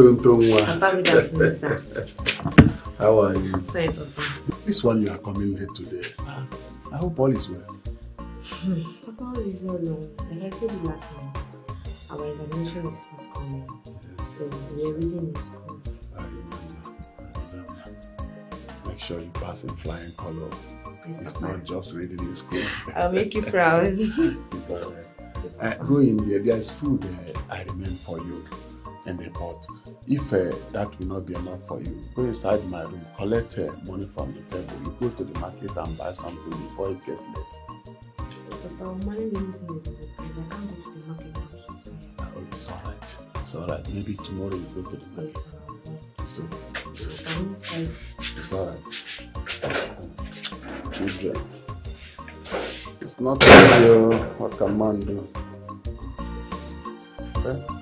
Ntonto. Papa, good afternoon, sir. How are you? Fine, Papa. This one you are coming here today. I hope all is well. Papa, all is well now. Like I you last night, our examination is forthcoming. So we are reading in school. I remember. I remember. Make sure you pass in flying color. Yes, It's Papa. not just reading in school. I'll make you proud. it's all right. Uh, go in there. There is food uh, I remain for you in the pot. If uh, that will not be enough for you, go inside my room, collect uh, money from the table. You go to the market and buy something before it gets late. Papa, money anything is because I can't go to the market. So. Oh, it's all right. It's all right. Maybe tomorrow you go to the market. Yes, sir. It's okay. It's okay. I'm inside. It's all right. Children. It's not oh. What can man do? Okay?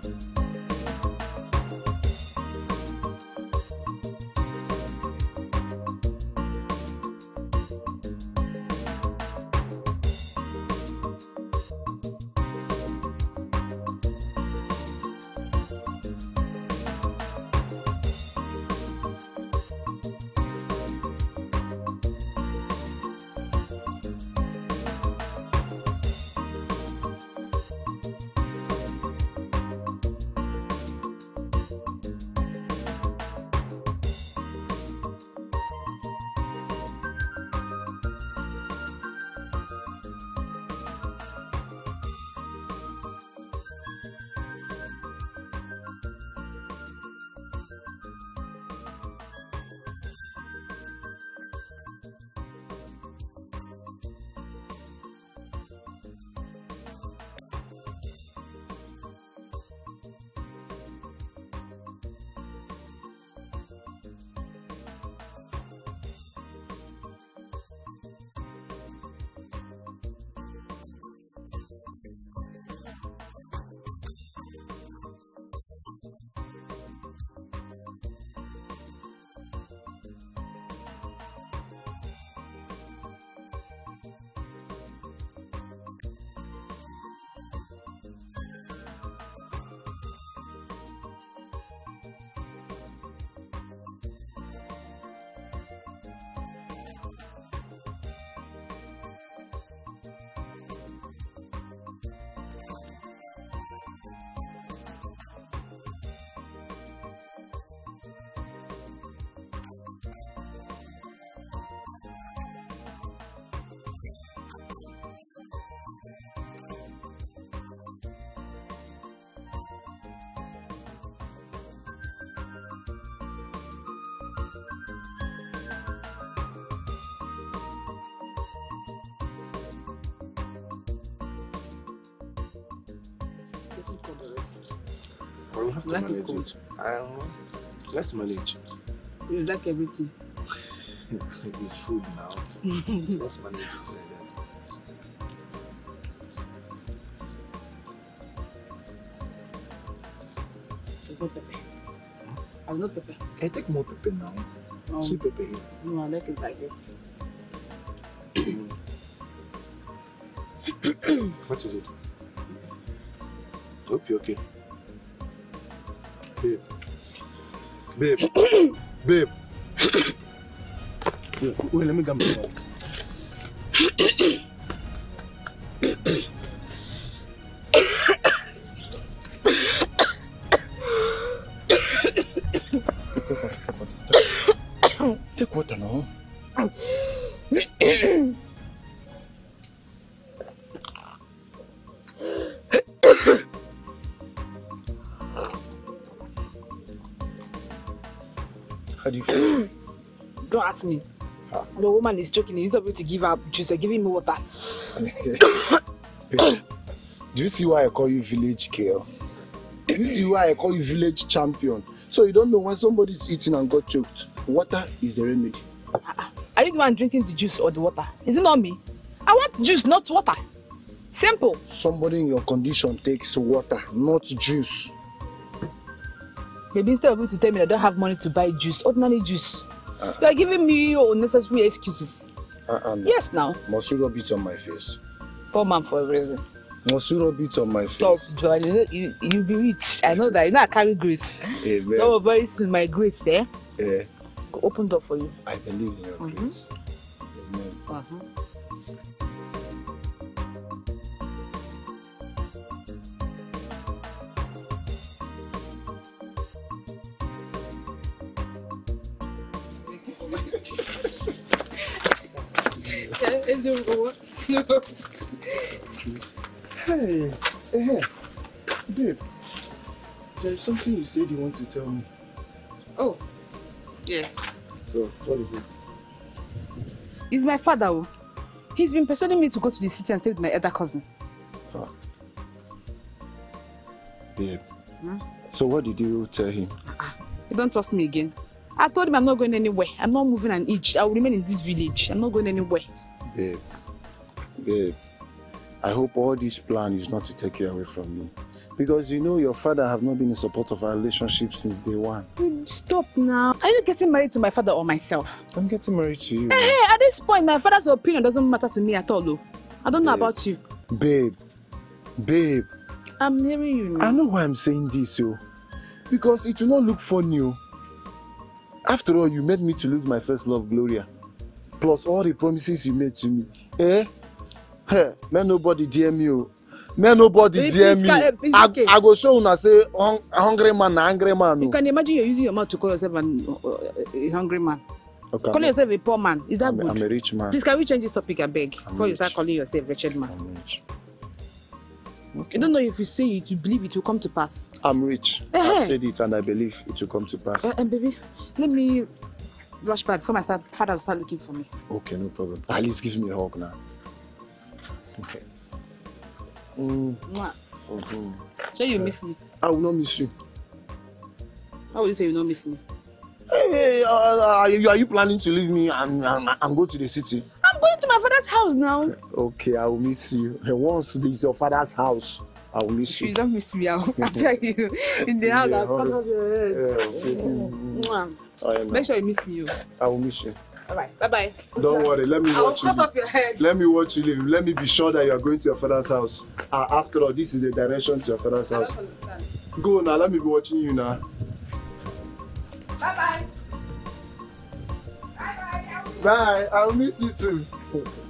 We have to Like cold. Um, let's manage. You like everything. it's food now. let's manage it like that. No pepper. I have no pepper. I take more pepper now. Um, Sweet pepper here. No, I like it like this. What is it? Hope you're okay. Babe. Babe. Babe. Wait, let me come back. Woman is joking. Instead of you to give her juice, you're giving me water. Do you see why I call you village girl? Do you see why I call you village champion? So you don't know when somebody's eating and got choked. Water is the remedy. Are you the one drinking the juice or the water? Is it not me? I want juice, not water. Simple. Somebody in your condition takes water, not juice. Maybe instead of you to tell me I don't have money to buy juice, ordinary juice, you are giving me your unnecessary excuses. Uh-uh, no. Yes, now. Must you rub it on my face? Poor man for a reason. Must you rub it on my face? Stop, Joel. You know, you, you be rich. I know that. You know I carry grace. Amen. Oh, very soon, my grace, eh? Yeah, open door for you. I believe in your Mhm. grace. Amen. Uh-huh. Hey, hey, babe. There's something you said you want to tell me. Oh, yes. So, what is it? He's my father. Oh. He's been persuading me to go to the city and stay with my elder cousin. Babe. Hmm? So, what did you tell him? You don't trust me again. I told him I'm not going anywhere. I'm not moving an inch. I will remain in this village. I'm not going anywhere. Babe. Babe. I hope all this plan is not to take you away from me. Because you know your father have not been in support of our relationship since day one. Stop now. Are you getting married to my father or myself? I'm getting married to you. Hey, at this point, my father's opinion doesn't matter to me at all, though. I don't know about you. Babe. Babe. I'm hearing you now. I know why I'm saying this, yo. Because it will not look funny, yo. After all, you made me to lose my first love, Gloria. Plus all the promises you made to me. Eh? Hey, man, nobody DM you. Man, nobody Babe, DM please, me. eh, I, okay. I go show una say hung, hungry man angry man. You oh. can imagine you're using your mouth to call yourself an, uh, a hungry man. Okay, Calling I'm, yourself a poor man. Is that I'm, good? I'm a rich man. Please, can we change this topic, I beg? I'm Before you start calling yourself wretched man. I'm rich. Okay. You don't know if you say it, you believe it will come to pass. I'm rich. Eh, eh. I've said it and I believe it will come to pass. Uh, and baby, let me rush back before my start, father will start looking for me. Okay, no problem. At least give me a hug now. Okay. Mm, Mwah. mhm. So you miss me. I will not miss you. How will you say you don't miss me? Hey, hey, uh, uh, are, you, are you planning to leave me and, and, and go to the city? I'm going to my father's house now. Okay, I will miss you. Once this is your father's house, I will miss you you. don't miss me, I'll, I'll tell you. In the house, Yeah, I'll your head. Yeah, okay. Mm, Mwah. I, am. Make sure you miss me. You. I will miss you. All right. Bye bye. Don't worry, let me I'll watch you. cut off your head. Let me watch you leave. Let me be sure that you are going to your father's house. Uh, after all, this is the direction to your father's I house. don't understand. Go now, let me be watching you now. Bye bye bye bye. Bye, I'll miss you too.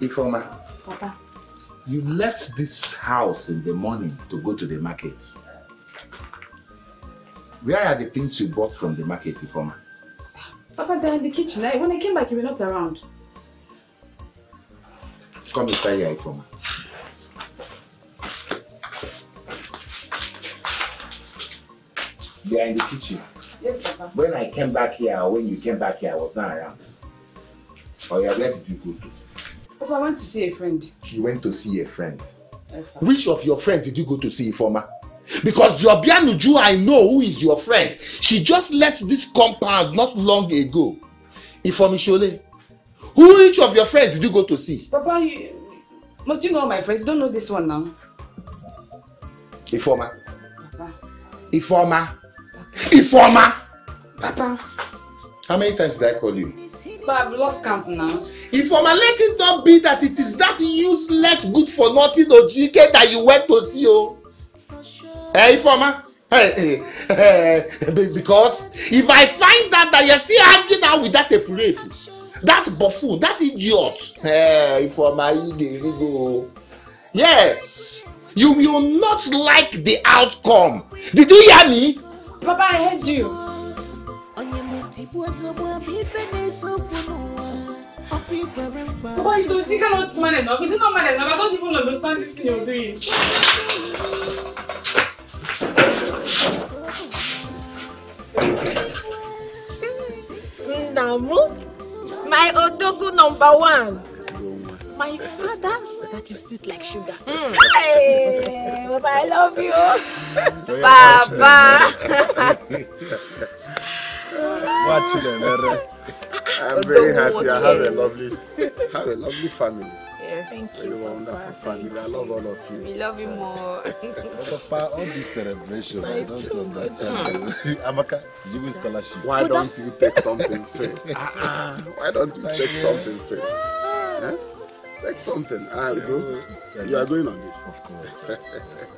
Ifeoma, Papa. you left this house in the morning to go to the market. Where are the things you bought from the market, Ifeoma? Papa, they're in the kitchen. I, when I came back, you were not around. Come inside here, Ifeoma. They are in the kitchen. Yes, Papa. When I came back here, or when you came back here, I was not around. Oh yeah, where did you go to? Papa, I went to see a friend. You went to see a friend. Papa. Which of your friends did you go to see, Ifoma? Because the Obianuju I know who is your friend, she just left this compound not long ago. Ifoma Shole, who each of your friends did you go to see? Papa, you must you know my friends? You don't know this one now. Ifoma, Papa. Ifoma, Ifoma. Papa. How many times did I call you? Papa, I've lost count now. Ifoma, let it not be that it is that useless, good for nothing Ojike that you went to see. Oh, hey, Ifoma. Hey, hey, hey, be- because if I find out that you're still hanging out with that efurefu, that buffoon, that idiot, hey, Ifoma, you dey really go. Yes, you will not like the outcome. Did you hear me? Papa, I heard you. Papa, you think I'm not man enough. Is it not man enough? I don't even understand this thing you're doing. Nna m, my odogu number one. My father, that is sweet like sugar. Hey, Papa, I love you. Papa. Watch them, I'm very happy. I have a lovely, have a lovely family. Yeah, thank Very you, wonderful Papa. family. I love all of you. We love you more. Papa, all this celebration, I It's don't understand. Amaka, you scholarship? Why don't you take something first? Ah, ah, Why don't you take something first? Eh? Take something. I will go. You are going on this. Of course.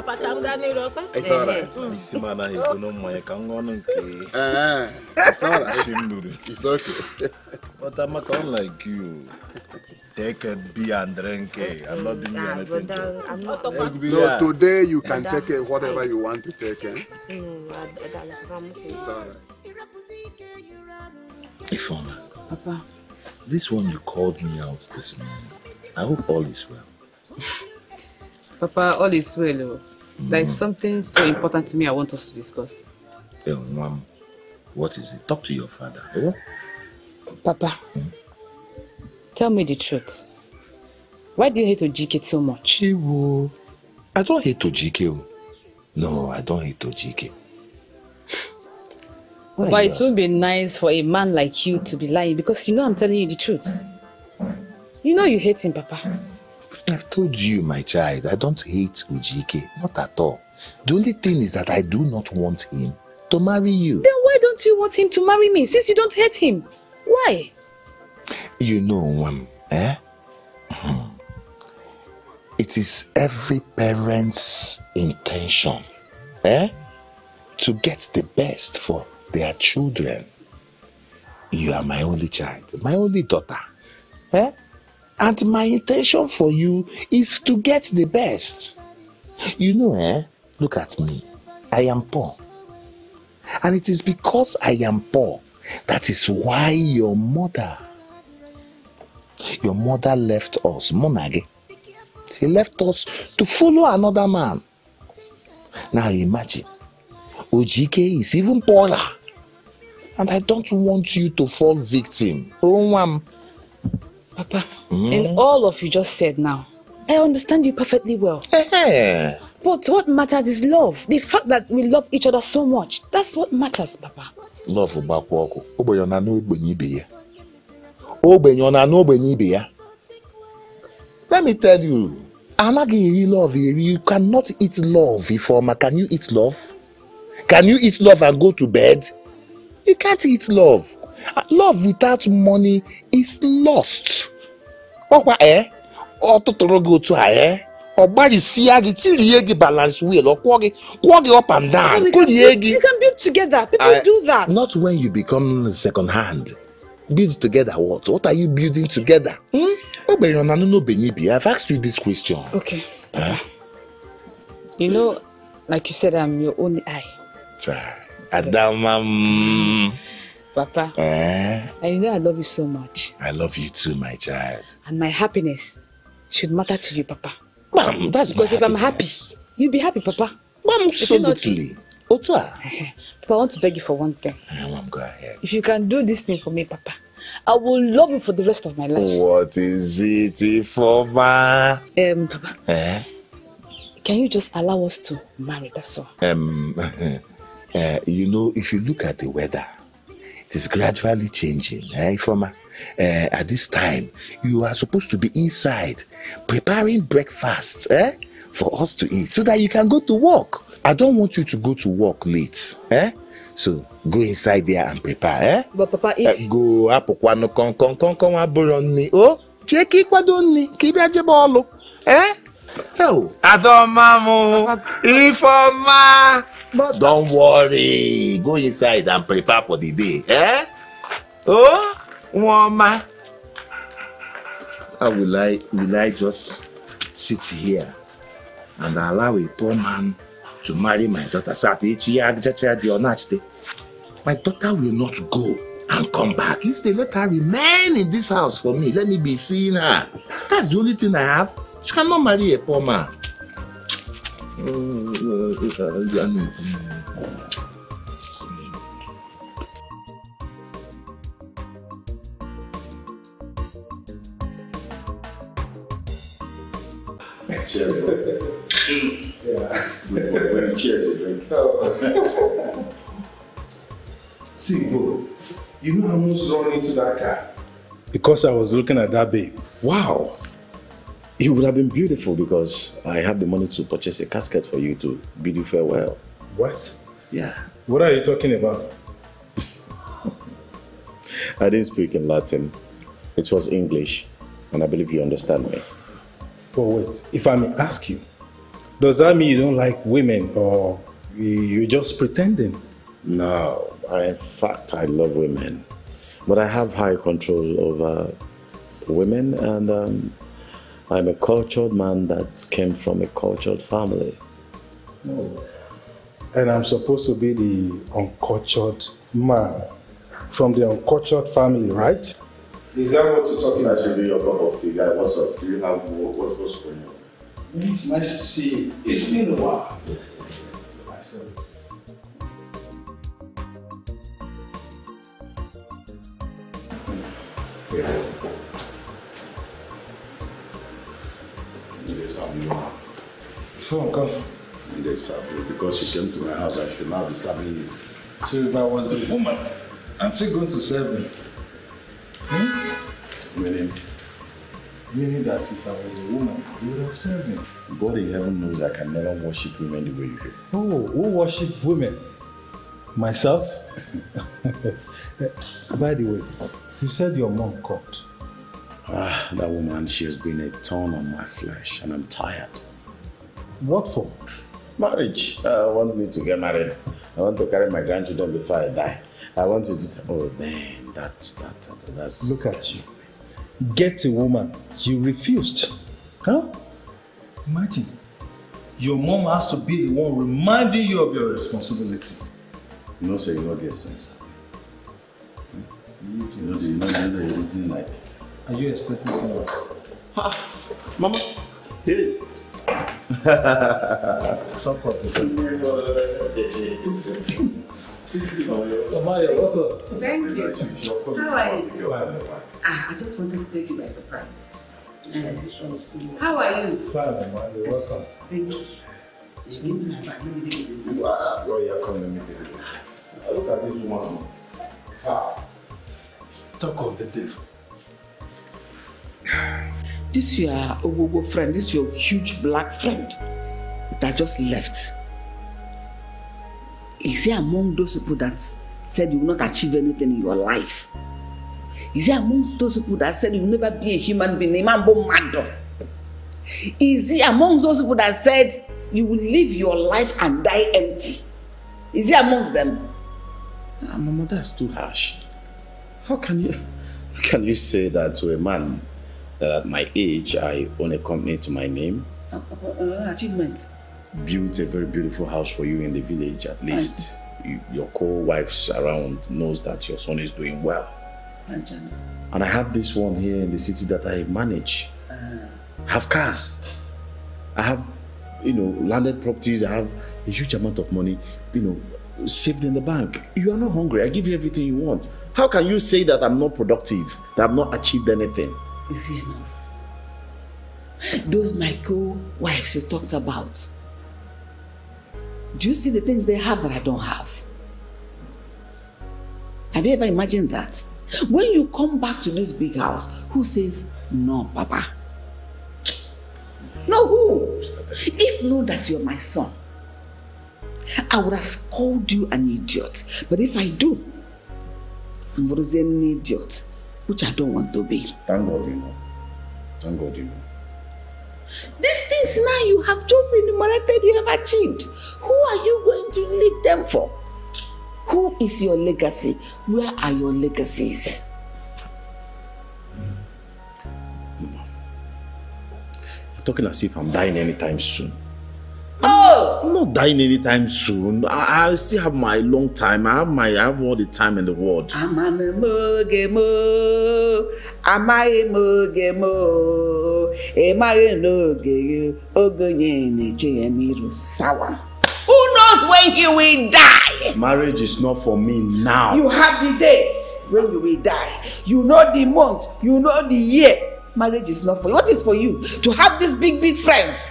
Papa, come down here, okay? It's all right. Isi m anaghị mmanya ka m ṅụọnụ nke Eh, it's all right. Shinduru. It's okay. But Amaka, unlike you, take a beer and drink it. I'm not doing Nah, anything. brother, I'm not talking. beer. No, today you can take eh, whatever you want to take. Eh? Mm, I- I- I'm okay. It's all right. Ifeoma, Papa, this one you called me out this morning. I hope all is well. Papa, all is well. There is something so important to me I want us to discuss. Eh, Nwam, what is it? Talk to your father. eh? Papa, tell me the truth. Why do you hate Ojike so much? Chiwo, I don't hate Ojike. No, I don't hate Ojike. Why But it would be nice for a man like you to be lying because you know I'm telling you the truth. You know you hate him, Papa. I've told you, my child, I don't hate Ojike, Not at all. The only thing is that I do not want him to marry you. Then why don't you want him to marry me since you don't hate him? Why? You know, Nwam, eh? Hmm. It is every parent's intention, eh? To get the best for their children. You are my only child, my only daughter, eh? And my intention for you is to get the best. You know, eh? Look at me. I am poor. And it is because I am poor that is why your mother your mother left us, Monage. She left us to follow another man. Now imagine, Ojike is even poorer. And I don't want you to fall victim. Oh, um, Papa, in all of you just said now, I understand you perfectly well. But what matters is love. The fact that we love each other so much. That's what matters, Papa. love gbakwa ọkụ. Ogbenye ọ na-anụ ogbenye ibe ya. Ogbenye ọ na-anụ ogbenye ibe ya. Let me tell you, anaghị eri love eri. You cannot eat love, Ifeoma. Can you eat love? Can you eat love and go to bed? You can't eat love. Love without money is lost. Ọkwa eh? Ọ tụtụrụ gị otu a eh? Ọ gbalịsịa gị tirie gị balance wheel ọ kwụọ gị kwụọ gị up and down kụrie build, gị. we can build together. People I- do that. Not when you become second hand. Build together what? What are you building together? Hmm? Ogbenye ọ na-anụ n'ogbenye ibe ya? I've asked you this question. Okay. You know, like you said, I'm your only eye. Chai, Adama. mm, Papa. Eh? And you know I love you so much. I love you too, my child. And my happiness should matter to you, Papa. Bam, that's Because if I'm happy, happiness. you'll be happy, Papa. Not absolutely. Otu a. Papa, I want to beg you for one thing. Eh, Mom, go ahead. If you can do this thing for me, Papa, I will love you for the rest of my life. What is it, Ifeoma? Um, Papa, Eh? can you just allow us to marry? That's all. um, uh, you know, if you look at the weather, is gradually changing. Eh, Ifeoma? Uh, at this time, you are supposed to be inside preparing breakfast eh, for us to eat so that you can go to work. I don't want you to go to work late. Eh? So go inside there and prepare. Eh? But Papa, Eh, if go apụkwanụ kọnkọn kọnkọn abụrụ nni o chee ka ịkwado nni ka ị bịa jebe ọlụ eh? Hell, Adọma mụ Ifeọma don't worry go inside and prepare for the day eh? Oh, nwaọma how will I will I just sit here and allow a poor man to marry my daughter so at my daughter will not go and come back. Instead, let her remain in this house for me. Let me be seeing her. That's the only thing I have. She cannot marry a poor man. See, bro, You know I almost run into that car. Because I was looking at that babe. Wow. You would have been beautiful because I have the money to purchase a casket for you to bid you farewell. What? Yeah. What are you talking about? I didn't speak in Latin. It was English, and I believe you understand me. But wait, if I may ask you, does that mean you don't like women or you- you're just pretending? No, I, in fact, I love women, but I have high control over women, and um, I'm a cultured man that came from a cultured family. Oh. And I'm supposed to be the uncultured man from the uncultured family, right? Is that what you're talking about? should be your cup of tea, guy. What's up? Do you have what's what's going on? It's nice to see you. It's been a while. Myself. Phone call. They serve you because you came to my house. I should not be serving you. So if I was a woman, I'm still going to serve me. Meaning, Meaning that if I was a woman, you would have served me. God in heaven knows I can never worship women the way you do. Oh, who worship women? Myself? By the way, you said your mom called. Ah, that woman, she has been a thorn on my flesh, and I'm tired. What for? Marriage. I want me to get married. I want to carry my grandchildren before I die. I want to do. Oh man, that's that, that that's. Look at you. Get a woman. You refused. Huh? Imagine. Your mom has to be the one reminding you of your responsibility. You know, you don't get sense. You know, you know, you know, you're like. Are you expecting someone? Mama. Hey. Welcome. Thank you. How are you? Ah, I just wanted to take you by surprise. How are you? Fine, welcome. Thank you. You give me my bag. Let me take it. Look at this woman. Talk of the devil. This your Ogogo friend, this your huge black friend that just left. Is he among those people that said you will not achieve anything in your life? Is he amongst those people that said you will never be a human being, a man born mad? Is he amongst those people that said you will live your life and die empty? Is he amongst them? Ah, Mama, that's too harsh. How can you how can you say that to a man that at my age I own a company to my name, Uh, uh, uh, achievement. built a very beautiful house for you in the village at least you, your co-wives around knows that your son is doing well. Anjana. And I have this one here in the city that I manage. Uh, have cars. I have, you know, landed properties. I have a huge amount of money, you know, saved in the bank. You are not hungry. I give you everything you want. How can you say that I'm not productive, that I've not achieved anything? Is enough? Those my co-wives you talked about. Do you see the things they have that I don't have? Have you ever imagined that? When you come back to this big house, who says, No, Papa? No, who? If know that you're my son, I would have called you an idiot. But if I do, I'm going to say an idiot, which I don't want to be. Thank God you know. Thank God you know. These things now you have just enumerated, you have achieved. Who are you going to leave them for? Who is your legacy? Where are your legacies? You're talking as if I'm dying anytime soon. Oh! I'm not dying anytime soon. I, I still have my long time. I have my I have all the time in the world. Amaghị m oge n'oge oge ya n'iru sawa. Who knows when he will die? Marriage is not for me now. You have the dates when you will die. You know the month. You know the year. Marriage is not for you. What is for you? To have these big, big friends.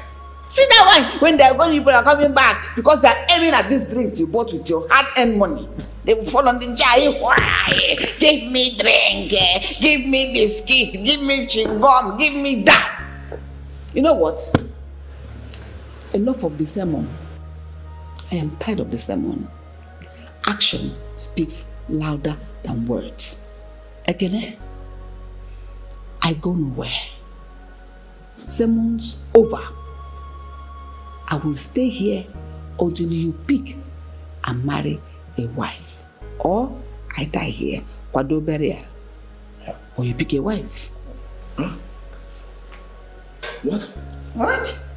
See that one when they're going, people are coming back because they're aiming at these drinks you bought with your hard-earned money. They will fall on the jar. Why? Give me drink, eh, give me biscuit, give me chewing gum, give me that. You know what? Enough of the sermon. I am tired of the sermon. Action speaks louder than words. Ekene, I go nowhere. Sermon's over. I will stay here until you pick and marry a wife. Or I die here, kwado burial. Or you pick a wife. What? What?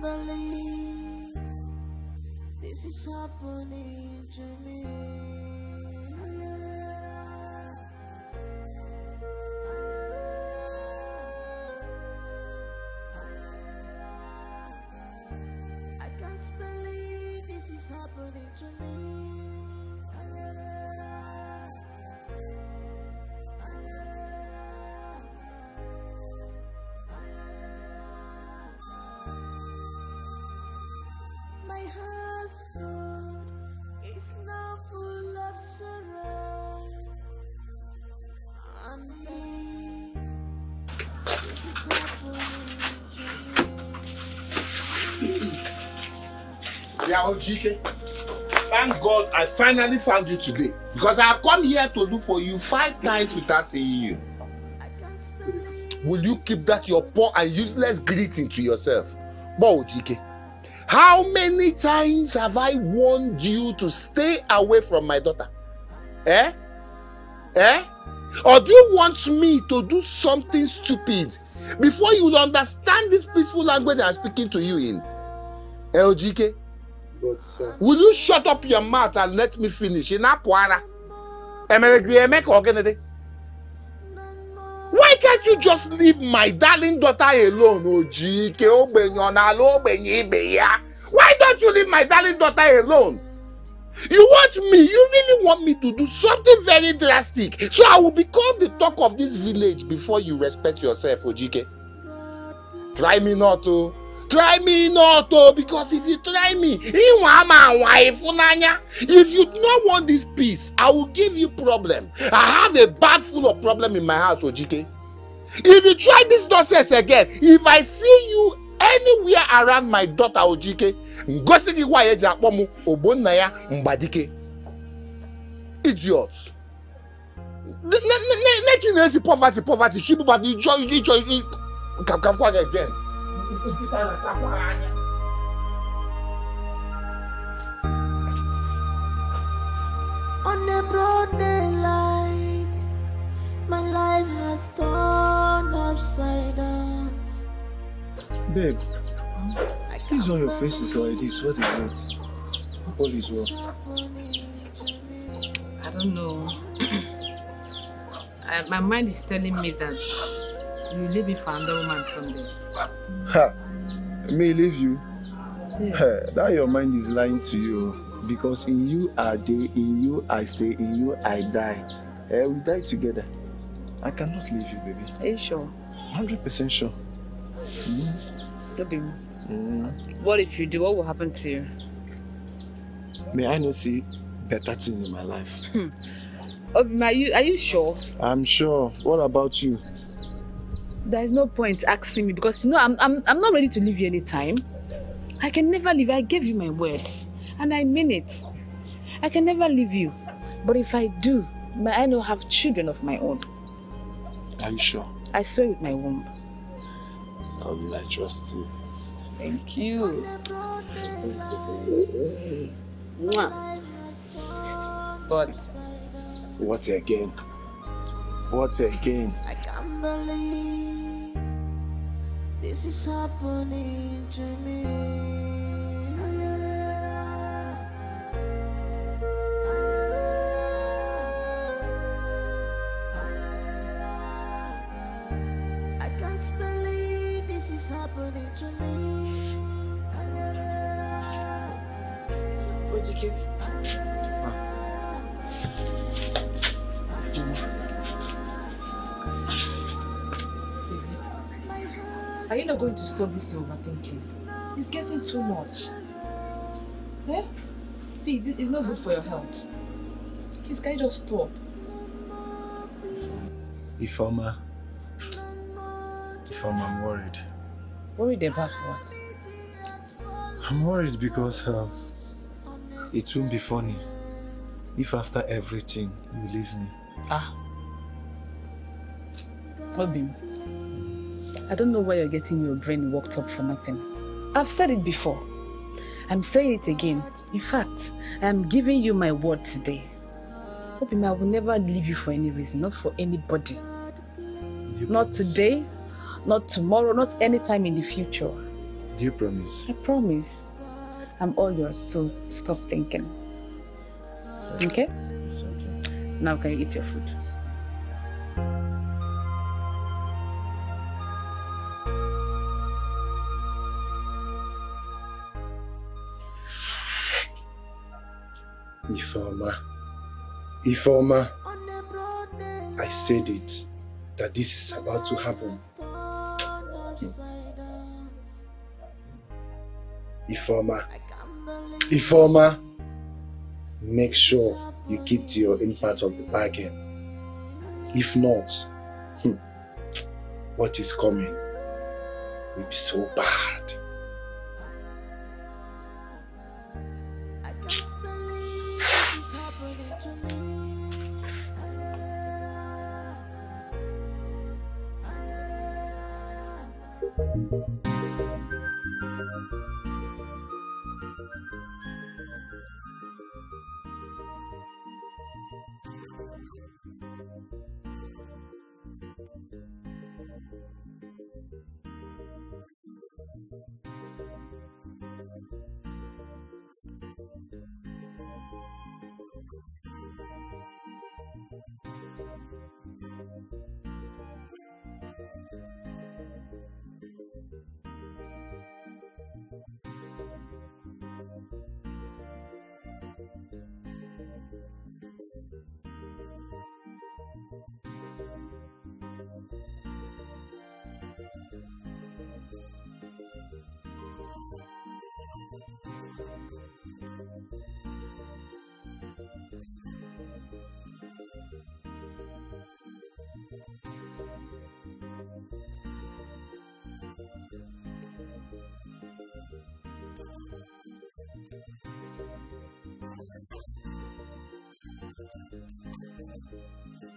Believe this is happening to me. I can't believe this is happening to me. My husband is now full of sorrow. And he, this is happening to me. Yeah, oh, Ojike. Thank God I finally found you today. Because I have come here to look for you five times without seeing you. Will you keep that your poor and useless greeting to yourself? But Ojike, how many times have I warned you to stay away from my daughter? Eh? Eh? Or do you want me to do something stupid before you understand this peaceful language I'm speaking to you in? Eh, Ojike? But, sir. Will you shut up your mouth and let me finish? In Apuara. Why can't you just leave my darling daughter alone, Ojike? Ogbenye ọ na-ala ogbenye ibe ya? Why don't you leave my darling daughter alone? You want me, you really want me to do something very drastic so I will become the talk of this village before you respect yourself, Ojike. Try me not to. Try me not to because if you try me, ịnwa ama anwa ịfụnanya. If you don't want this peace, I will give you problem. I have a bag full of problem in my house, Ojike. If you try this nonsense again, if I see you anywhere around my daughter ojike ngosi gị nwaanyị eji akpọ m ogbonna ya mgbadike idiot neki na-esi poverty poverty chibụbata ịchọ ịchọ kafkwa gị again. On a broad daylight, my life has turned upside down. Babe, this on your face is like this. What is it? All is well. I don't know. I, my mind is telling me that you will leave me for another woman someday. Ha! May leave you. Yes. Ha, that your mind is lying to you. Because in you I day, in you I stay, in you I die. Eh, we die together. I cannot leave you, baby. Are you sure? Hundred percent sure. Mm. Toby, what if you do? What will happen to you? May I not see better things in my life? Are you, are you sure? I'm sure. What about you? There is no point asking me because you know I'm, I'm, I'm not ready to leave you anytime. I can never leave. I gave you my words and I mean it. I can never leave you. But if I do, may I not have children of my own. Are you sure? I swear with my womb. Um, I trust you. Thank you. Mwah. But What again? What again? I can't believe this is happening to me. Believe this is happening to me. are you not going to stop this your overthinking? It's getting too much. Eh? See, it's, it's not good for your health. Please, can you just stop? Ifeoma. Ifeoma, I'm worried. Worried about what? I'm worried because um, it won't be funny if after everything you leave me. Ah. Obim, I don't know why you're getting your brain worked up for nothing. I've said it before. I'm saying it again. In fact, I'm giving you my word today. Obim, I will never leave you for any reason, not for anybody. Not today, not tomorrow, not anytime in the future. Do you promise? I promise. I'm all yours, so stop thinking. Okay? Now can you eat your food? Ifeoma. Ifeoma. I said it that this is about to happen. Ifeoma. Ifeoma. Make sure you keep to your in part of the bargain. If not, hmm, what is coming will be so bad.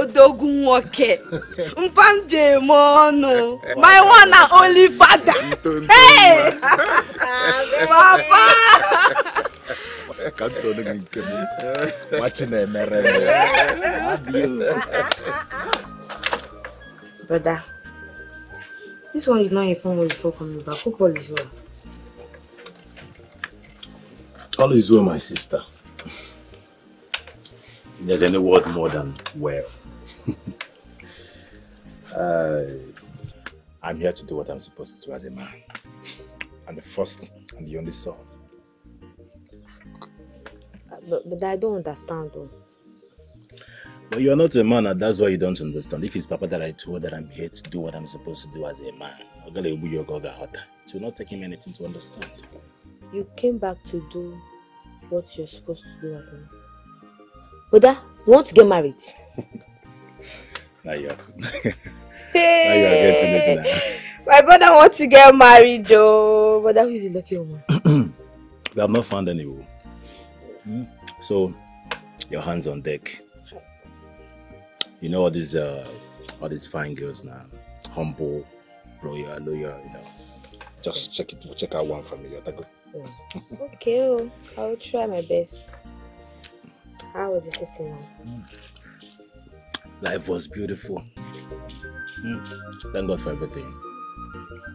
odogwu nwoke mpa m ji eme ọnụ my one and only father hey papa ka m toro gị nke m nwachi na-emere. Brother, this one is not a informed before coming back. Hope all is well. All is well, my sister. There's any word more than well. Uh, I'm here to do what I'm supposed to do as a man. And the first and the only son. Uh, But, but I don't understand though. But you are not a man, and that's why you don't understand. If it's Papa that I told that I'm here to do what I'm supposed to do as a man, I'm gonna be your Goga Hota. It will not take him anything to understand. You came back to do what you're supposed to do as a man. Brother, you want to get married? Now you're, now you're getting it now. my brother wants to get married though Brother, who is the lucky woman? We have not found any. Hmm? So, your hands on deck. You know all these, uh, all these fine girls now. Humble, loyal, loyal, you know. Just check it, check out one for me. Good. okay, oh, I'll try my best. How was the sitting now? Life was beautiful. Hmm. Thank God for everything.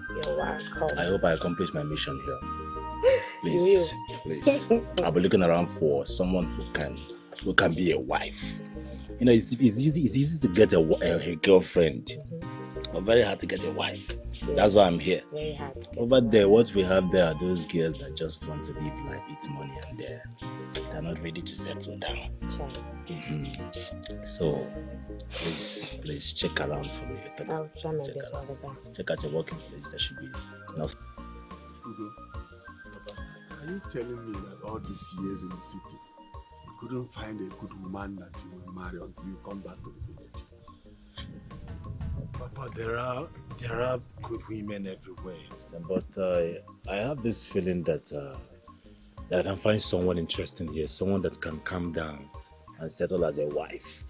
You're welcome. I hope I accomplish my mission here. Please, please. I'll be looking around for someone who can, who can be a wife. You know, it's, it's easy. It's easy to get a, a, a girlfriend, but very hard to get a wife. That's why I'm here. Very hard. Over there, what we have there are those girls that just want to live life, eat money, and they're, they're not ready to settle down. Child. Mhm. So, please, please check around for me. I'll try my Check best, around. brother. Check out your working place. There should be enough. Ugo, are you telling me that all these years in the city, you couldn't find a good woman that you will marry until you come back to the village? Papa, there are there are good women everywhere, but uh, I have this feeling that uh, that I can find someone interesting here, someone that can calm down and settle as a wife.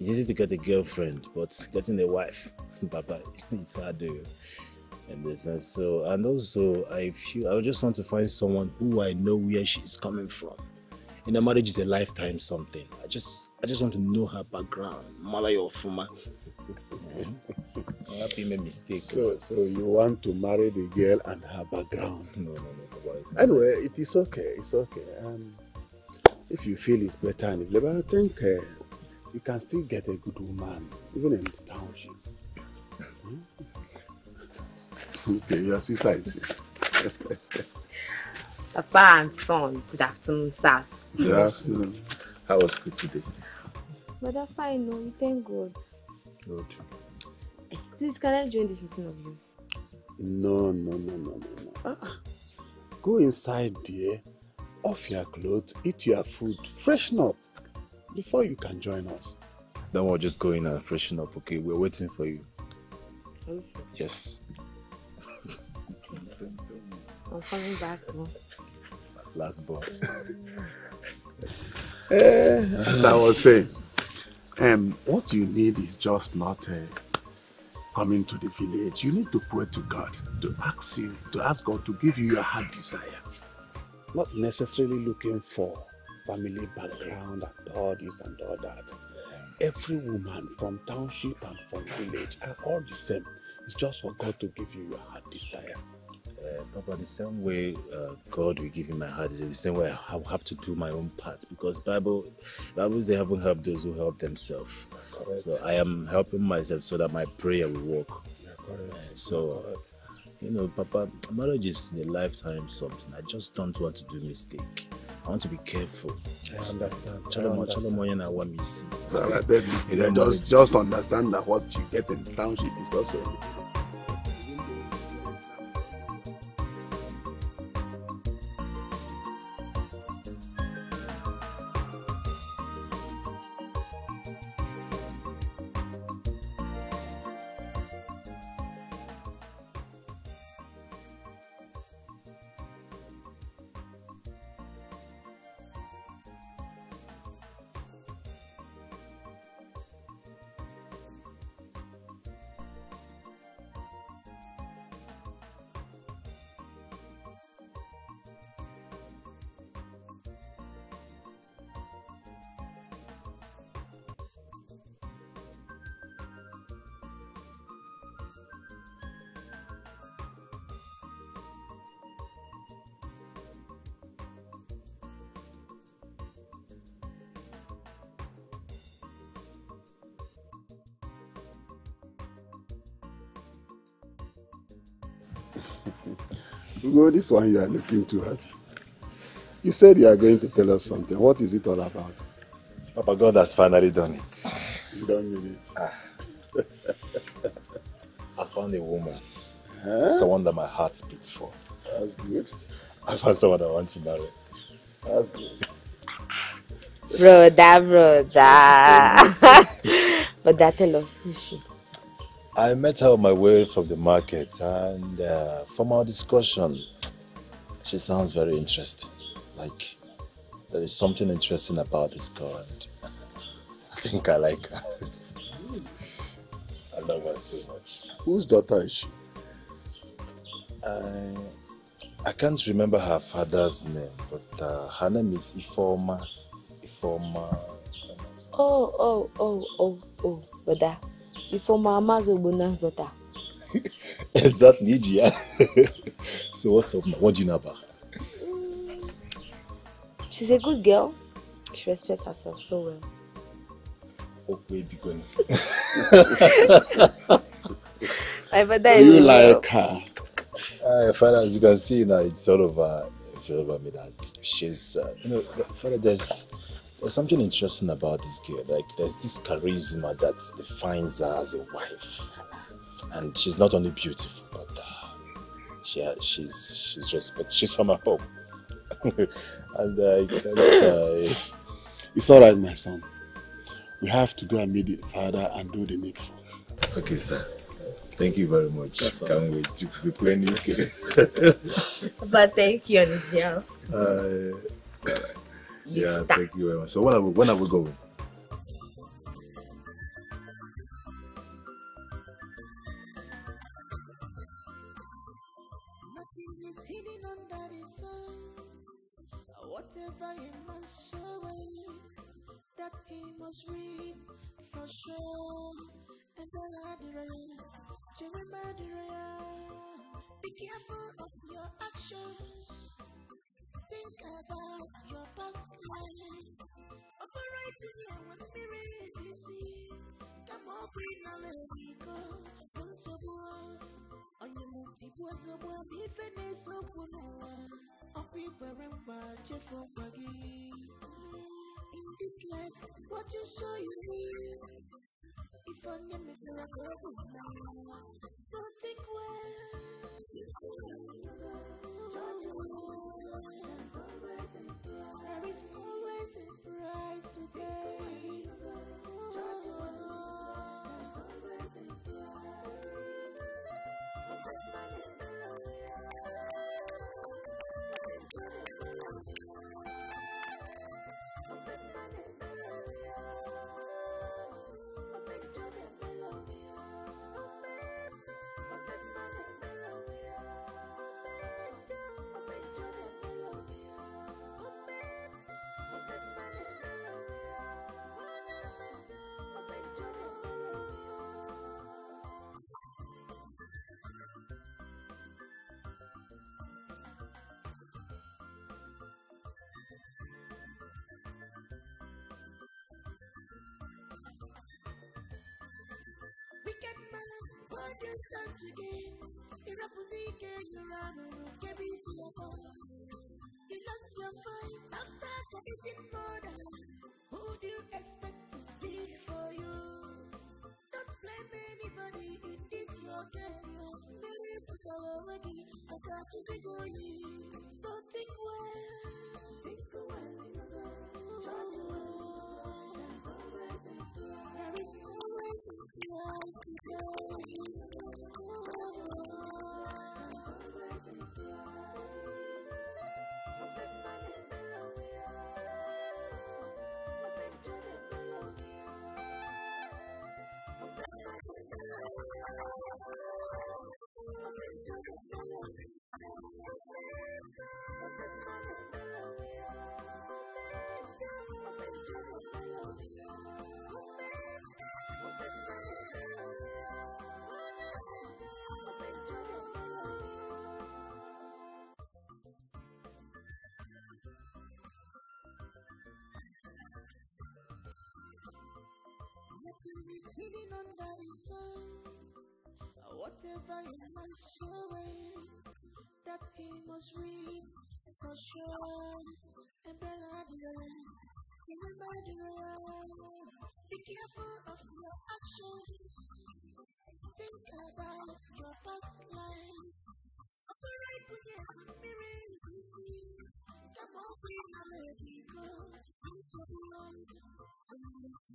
It's easy to get a girlfriend, but getting a wife, Papa, it's hard to. In this sense. So, and also, I feel I just want to find someone who I know where she's coming from. You know, marriage is a lifetime something. I just, I just want to know her background. Mala your fuma. I hope you made mistake. So, so you want to marry the girl and her background? No, no, no. Papa. Anyway, it is okay. It's okay. Um, if you feel it's better and if I think uh, you can still get a good woman even in the township. Hmm? Okay, your sister is here. Papa and son, good afternoon, sirs. Good afternoon. How was school today? Brother, fine, no, we thank God. Good. Please, can I join this meeting of yours? No, no, no, no, no, no. Ah. Go inside there, off your clothes, eat your food, freshen up before you can join us. Then we'll just go in and freshen up, okay? We're waiting for you. Are you sure? Yes. I'm coming back now. Last born. Eh, as I was saying, um, what you need is just not uh, coming to the village. You need to pray to God, to ask Him, to ask God to give you your heart desire. Not necessarily looking for family background and all this and all that. Every woman from township and from village are all the same. It's just for God to give you your heart desire. Uh, Papa, the same way uh, God will give me my heart is the same way I have to do my own part because Bible, Bible says they haven't helped those who help themselves. Correct. So I am helping myself so that my prayer will work. correct. So, you know, Papa, marriage is a lifetime something. I just don't want to do mistake. I want to be careful. I understand. I Chalomo, understand. chalomo, yana wa mi si. So uh, then, then just, just understand that what you get in the township is also Ugo, this one you are looking too happy. You said you are going to tell us something. What is it all about? Papa God has finally done it. You don't mean it. I found a woman. Huh? Someone that my heart beats for. That's good. I found someone I want to marry. That's good. Brother, brother. but that tell us who she. I met her on my way from the market and uh, from our discussion, she sounds very interesting. Like, there is something interesting about this girl and I think I like her. I love her so much. Whose daughter is she? I, I can't remember her father's name, but uh, her name is Ifeoma. Ifeoma. Oh, oh, oh, oh, oh, brother. The former Amazo Bona's daughter. exactly, yeah. so what's up now? What do you know about her? She's a good girl. She respects herself so well. Okay, because My brother is a girl. her? Uh, father, as you can see now, it's sort of uh, feel about me that she's, uh, you know, father, there's there's something interesting about this girl. Like, there's this charisma that defines her as a wife, and she's not only beautiful, but uh, she uh, she's she's respect. She's from her home, and uh, I can't, uh, It's all right, my son. We have to go and meet the father and do the needful. Okay, sir. Thank you very much. That's all. Can't wait to the clinic. But thank you on his behalf. uh, You yeah, stop. thank you very much. So when are we, when are we going? Nothing is hidden under the sun. Whatever he must sow, that he must reap for sure. And the Ladria, Jeremiah, be careful of your actions. Think about your past life. Operate in your one mirror, see. Come on, bring a me go. Once a onye mụtipụ ozugbo bụ ife na-esokwu n'ụwa ọkwa ikwere mkpa chefu mkpa gị in this life what you show you reap ife onye metara ka ọ bụ mmanya so think well think well judge well there is always a price to pay what you stand to gain? Irapụzi ike nyụrụ arụrụ nke bụ isi ọkọ. You lost your voice after committing murder. Who do you expect to speak for you? Don't blame anybody in this your case. yo. Mmiri pụsara onwe gị maka atụzigo oyi. So think well, think well, judge well. There is always a price to pay. Judge Is hidden under the sun. Whatever you must show that he must reap for sure. And Belladura, be careful of your actions. Think about your past life. Operate with your mirror, you see. Come on, be my baby girl. I'm so blind. I'm not to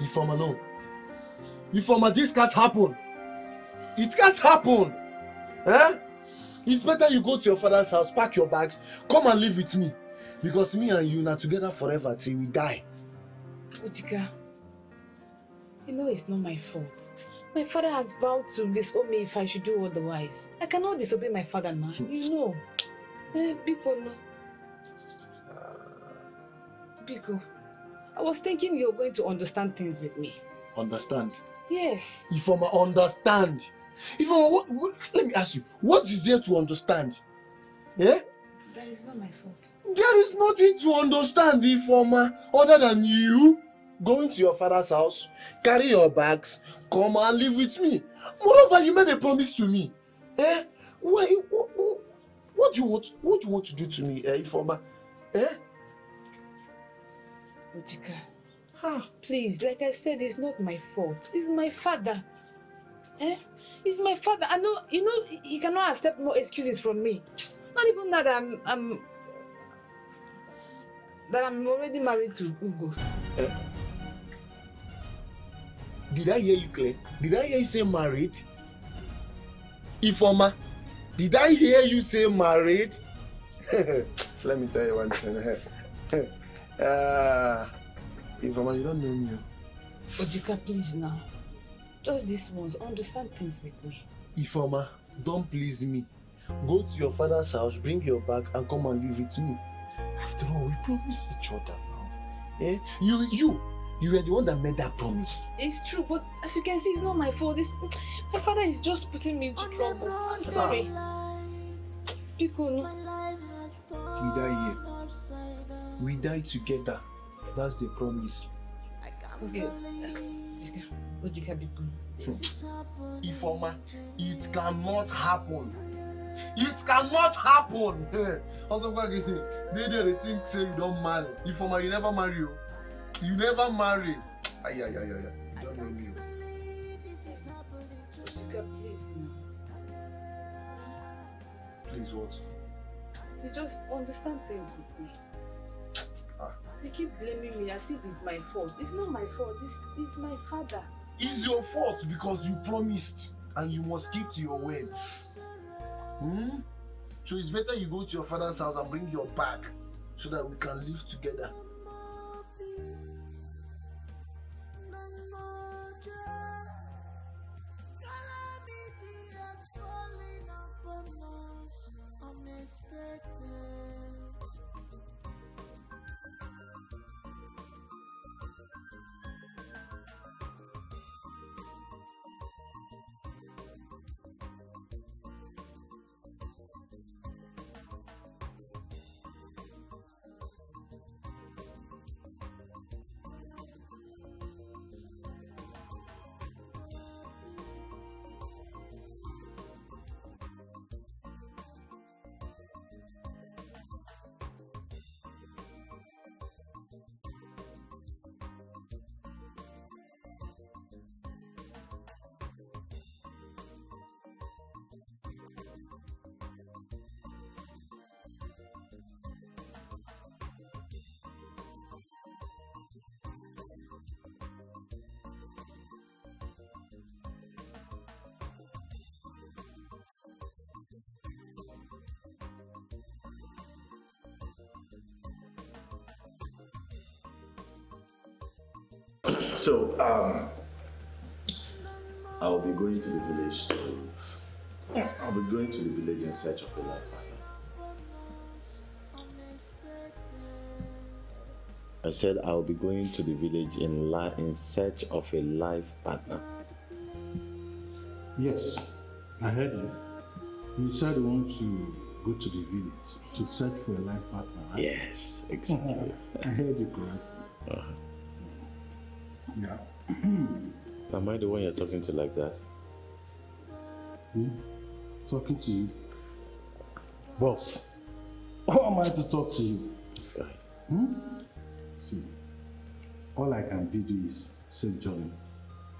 Ifeoma, no. Ifeoma, this can't happen. It can't happen. Eh? It's better you go to your father's house, pack your bags, come and live with me. Because me and you are together forever till we die. Ojike, you know it's not my fault. My father has vowed to disown me if I should do otherwise. I cannot disobey my father now. You know. Eh, Biko, no. Biko, I was thinking you're going to understand things with me. Understand? Yes. Ifeoma, understand. Ifeoma, what, what, let me ask you, what is there to understand? Eh? That is not my fault. There is nothing to understand, Ifeoma, other than you going to your father's house, carry your bags, come and live with me. Moreover, you made a promise to me. Eh? Why, what, what, what do you want, what do you want to do to me, eh, Ifeoma? Eh? Ojike, ah, please, like I said, it's not my fault. It's my father. Eh? It's my father. I know, you know, he cannot accept more excuses from me. Not even that I'm, I'm, that I'm already married to Ugo. Eh? Did I hear you clear? Did I hear you say married? Ifeoma, did I hear you say married? Let me tell you one thing. uh, Ifeoma, you don't know me. oh. Ojike, please now. Just this once, understand things with me. Ifeoma, don't please me. Go to your father's house, bring your bag, and come and live it with me. After all, we promised each other now. Eh? You, you, you were the one that made that promise. It's true, but as you can see, it's not my fault. This, my father is just putting me into trouble. I'm sorry. Biko, no. We die here. We die together. That's the promise. Okay. Ojike, Ojike, Biko. Ifeoma, it cannot happen. It cannot happen. Hey, Also, they they they think say you don't marry. Ifeoma, you never marry. oh. You never marry. Ay, ay, ay, ay, ay. You don't know me. oh. Please. Please, what? You just understand things with me. You keep blaming me as if it's my fault. It's not my fault. It's, it's my father. It's your fault because you promised and you must keep to your words. Hmm? So it's better you go to your father's house and bring your bag so that we can live together. So, um, I'll be going to the village to. I'll be going to the village in search of a life partner. I said I'll be going to the village in li- in search of a life partner. Yes, I heard you. You said you want to go to the village to search for a life partner, right? Yes, exactly. I heard you correctly. Uh, Yeah. am I the one you're talking to like that? Me? Talking to you. Boss, how am I to talk to you? This guy. Hmm? See, all I can you is safe Johnny.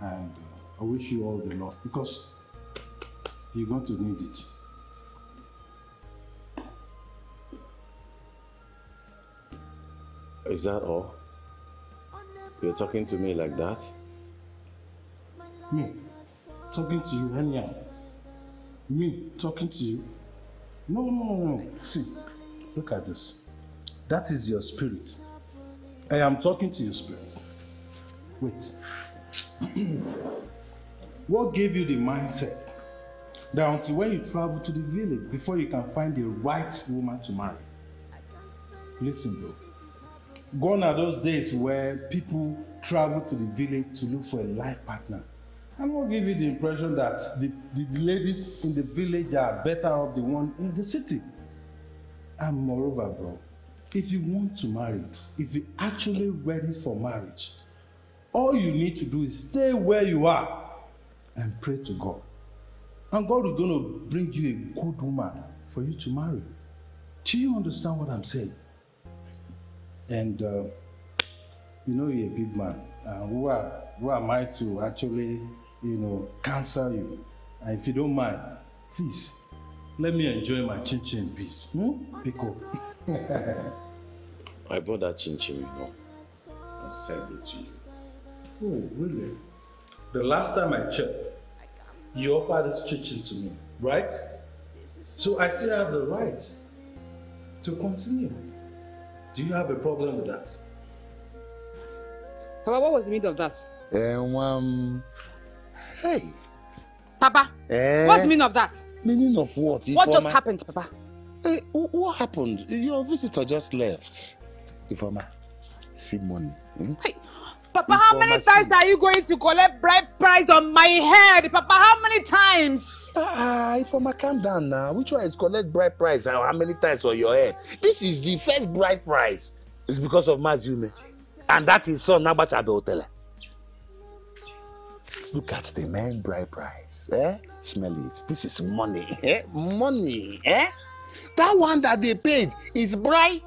And uh, I wish you all the luck because you're going to need it. Is that all? You're talking to me like that? Me talking to you anyhow. Me talking to you. No, no, no, no. See, look at this. That is your spirit. I am talking to your spirit. Wait. what gave you the mindset that until when you travel to the village before you can find the right woman to marry? Listen, bro. Gone are those days where people travel to the village to look for a life partner. I'm not you the impression that the, the, ladies in the village are better off the one in the city. And moreover, bro, if you want to marry, if you're actually ready for marriage, all you need to do is stay where you are and pray to God. And God is going to bring you a good woman for you to marry. Do you understand what I'm saying? And uh, you know you're a big man. Uh, who, are, who am I to actually, you know, cancel you? And if you don't mind, please, let me enjoy my chin chin peace. Hmm? Pico. I bought that chin chin, you know, and sent it to you. Oh, really? The last time I checked, you offered this chinchin to me, right? So I still have the right to continue. Do you have a problem with that? Papa, what was the meaning of that? Um, um, hey. Papa, Eh? what's the meaning of that? Meaning of what? What just Ifeoma? happened, Papa? Hey, what happened? Your visitor just left. Ifeoma, see money. Hmm? Papa, how many times are you going to collect bride price on my head? Papa, how many times? Ah, Ifeoma, calm down now. Which one is collect bride price? How how many times on your head? This is the first bride price. It's because of Mazume. And that is son Nabacha Beotele. Look at the main bride price. Eh? Smell it. This is money. Eh? Money. Eh? That one that they paid is bride.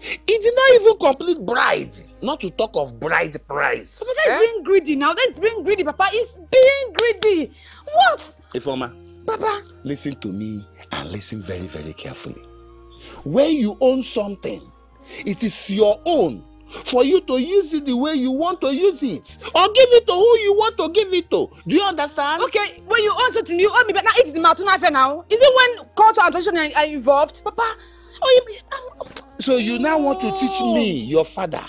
It did not even complete bride. Not to talk of bride price. Papa, that's being greedy now. That's being greedy, Papa. It's being greedy. What? Ifeoma, Papa. listen to me and listen very, very carefully. When you own something, it is your own for you to use it the way you want to use it or give it to who you want to give it to. Do you understand? Okay, when you own something, you own me, but now it is Matuna affair now. Is it when culture and tradition are, are involved? Papa, oh, you, So you now want to teach me, your father,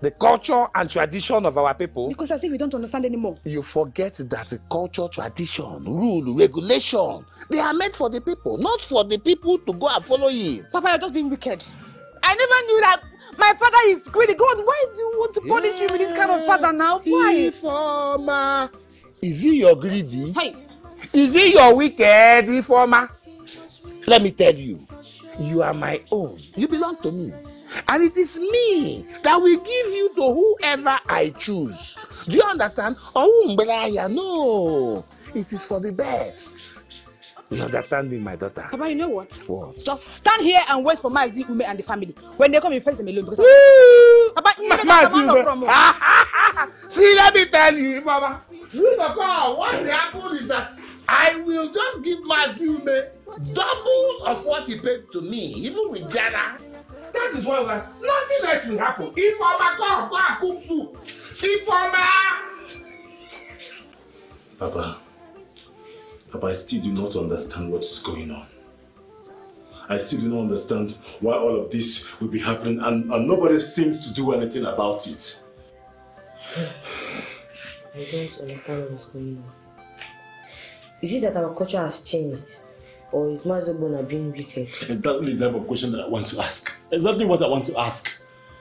the culture and tradition of our people? because as if you don't understand anymore. You forget that the culture, tradition, rule, regulation, they are meant for the people, not for the people to go and follow it. Papa, you're just being wicked. I never knew that my father is greedy. God, why do you want to punish me with this kind of father now? Why? Ifeoma, is he your greedy? Hey. Is he your wicked, Ifeoma? Let me tell you, you are my own. You belong to me. And it is me that will give you to whoever I choose. Do you understand? Oh, no. It is for the best. You understand me, my daughter? Papa, you know what? What? Just stand here and wait for Mazi Ume and the family. When they come, you face them alone. Because Papa, you Ma- Mazi Ume. from See, let me tell you, Mama. You know, God, what will happen is that I will just give Mazume double of what he paid to me, even with Jana. That is why we're, nothing else will happen. Ifeoma come, go and cook soup. Ifeoma. Papa, Papa, I still do not understand what is going on. I still do not understand why all of this will be happening and, and nobody seems to do anything about it. I don't understand what's going on. Is it that our culture has changed? Or is Mazi Ogbonna being wicked? Exactly the type of question that I want to ask. Exactly what I want to ask.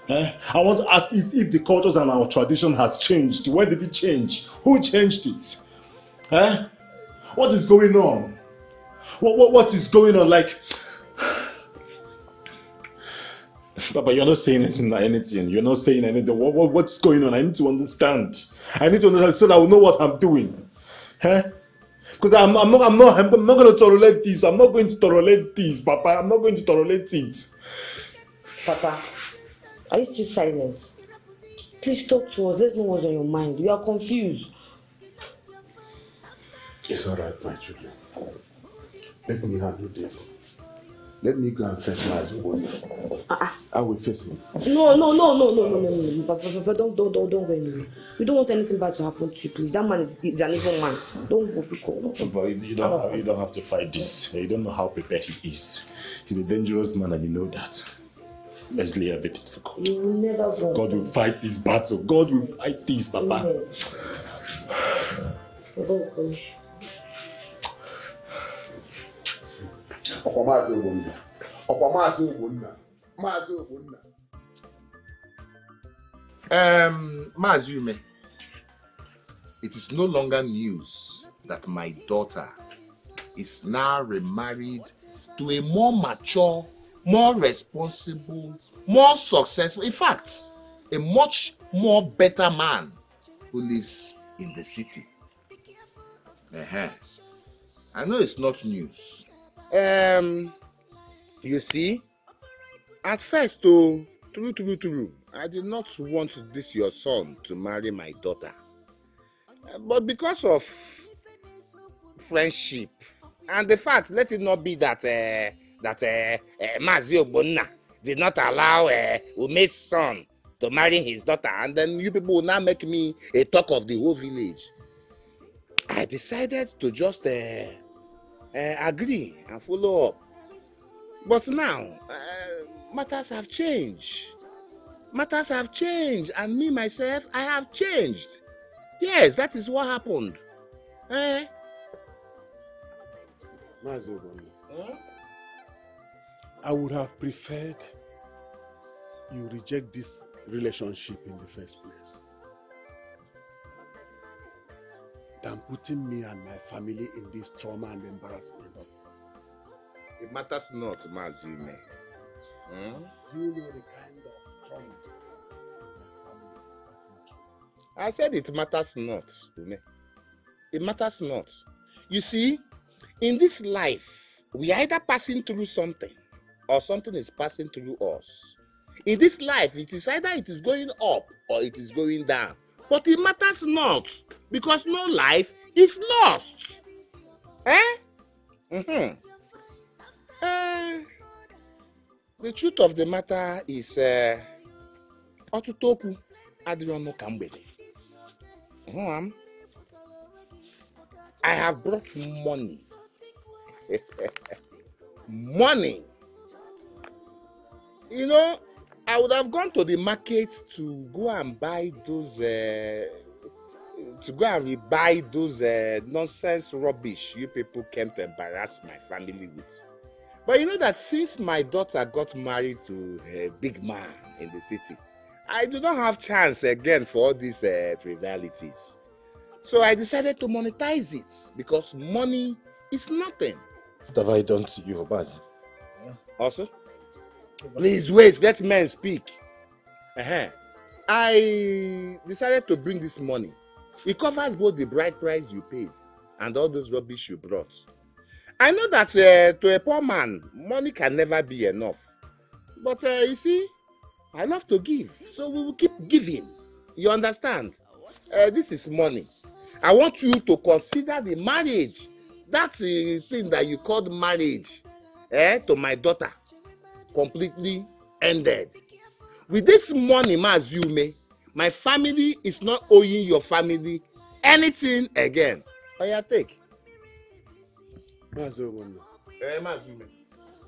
Eh? I want to ask if, if the cultures and our tradition has changed. When did it change? Who changed it? Eh? What is going on? What, what, what is going on? Like, Papa, you're not saying anything. anything. You're not saying anything. What, what, what's going on? I need to understand. I need to understand so that I will know what I'm doing. Eh? Because I'm, I'm not, I'm not, I'm not going to tolerate this. I'm not going to tolerate this, Papa. I'm not going to tolerate it. Papa, are you still silent? Please talk to us. Let's know what's on your mind. We are confused. It's all right, my children. Let me handle this. Let me go and face my husband. Ah, ah. I will face him. No, no, no, no, no, no, no, no. Papa, Papa, don't, don't, don't, don't go anywhere. We don't want anything bad to happen to you, please. That man is, is an evil man. Don't go, because. But you you don't, have, you don't have to fight this. You don't know how prepared he is. He's a dangerous man and you know that. Let's lay everything for God. You will never go. God will fight this battle. God will fight this, Papa. Amen. Um, Maazị Ume, it is no longer news that my daughter is now remarried to a more mature, more responsible, more successful, in fact, a much more better man who lives in the city. Uh-huh. I know it's not news. Um, you see, at first, oh, true, true, true, I did not want this your son to marry my daughter. Uh, But because of friendship and the fact, let it not be that uh, that uh, uh, Mazi Ogbonna did not allow uh, Ume's son to marry his daughter, and then you people now make me a talk of the whole village. I decided to just uh, uh, agree and follow up. But now, uh, matters have changed. Matters have changed, and me myself, I have changed. Yes, that is what happened. Eh? maazị ogbonna I would have preferred you reject this relationship in the first place than putting me and my family in this trauma and embarrassment. It matters not, Mazume. Hmm? You know the kind of trauma my family is passing through? I said it matters not, Ume. It matters not. You see, in this life, we are either passing through something or something is passing through us. In this life, it is either it is going up or it is going down. But it matters not because no life is lost. Eh? Mm-hmm. Uh, the truth of the matter is uh, ọtụtụ okwu adịghị ọnụ. I have brought money. money. You know, I would have gone to the market to go and buy those, uh, to go and buy those uh, nonsense rubbish you people came to embarrass my family with. But you know that since my daughter got married to a big man in the city, I do not have chance again for all these uh, trivialities. So I decided to monetize it because money is nothing. What have I done to you, Obazi? Also, please wait, let men speak. Uh-huh. I decided to bring this money. It covers both the bride price you paid and all those rubbish you brought. I know that uh, to a poor man, money can never be enough. But uh, you see, I love to give, so we will keep giving. You understand? Uh, this is money. I want you to consider the marriage, that uh, thing that you called marriage, eh, to my daughter, completely ended. With this money, Mazume, my family is not owing your family anything again. Oya take. Maazị Ogbonna, Eh, Mazume.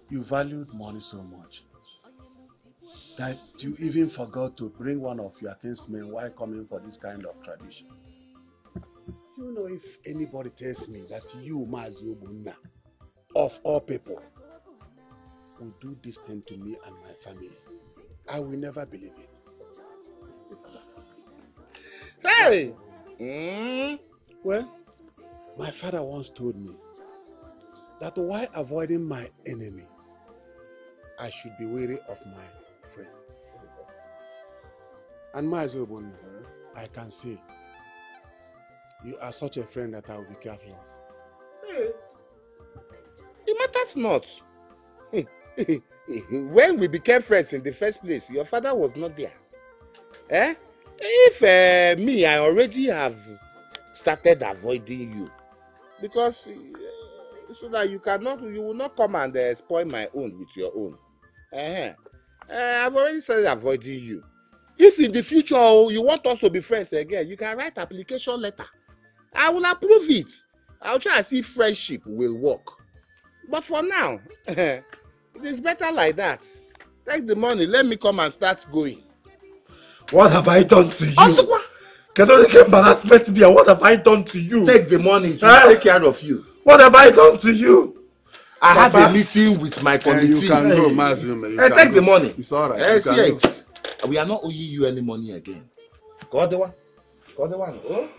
you valued money so much that you even forgot to bring one of your kinsmen while coming for this kind of tradition. Do you know if anybody tells me that you, Obunna, of all people, will do this thing to me and my family, I will never believe it. Hey! Mm. Well, my father once told me that while avoiding my enemies, I should be wary of my friends. And Mazi Obunna, I can say, you are such a friend that I will be careful of. Hey, it matters not. When we became friends in the first place, your father was not there. Eh? If uh, me, I already have started avoiding you because uh, so that you cannot, you will not come and uh, spoil my own with your own. Uh-huh. Uh, I've already started avoiding you. If in the future oh, you want us to be friends again, you can write application letter. I will approve it. I'll try and see if friendship will work. But for now, it is better like that. Take the money, let me come and start going. What have I done to you? Osukwa! Catholic embarrassment there. What have I done to you? Take the money to Eh? take care of you. What have I done to you? I have Papa? a meeting with my Eh, committee. you can go, Mazi Ume, you Eh, take go. the money. It's all right. Eh, you see can it. We are not owing you any money again. Go the one. Go the one. Oh.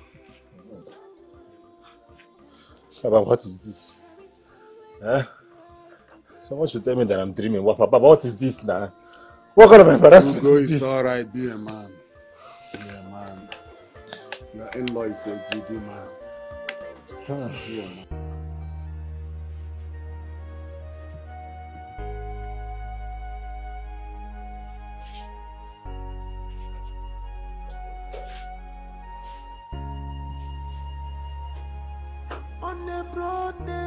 Papa, what is this? Huh? Someone should tell me that I'm dreaming. What, Papa, what is this now? What kind of embarrassment Go, is it's this? all right. Be a man. Be a man. Your in-law is a greedy man. Be a man. On a broad daylight,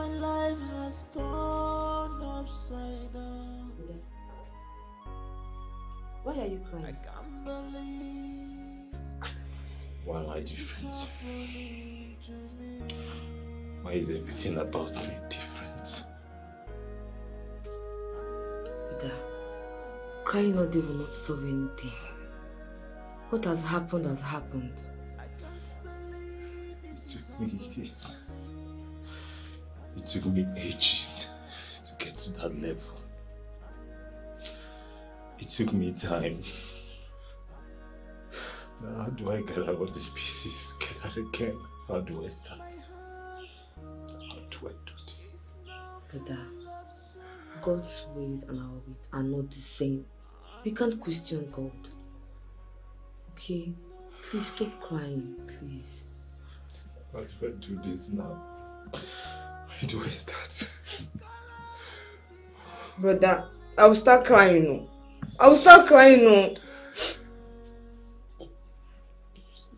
my life has turned upside down. Why are you crying? Can't believe Why am I different? Why is everything about me different? Ada, crying all day will not solve anything. What has happened has happened. It took me years. It took me ages to get to that level. It took me time. Now, how do I gather all these pieces together again? How do I start? How do I do this? Ada, God's ways and our ways are not the same. We can't question God. Okay? Please stop crying, please. How do I do this now? Where do I start? Brother, I will start crying. oh. I will start crying. oh.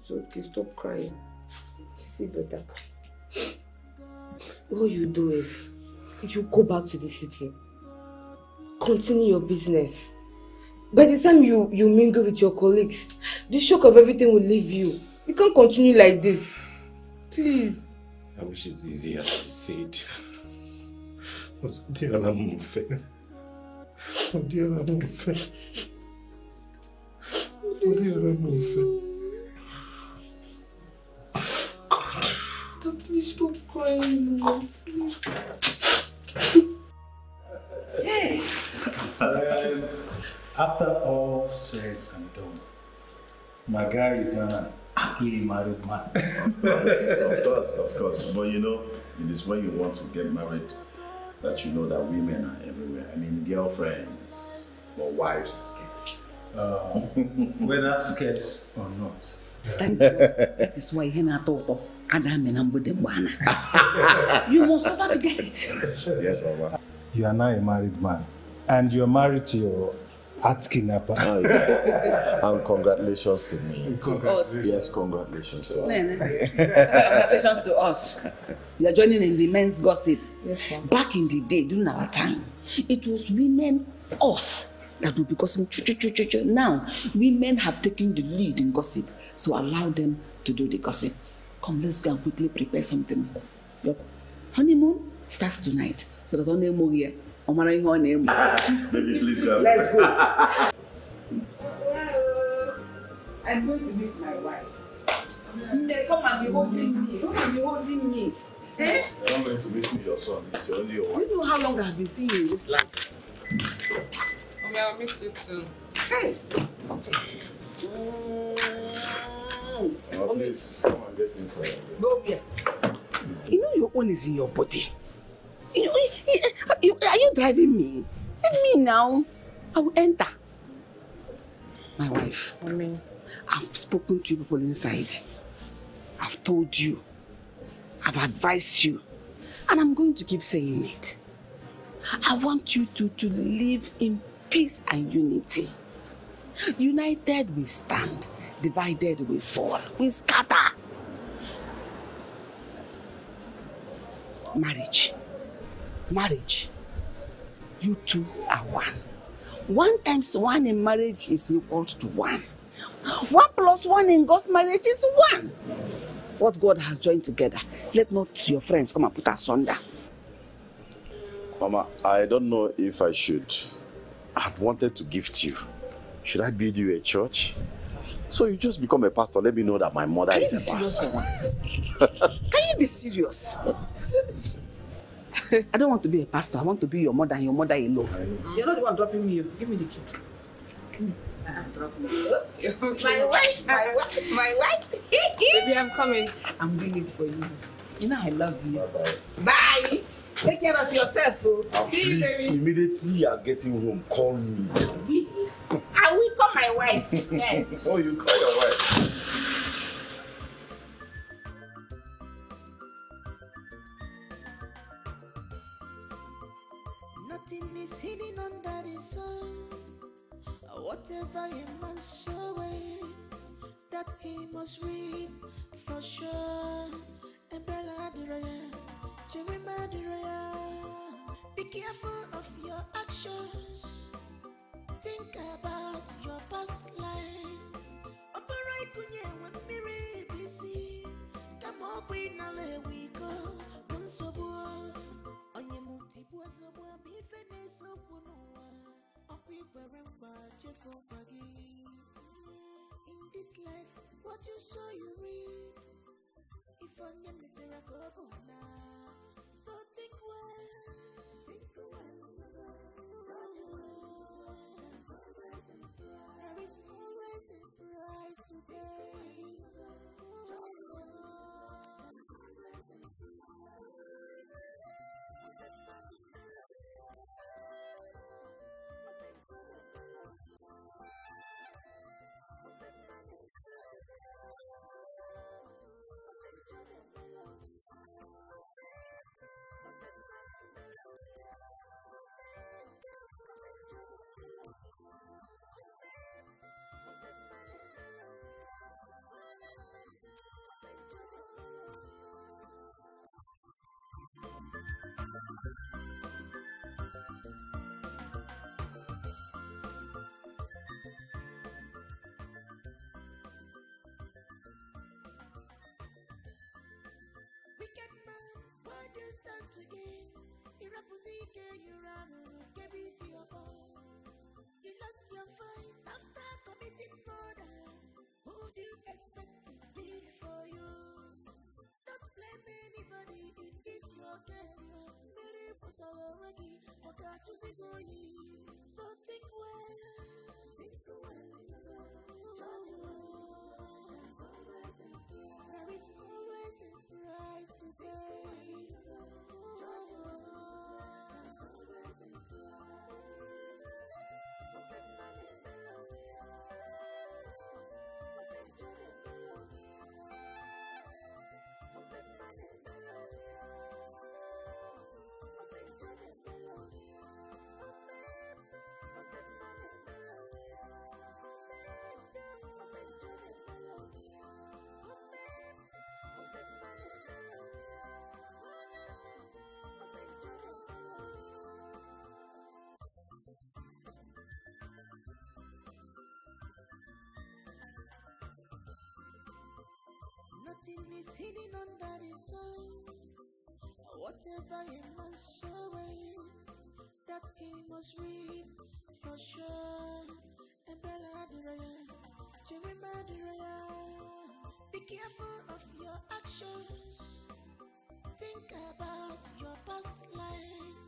It's okay, stop crying. See, brother. All you do is you go back to the city. Continue your business. By the time you, you mingle with your colleagues, the shock of everything will leave you. You can't continue like this. Please. I wish it's easy as she said. But dear, I'm unfair. Oh dear, I'm unfair. Oh dear, I'm unfair. Please stop crying. no. Please. Um, after all said and done, my guy is now an happily married man. Of course, of course, of course. But you know, it is when you want to get married that you know that women are everywhere. I mean, girlfriends, or wives are scarce. Uh, whether scarce or not. Thank you. That is why ihe na-atọ ụtọ ada amị na mgbede mgbe ana. You must suffer to get it. Yes, Baba. You are now a married man, and you're married to your art kidnapper. Oh, yeah. and congratulations to me. To us. Yes, congratulations to us. Congratulations to us. You are joining in the men's gossip. Yes, sir. Back in the day, during our time, it was women, us, that would be gossiping. Now, women have taken the lead in gossip, so allow them to do the gossip. Come, let's go and quickly prepare something. Your honeymoon starts tonight, so that on the here, ọ mara ihe ọ go. Let's go. I'm going to miss my wife. Nne, come and be holding me. Come and be holding me. Eh? You're not going to miss me, your son. It's your you know how long I've been seeing you in this life? Mommy, I'll miss you too. Hey. Oh, please, come and get inside. Go here. You know your own is in your body. You, you- are you driving me? Let me now. I will enter. My wife. Mommy. I've spoken to you people inside. I've told you. I've advised you. And I'm going to keep saying it. I want you two to live in peace and unity. United we stand, divided we fall, we scatter. Marriage. Marriage. You two are one. One times one in marriage is equal to one. One plus one in God's marriage is one. What God has joined together, let not your friends come and put asunder. Mama, I don't know if I should. I had wanted to gift you. Should I build you a church? So you just become a pastor. Let me know that my mother Can is a pastor. Can you be serious? I don't want to be a pastor. I want to be your mother and your mother alone. You're not the one dropping me. Give me the key. Uh, drop me. My wife, my wife, my wife. Baby, I'm coming. I'm doing it for you. You know I love you. Bye. Take care of yourself, oh. And please, immediately you are getting home, call me. I will call my wife. Yes. oh, you call your wife. Whatever he must sow that he must reap for sure. And Bella Duraya, Jeremiah Duraya. Be careful of your actions. Think about your past life. Operate kunye when mirror busy. Come on, queen, now let we go. Bunsobu. Onye mutibu azobu abife nesobu n'ụwa. Ọkwa ikwere mkpa chefu mkpa. Mm, in this life, what you sow you reap. If ka ọ bụ na. So think well, think well. Judge well. There is always a price to take. You stand to gain? Irapusike, you ran, KBC upon. You lost your voice after committing murder. Who do you expect to speak for you? Don't blame anybody in this your case. yo. Mary Musalawagi, Wakachusigoyi. So think well, think well. Judge well. There is always a price to take. Nothing is hidden under the sun. Whatever he must sow that he must reap for sure. And Bella Duraya, Jeremiah Duraya. Be careful of your actions. Think about your past life.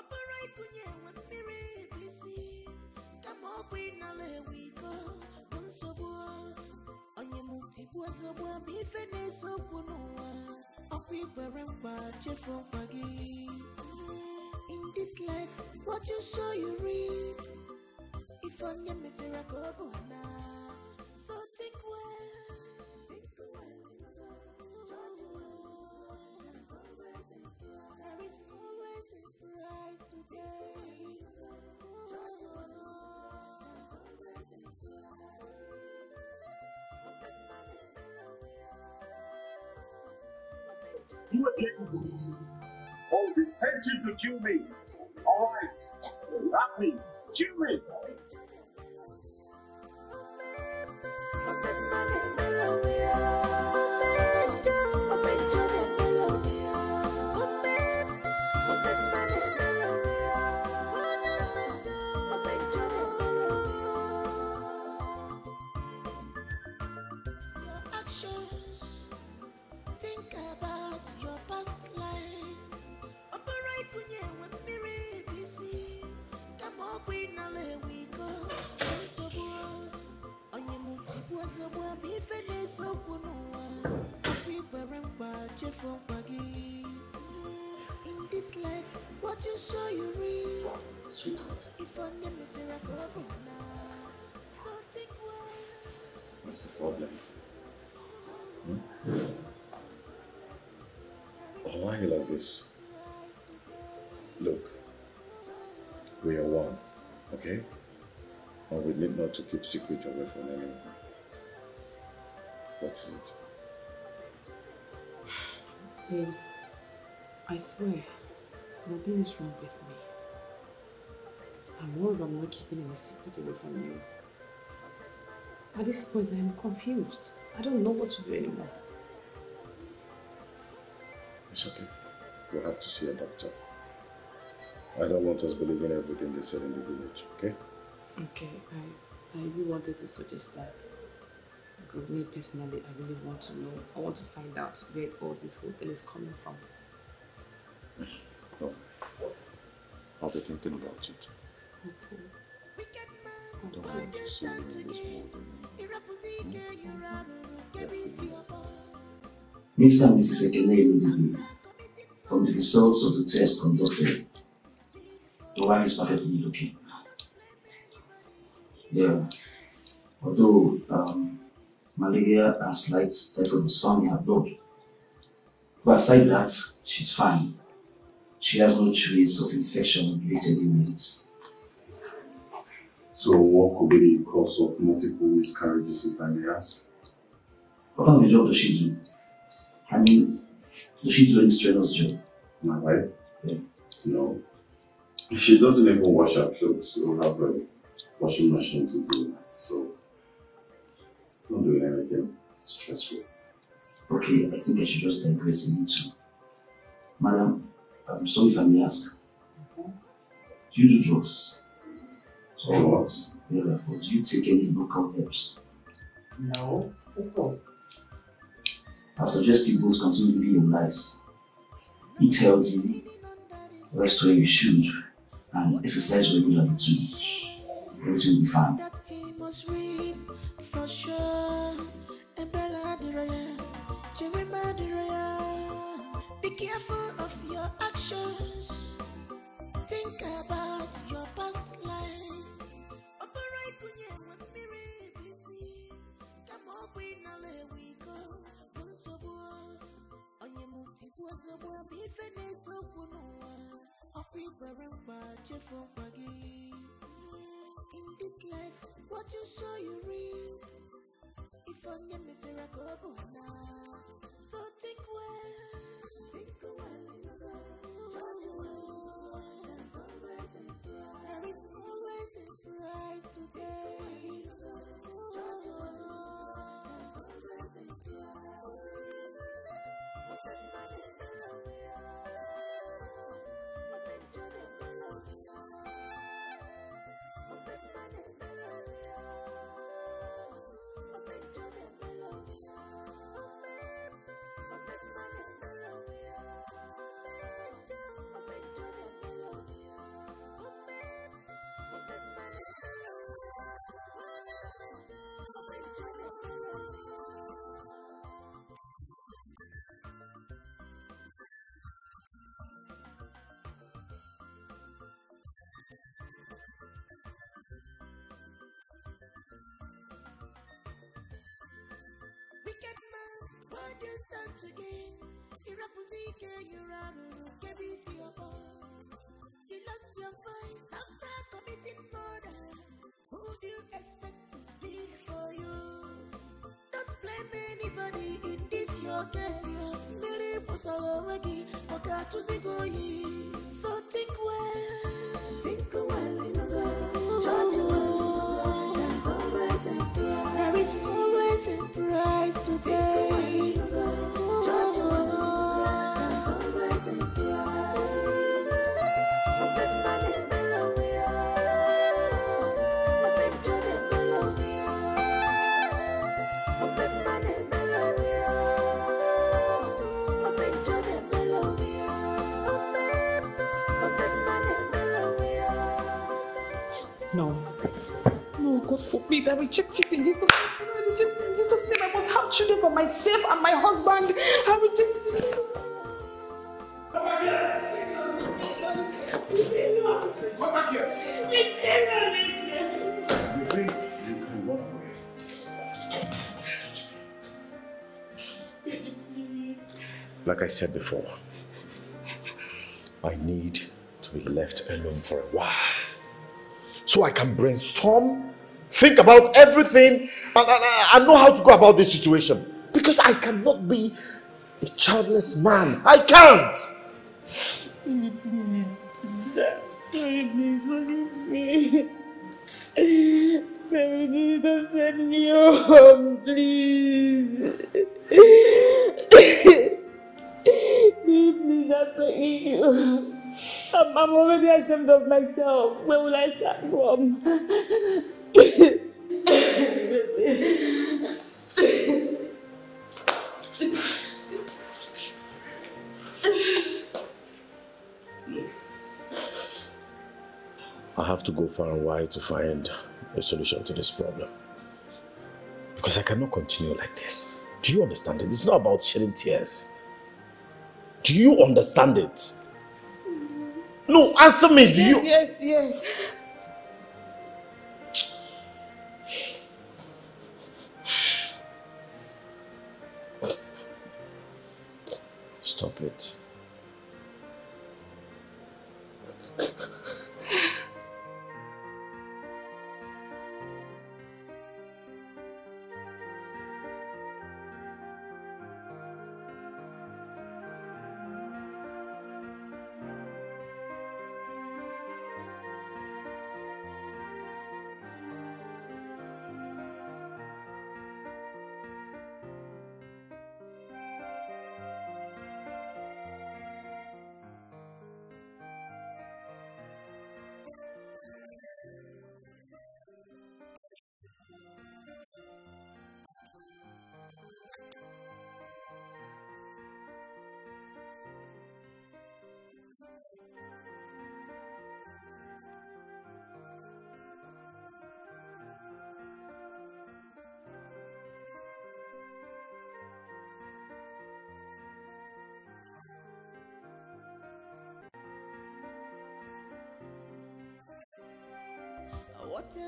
Ọbụrụ ịkụnye enwe mmiri ebisi, kama ọgwụ ịnala ewe iko bụ nsogbu. Onye m tigbu ozugbo bụ ife na-ese n'ụwa. In this life, what you sow you reap. If onye mechara ka ọ Capable. Oh, they sent you to kill me. All right. That me. Kill me. This? Look, we are one, okay? And we need not to keep secret away from anyone. What is it? Babes, I swear, nothing is wrong with me. I'm worried I'm not keeping any secret away from you. At this point, I am confused. I don't know what to do anymore. It's okay. We'll have to see a doctor. I don't want us believing everything they said in the village, okay? Okay, I, I really wanted to suggest that. Because me personally, I really want to know. I want to find out where all this whole thing is coming from. No. I'll be thinking about it. Okay. I don't want to see you in this world. Mr. and Mrs. Ekene Eludigi, from the results of the test conducted, the wife is perfectly looking. Yeah. Although um, malaria and slight typhoid was found in her blood. But aside that, she's fine. She has no trace of infection related ailments. So what could be the cause of multiple miscarriages if I may ask? What kind of job does she do? I mean, does she do any strenuous job? My wife? Yeah. No. She doesn't even wash her clothes. We don't have a washing machine to do that. So, not doing anything stressful. Okay, I think I should just digress a little. Madam, I'm sorry if I may ask. Do you do drugs? Drugs? Yeah, or do you take any local herbs? No, at all. I suggest you both continue living your lives. Eat healthy, rest where you should, and exercise regularly too. Everything will be fine. he your actions. Think about your past life. Operate kunye mmiri bisi. Kama ọgwụ chefu mkpa gị. In this life, what you sow you reap. If ọ bụ na. So think well, think well. Judge well. There is always a price. There is always a price to pay. Judge well. There is always a price. ちっちゃいのよ! You start again. Irapuzike, Yuraruru, Kebisi, Obo. You lost your voice after committing murder. Who do you expect to speak for you? Don't blame anybody in this your case. Mary Musalawagi, Okatuzigoyi. So think well, think well, you know, judge well. There's always a price. There is always a price to pay. No, God forbid. I reject it in Jesus' name. I reject it in Jesus' name. I must have children for myself and my husband. I reject it. Come back here. You think you can walk away? Like I said before, I need to be left alone for a while. So I can brainstorm, think about everything, and, and know how to go about this situation. Because I cannot be a childless man. I can't. Please. Baby, please forgive me. Baby, please don't send me home, please. Please, I'm begging you. I'm, I'm already ashamed of myself. Where will I start from? I have to go far and wide to find a solution to this problem. Because I cannot continue like this. Do you understand it? It's not about shedding tears. Do you understand it? No, answer me. Do you? Yes, yes. Stop it.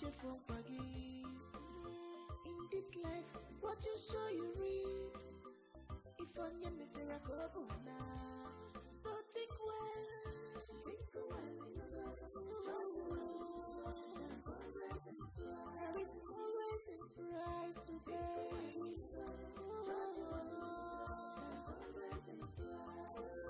Jefo pagi. In this life, what you sow you reap. If onye metera kobuna. So think well, think well. There is always a price to take. Judge. There's always a price.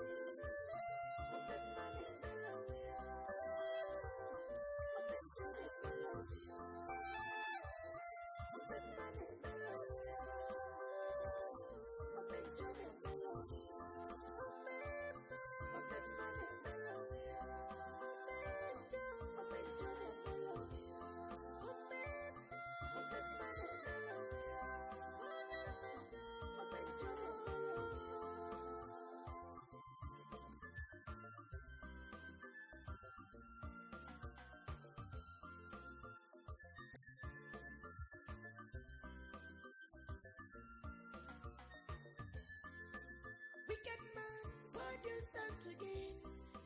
distant again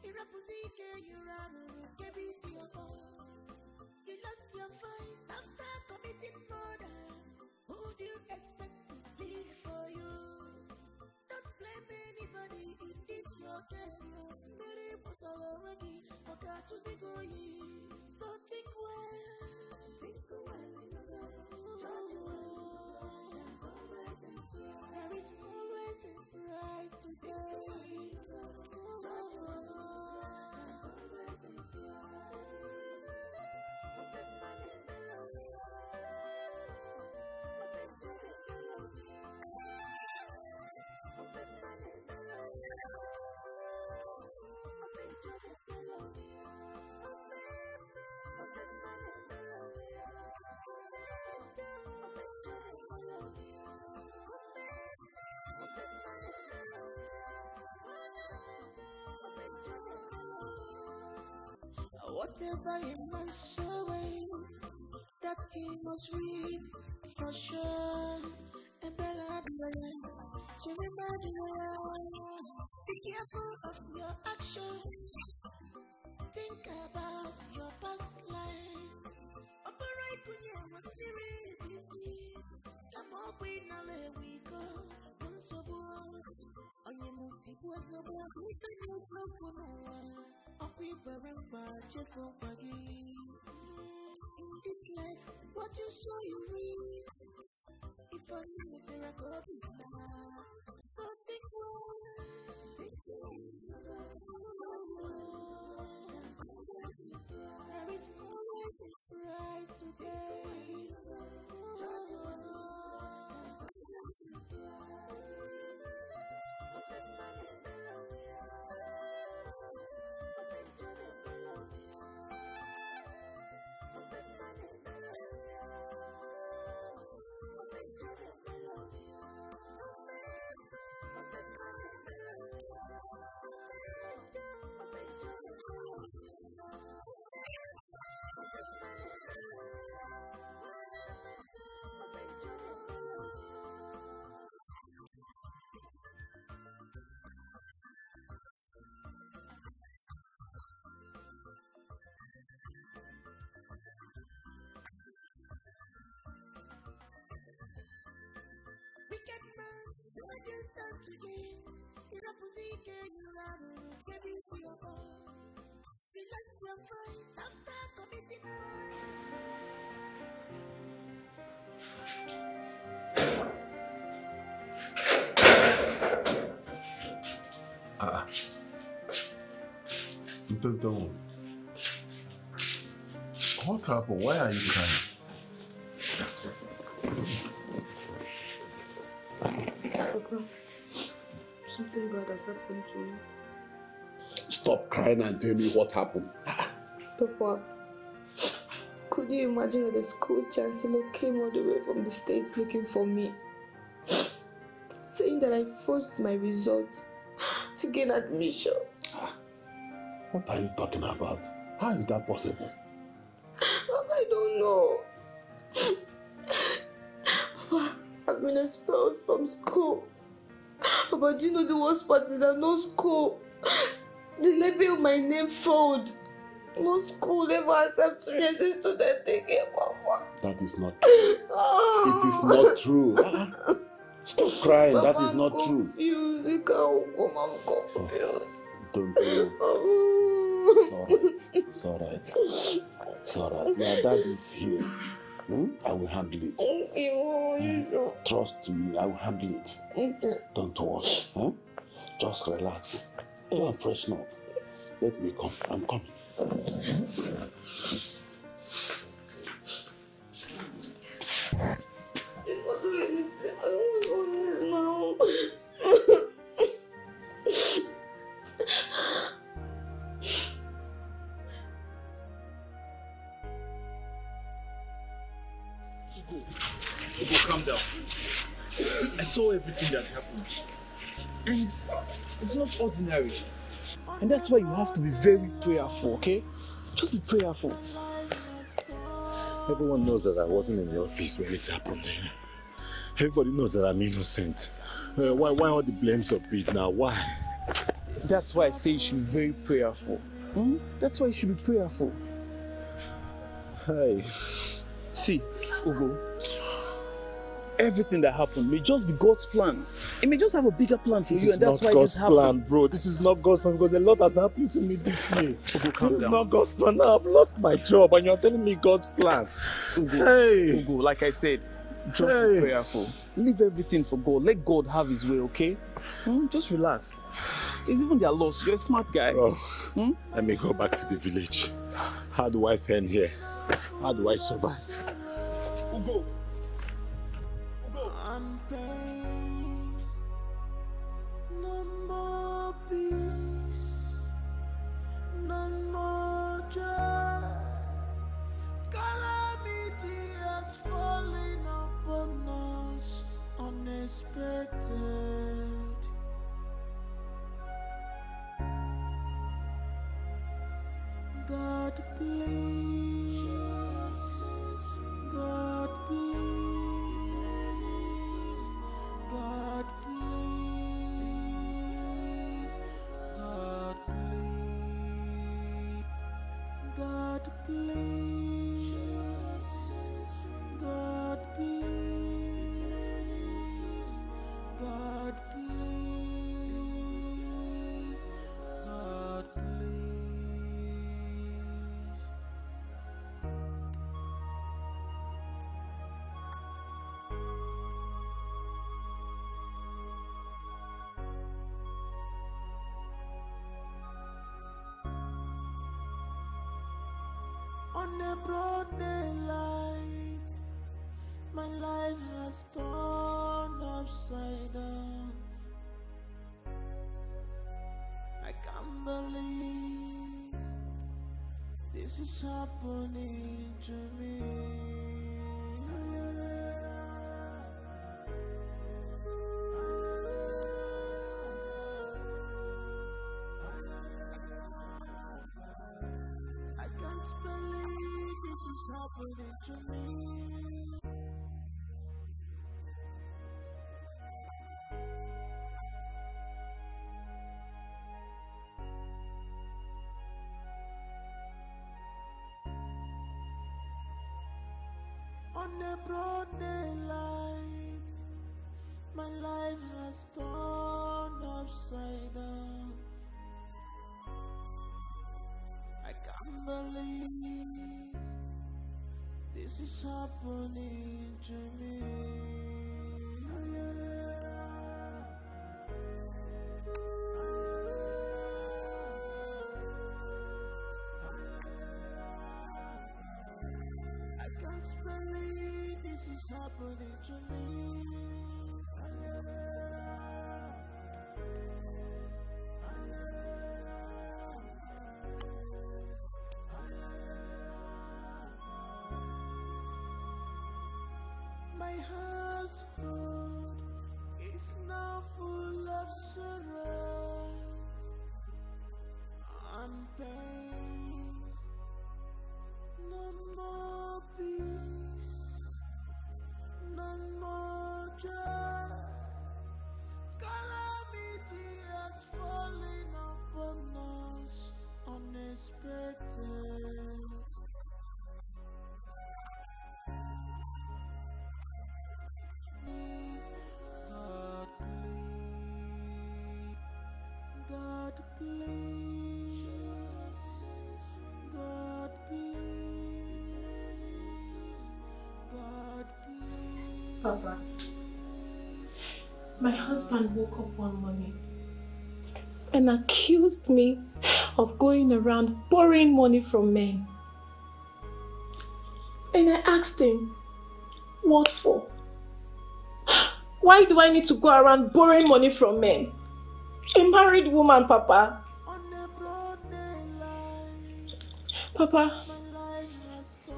ịrapụzi ike yụrụ you run bụ isi ọkọ you lost your voice after committing murder who do you expect to speak for you don't blame anybody in this your case yo mmeri gbụsara onwe gị so think well think well judge well there is always a price to pay Judge well. Whatever away, that he must read for sure. And Bella, be careful of your actions. Think about your past life. Operate when you're with the real Come up let we go. Multiple zobo, ife n'eziokwu n'ụwa. Mba chefu mkpa gị. In this life, what you show you reap. If only mechara ka obi mma. So think well, think well. There is always a price to pay. Judge when you stand to gain, inapuzike nyuraru, baby see your own. You lost your voice after committing Ah. Don't, don't. What happened? Why are you crying? Has happened to me. Stop crying and tell me what happened. Papa, could you imagine that the school chancellor came all the way from the States looking for me? Saying that I forged my results to gain admission. What are you talking about? How is that possible? I don't know. Papa, I've been expelled from school. You know the worst part is that no school, they label my name fraud. No school ever accepts me as a student again, Papa. That is not true. It is not true. Ah, Stop crying. That Papa, is I'm not true. confused. I can't come, I'm confused. Don't worry. It's all right. It's all right. Your dad is here. Hmm? I will handle it. Okay, sure? Trust me. I will handle it. Okay. Don't worry. Huh? Just relax. Go and freshen up. Let me come. I'm coming. I don't do anything. I don't want this saw everything that happened. And it's not ordinary. And that's why you have to be very prayerful, okay? Just be prayerful. Everyone knows that I wasn't in the office when it happened. Everybody knows that I'm innocent. Uh, why, why all the blames of it now? Why? That's why I say you should be very prayerful. Hmm? That's why you should be prayerful. Hey. See, Ugo, everything that happened may just be God's plan. It may just have a bigger plan for This you, and that's not why God's this happened. plan, bro. This is not God's plan because a lot has happened to me this year. Ugo, calm this is not God's plan. Now I've lost my job and you're telling me God's plan. Ugo, Hey. Ugo, like I said, just Hey. be prayerful. Leave everything for God. Let God have His way, okay? Hmm, Just relax. It's even their loss. You're a smart guy. Hmm? Let me go back to the village. How do I fend here? How do I survive? Ugo. Pain. No more more joy. Calamity has fallen upon us unexpected. God please, On a broad daylight, my life has turned upside down. I can't believe this is happening to me. On a broad daylight, my life has turned upside down. I can't believe this is happening to me. I can't believe this is happening to me. Household is now full of sorrow Papa, my husband woke up one morning and accused me of going around borrowing money from men. And I asked him, What for? Why do I need to go around borrowing money from men? A married woman, Papa. Papa,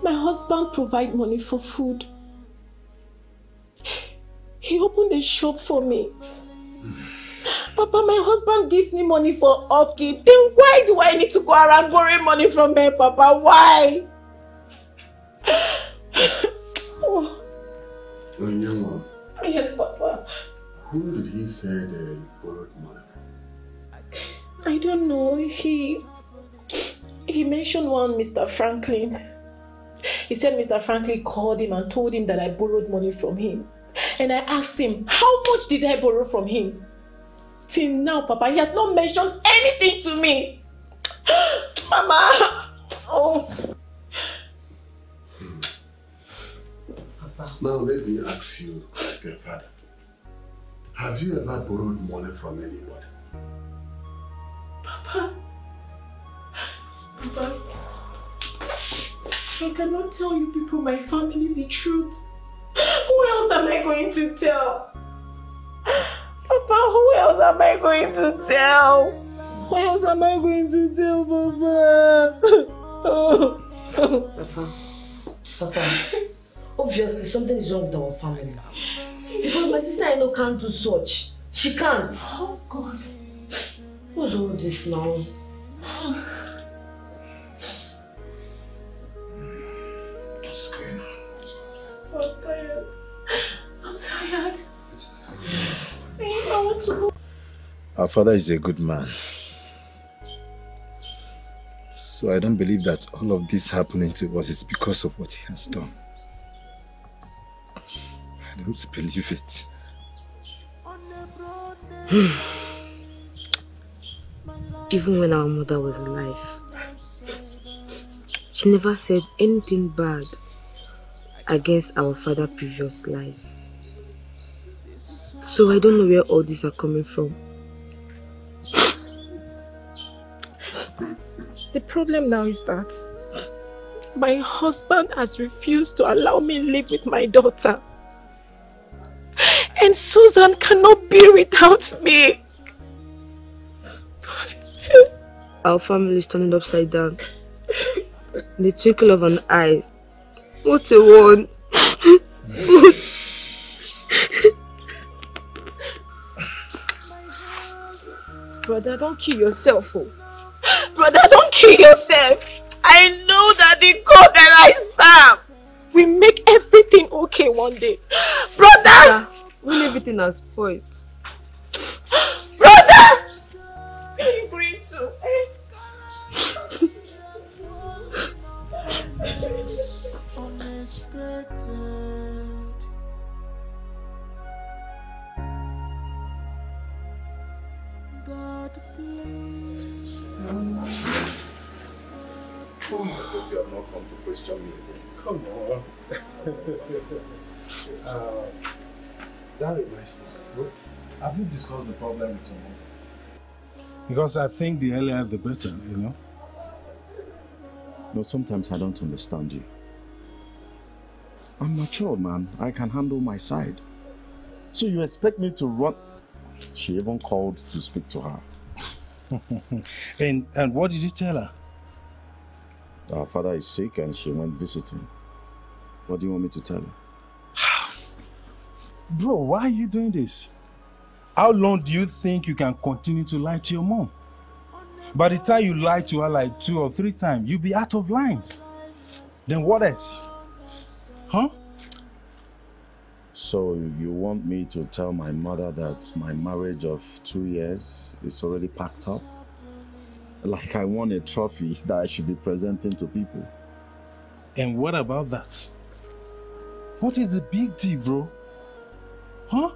my husband provide money for food. A shop for me. Papa, my husband gives me money for upkeep. Then why do I need to go around borrowing money from men, Papa? Why? oh, Onyema, yes, Papa. who did he say they borrowed money? I don't know. He he mentioned one Mr. Franklin. He said Mr. Franklin called him and told him that I borrowed money from him. And I asked him, how much did I borrow from him? Till now, Papa, he has not mentioned anything to me. Mama! Oh. Papa. Now let me ask you, like a father, have you ever borrowed money from anybody? Papa. Papa. I cannot tell you people, my family, the truth. Who else am I going to tell? Papa, who else am I going to tell? Who else am I going to tell, Papa? Papa, Papa, obviously something is wrong with our family. Because my sister I know can't do such. She can't. Oh God. What's all this now? Our father is a good man. So I don't believe that all of this happening to us is because of what he has done. I don't believe it. Even when our mother was alive, she never said anything bad against our father previous life. So I don't know where all these are coming from. The problem now is that my husband has refused to allow me live with my daughter. And Susan cannot be without me. Our family is turning upside down. In the twinkle of an eye. What a one. Brother, don't kill yourself. Oh. Brother, don't kill yourself. I know that the God that I serve will make everything okay one day. Brother! When everything has spoiled. Brother! Where are you going to? Eh? God please. Hope you have not come to question me again. Come on. uh, that reminds me. Have you discussed the problem with your mom? Because I think the earlier the better, you know? No, sometimes I don't understand you. I'm mature, man. I can handle my side. So you expect me to run? She even called to speak to her. and and what did you tell her? Our father is sick and she went visiting. What do you want me to tell her? Bro, why are you doing this? How long do you think you can continue to lie to your mom? By the time you lie to her like two or three times, you'll be out of lines. Then what else? Huh? So you want me to tell my mother that my marriage of two years is already packed up? Like I won a trophy that I should be presenting to people. And what about that? What is the big deal, bro? Huh?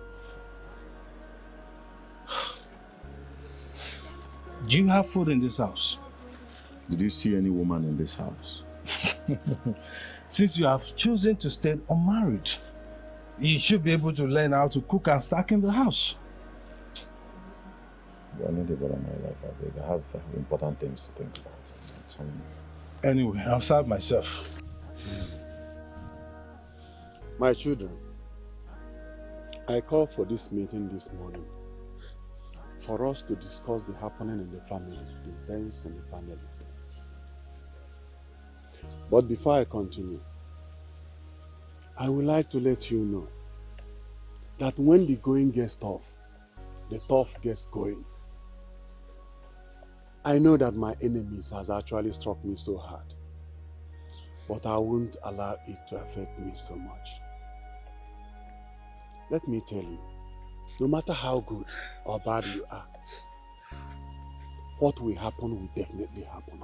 Do you have food in this house? Did you see any woman in this house? Since you have chosen to stay unmarried, you should be able to learn how to cook and stack in the house. I need to go on my life. I beg. I have important things to think about. Some... Anyway, I'll serve myself. My children, I called for this meeting this morning for us to discuss the happening in the family, the events in the family. But before I continue, I would like to let you know that when the going gets tough, the tough gets going. I know that my enemies has actually struck me so hard, but I won't allow it to affect me so much. Let me tell you, no matter how good or bad you are, what will happen will definitely happen.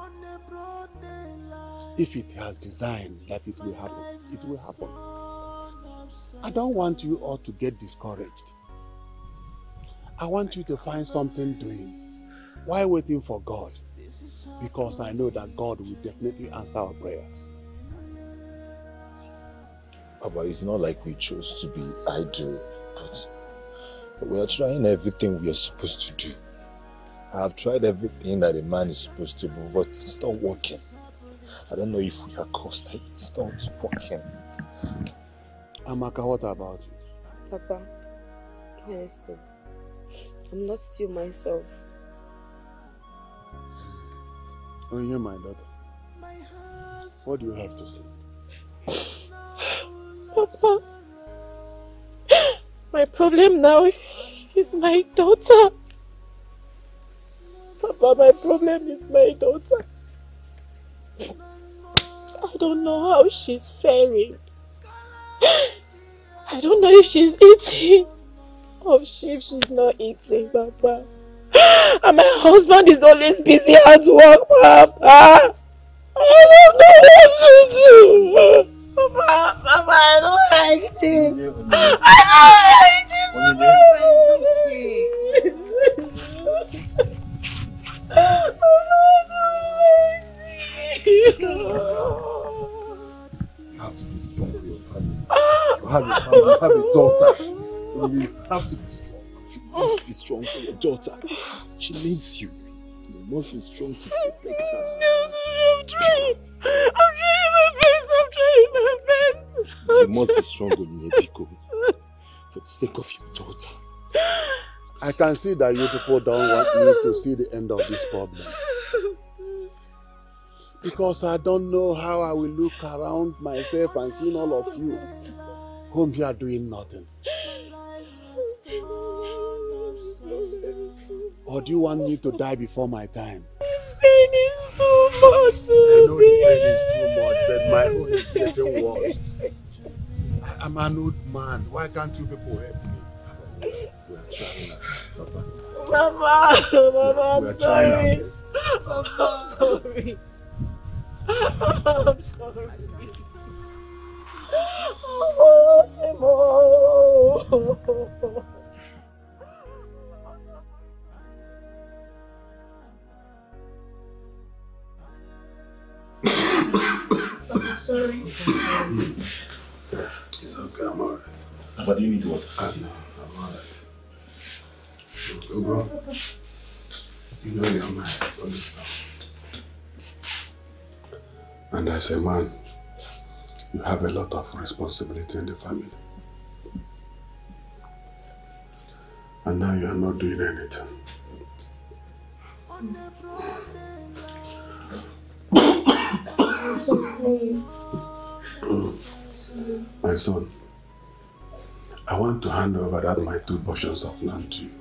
If it has designed that it will happen, it will happen. I don't want you all to get discouraged. I want you to find something doing while waiting for God because I know that God will definitely answer our prayers. Papa, it's not like we chose to be idle, but we are trying everything we are supposed to do. I have tried everything that a man is supposed to do, but it's not working. I don't know if we are cursed. It's not working. Amaka, what about you? Papa, honestly, I'm not still myself. Oh, yeah, my daughter. What do you have to say? Papa, my problem now is my daughter. Papa, my problem is my daughter. I don't know how she's faring. I don't know if she's eating or if she's not eating, Papa. And my husband is always busy at work, Papa. I don't know what to do. Papa, Papa, I don't like this. I don't You have to be strong for your family. You have a family, you have a daughter. You have to be strong. You must oh. be strong for your daughter. She needs you. You must be strong to oh, protect her. I'm trying. I'm trying my best. I'm trying my best. You must be strong, Onyebiko. For the sake of your daughter. I can see that you people don't want me to see the end of this problem. Because I don't know how I will look around myself and see all of you whom you are doing nothing. Or do you want me to die before my time? This pain is too much to I know the pain is too much, but my own is getting worse. I- I'm an old man. Why can't you people help me? We are trying, Papa. Mama, Mama, We I'm are trying our sorry. best. Mama, I'm sorry. I'm sorry. Oh, Chimo. I'm sorry. It's okay, I'm alright. But do you need water? I know, I'm alright. Ugo, you know you're my only son. And as a man, you have a lot of responsibility in the family. And now you are not doing anything. Mm. My son, I want to hand over that my two portions of land to you.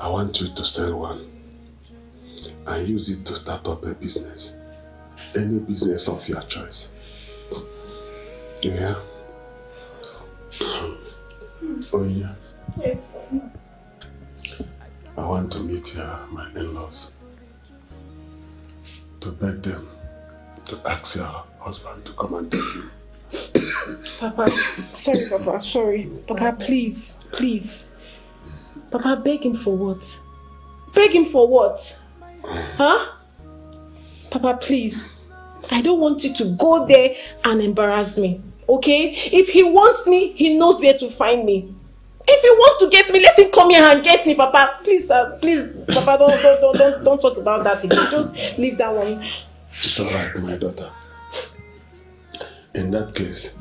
I want you to sell one and use it to start up a business. Any business of your choice. Yeah? Hmm. Oh yeah. Yes, I want to meet your, my in-laws. To beg them to ask your husband to come and take you. Papa, sorry, Papa, sorry. Papa, please, please. Papa, beg him for what? Beg him for what? Huh? Papa, please. I don't want you to go there and embarrass me. Okay? If he wants me, he knows where to find me. If he wants to get me, let him come here and get me, Papa. Please, please, Papa, don't, don't, don't, don't, talk about that. Just leave that one. It's all right, my daughter. In that case,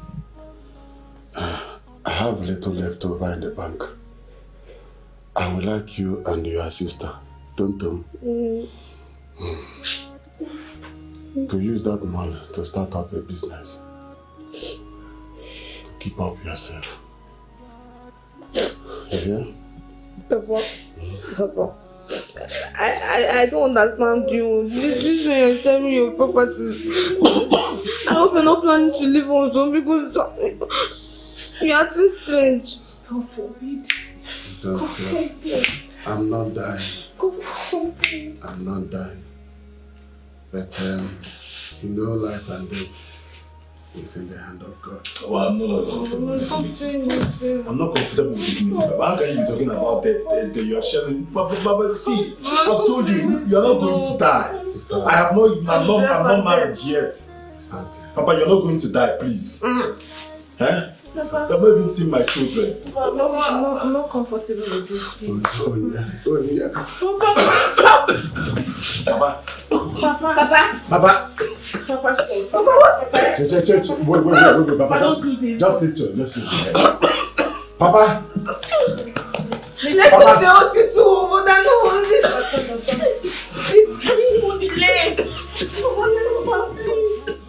uh, I have little left over in the bank. I would like you and your sister, Tonton, Mm. to use that money to start up a business. Keep up yourself. You hear? Papa, Papa, I, I, I don't understand you. This, this way you're telling me your property. I hope you're not planning to live on some because you're acting strange. God forbid. Just, uh, I'm not dying. God forbid. I'm not dying. But um, you know life and death is in the hand of God. Well, I'm not comfortable with this meeting. I'm not comfortable with this meeting. How can you be talking about death? That that you are sharing. But, but, but see, I've told you, you are not going to die. I have not, I'm not, I'm not married yet. Papa, you're not going to die, please. Eh? You've not even seen my children. I'm not, I'm not, I'm not comfortable with this, please. Oh, yeah. Oh, yeah. Papa. Papa. Papa. Papa. Papa. Papa, what? Check, check, check. check. Wait, wait, wait, wait, wait, Papa. Don't Just, do this. just lift your, just lift head. Papa. Let's go to the hospital, but I don't want this. Please, please, delay. Papa, please.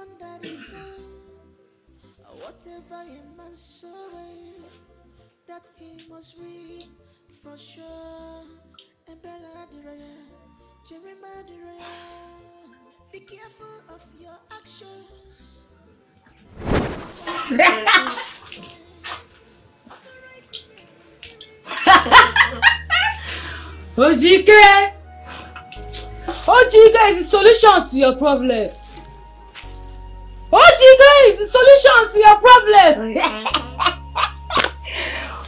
Under the sun. Whatever a man soweth, that he must reap for sure. And Bella Diraya, Jeremiah Diraya, be careful of your actions. Ojike! Ojike is the solution to your problem. Ojike is the solution to your problem.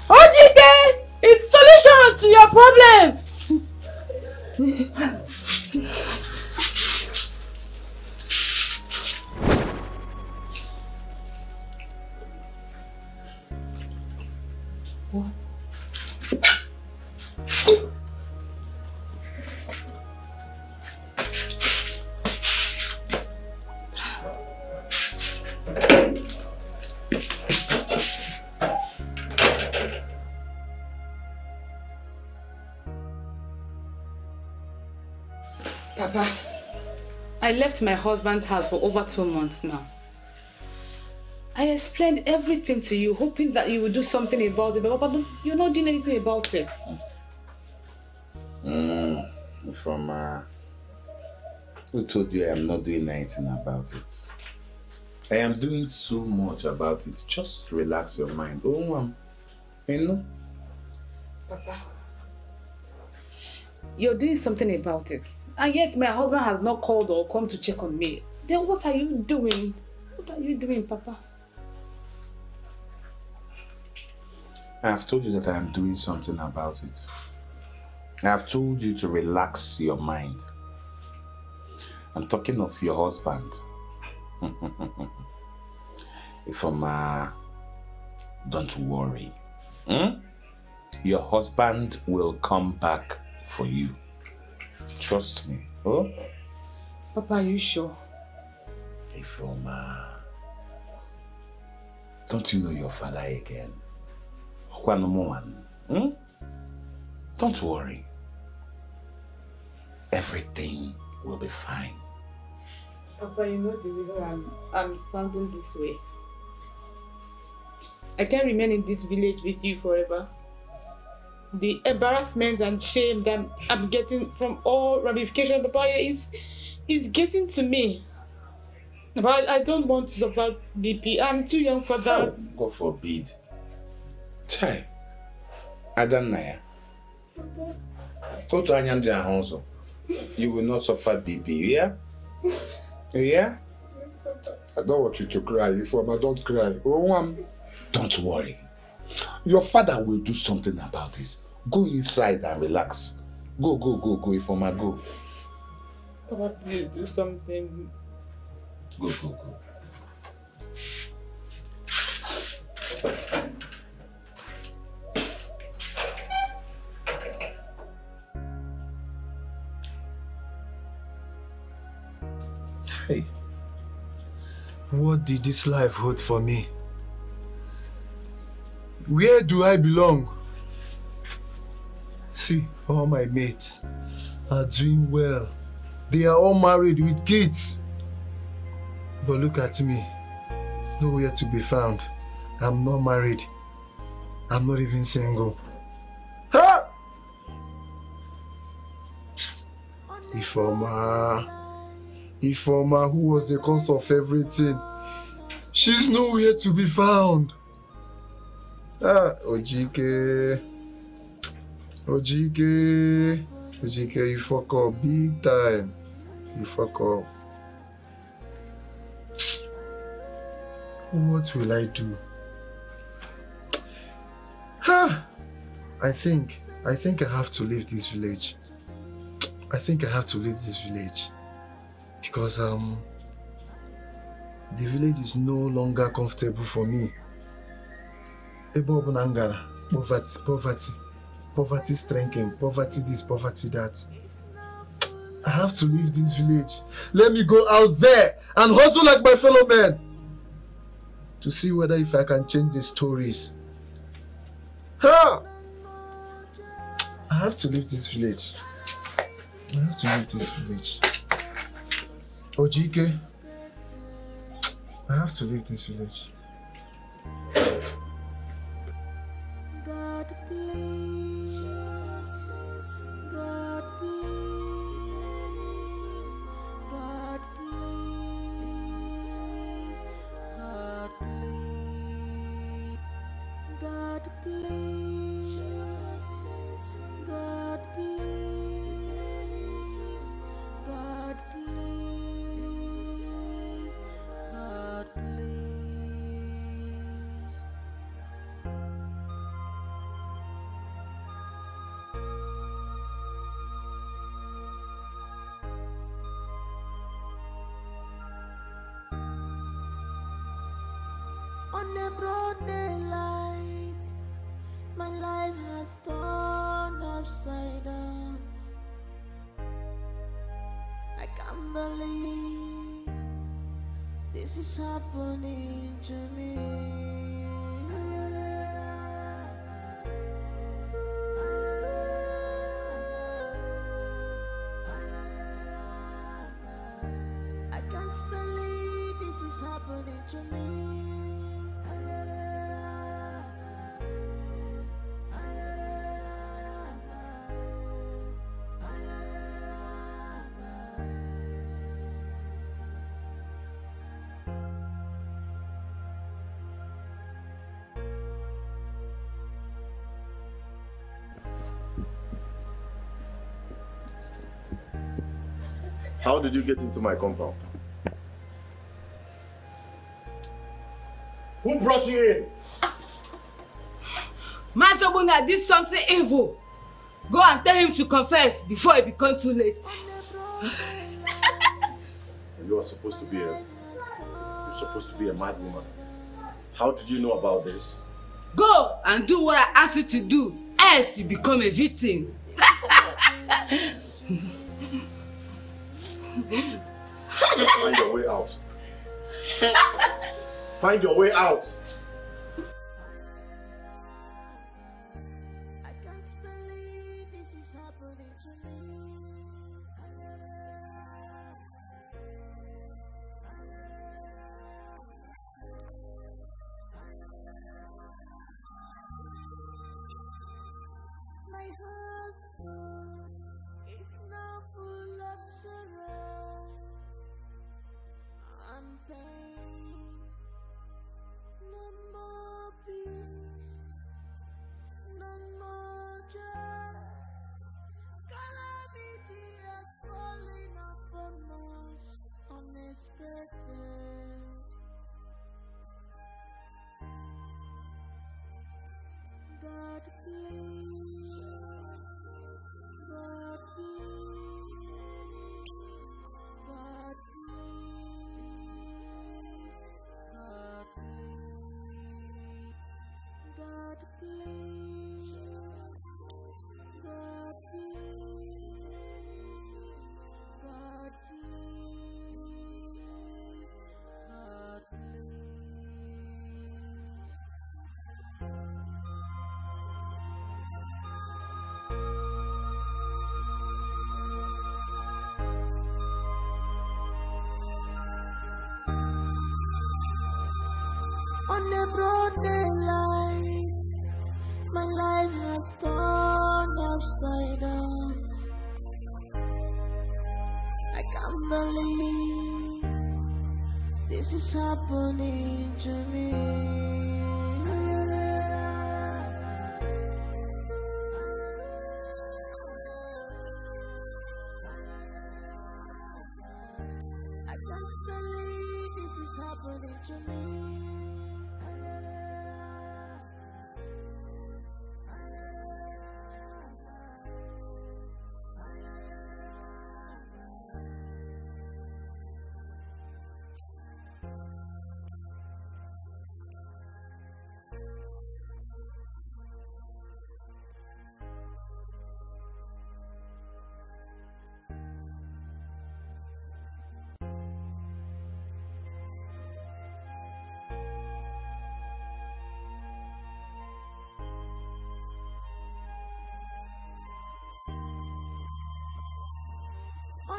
Ojike is the solution to your problem. Papa, I left my husband's house for over two months now. I explained everything to you, hoping that you would do something about it, but Papa, you're not doing anything about it. Mm, from uh, who told you I am not doing anything about it? I am doing so much about it. Just relax your mind. Oh, um, you know. Papa, you're doing something about it, and yet my husband has not called or come to check on me. Then what are you doing? What are you doing, Papa? I have told you that I am doing something about it. I have told you to relax your mind. I'm talking of your husband. if I'm, uh, don't worry. Hmm? Your husband will come back for you. Trust me. Oh? Papa, are you sure? Ifeoma, don't you know your father again? Hmm? Don't worry. Everything will be fine. Papa, you know the reason I'm, I'm sounding this way. I can't remain in this village with you forever. The embarrassment and shame that I'm getting from all ramifications, Papa, is, is getting to me. But I don't want to suffer BP. I'm too young for that. God forbid. Chai. Adannaya. Otu anya ndị ahụ ụzọ. You will not suffer BP, you hear? You hear? I don't want you to cry, Ifeoma, don't cry. Oh, Don't worry. Your father will do something about this. Go inside and relax. Go, go, go, go, Ifeoma, go. Papa, please do something. Go, go, go. Hey, what did this life hold for me? Where do I belong? See, all my mates are doing well. They are all married with kids. But look at me, nowhere to be found. I'm not married. I'm not even single. Ha! Ifeoma, Ifoma, who was the cause of everything, she's nowhere to be found. Ah, Ojike. Ojike. Ojike, you fuck up big time. You fuck up. What will I do? Ha! I think, I think I have to leave this village. I think I have to leave this village. Because, um, the village is no longer comfortable for me. Ebe ọbụla poverty, poverty, poverty stricken, poverty this, poverty that. I have to leave this village. Let me go out there and hustle like my fellow men to see whether if I can change the stories. Ha! I have to leave this village. I have to leave this village. Ojike, I have to leave this village. God please, happening to me. I can't believe this is happening to me. How did you get into my compound? Who brought you in? Mazobuna did something evil. Go and tell him to confess before it becomes too late. You are supposed to be a you're supposed to be a mad woman. How did you know about this? Go and do what I asked you to do, else you become a victim. Find your way out. Happening to me. I can't believe this is happening to me.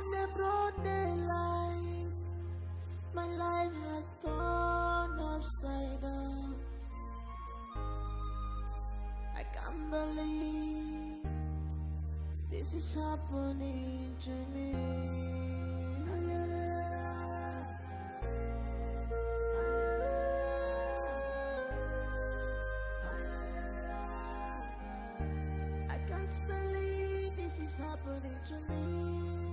On the broad daylight, my life has turned upside down. I can't believe this is happening to me. I can't believe this is happening to me.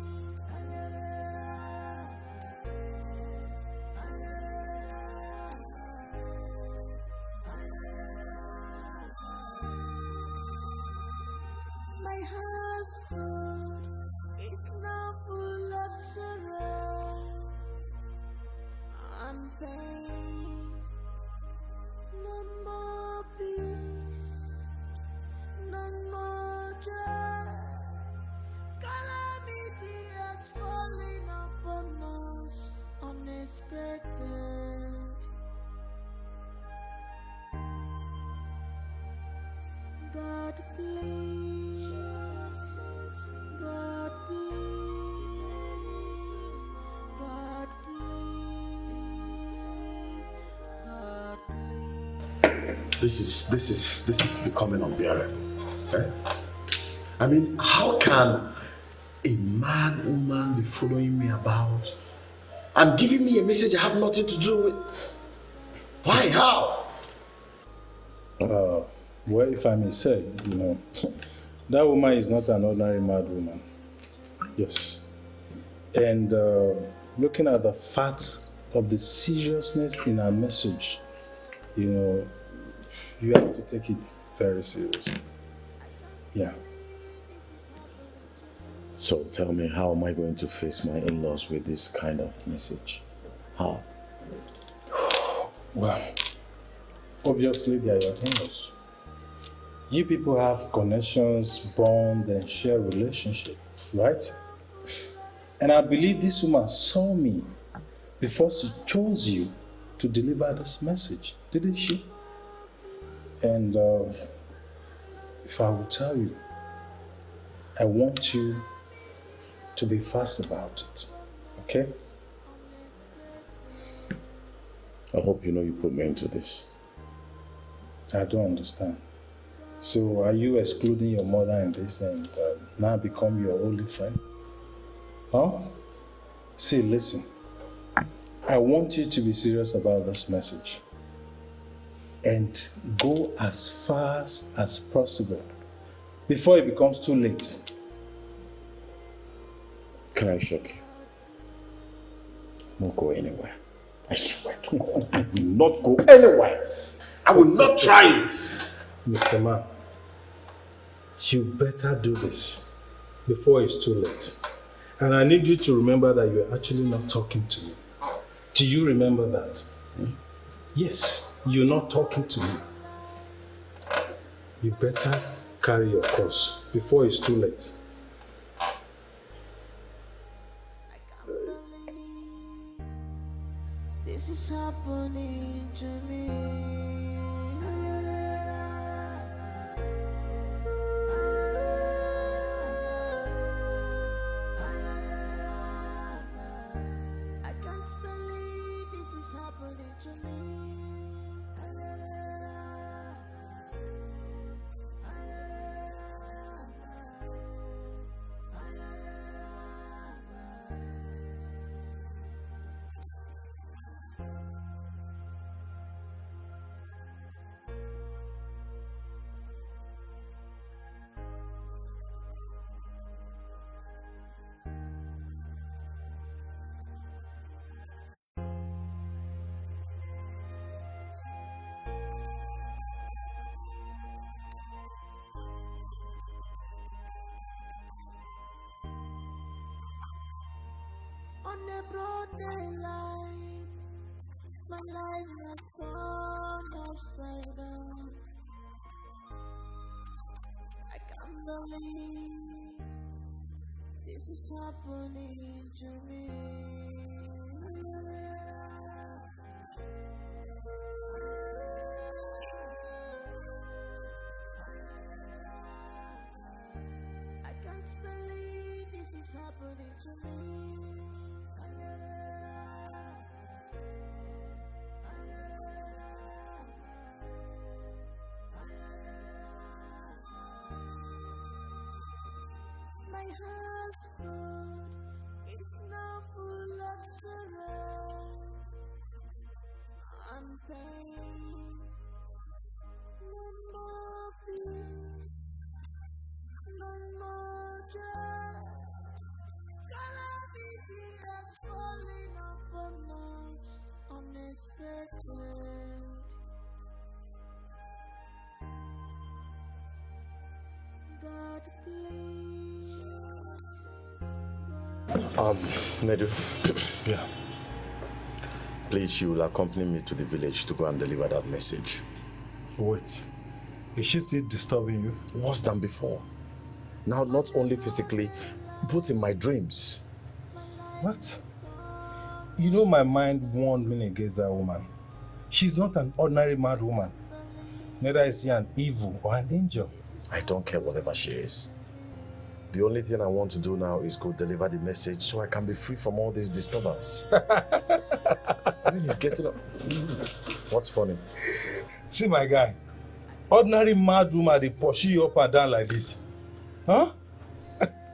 This is this is this is becoming unbearable. eh? I mean, how can a mad woman be following me about and giving me a message I have nothing to do with? Why? How? Uh, well, if I may say, you know, that woman is not an ordinary mad woman. Yes. And uh, looking at the facts of the seriousness in her message, you know, you have to take it very seriously. Yeah. So tell me, how am I going to face my in-laws with this kind of message? How? Well, obviously they are your in-laws. You people have connections, bond, and share relationship, right? And I believe this woman saw me before she chose you to deliver this message, didn't she? And uh, if I will tell you, I want you to be fast about it, okay? I hope you know you put me into this. I don't understand. So are you excluding your mother in this and uh, now become your only friend? Huh? See, listen. I want you to be serious about this message and go as fast as possible before it becomes too late. Can I shock you? Won't go anywhere. I swear to God, I will not go anywhere. I will not try it. Mr. Man, you better do this before it's too late. And I need you to remember that you're actually not talking to me. Do you remember that? Hmm? Yes, you're not talking to me. You better carry your course before it's too late. This is happening to me. On a broad daylight, my life has turned upside down. I can't believe this is happening to me. My husband is now full of sorrow and pain. No more peace, no more joy. Calamity has fallen upon us unexpected. God, please. Um, Nedu. yeah. Please, you will accompany me to the village to go and deliver that message. Wait. Is she still disturbing you? Worse than before. Now, not only physically, but in my dreams. What? You know my mind warned me against that woman. She's not an ordinary mad woman. Neither is she an evil or an angel. I don't care whatever she is. The only thing I want to do now is go deliver the message so I can be free from all this disturbance. I mean, he's getting up. What's funny? See my guy. Ordinary mad woman they pursue you up and down like this. Huh?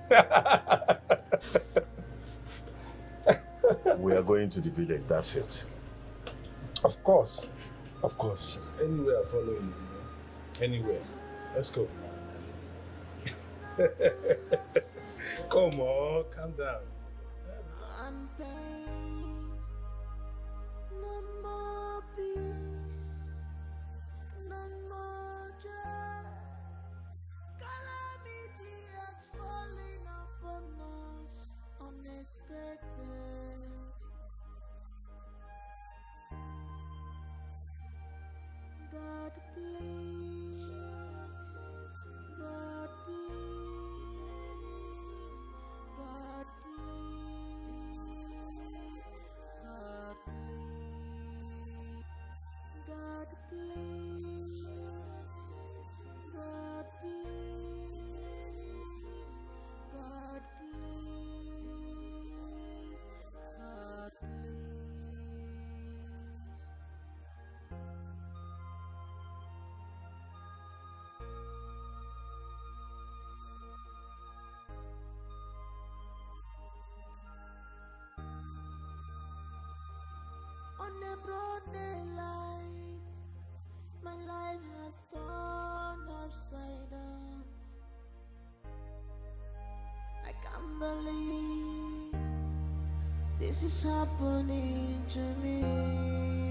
we are going to the village, that's it. Of course. Of course. Anywhere I follow you. Anywhere. Let's go. Come on, calm down. On a broad daylight, my life has turned upside down. I can't believe this is happening to me.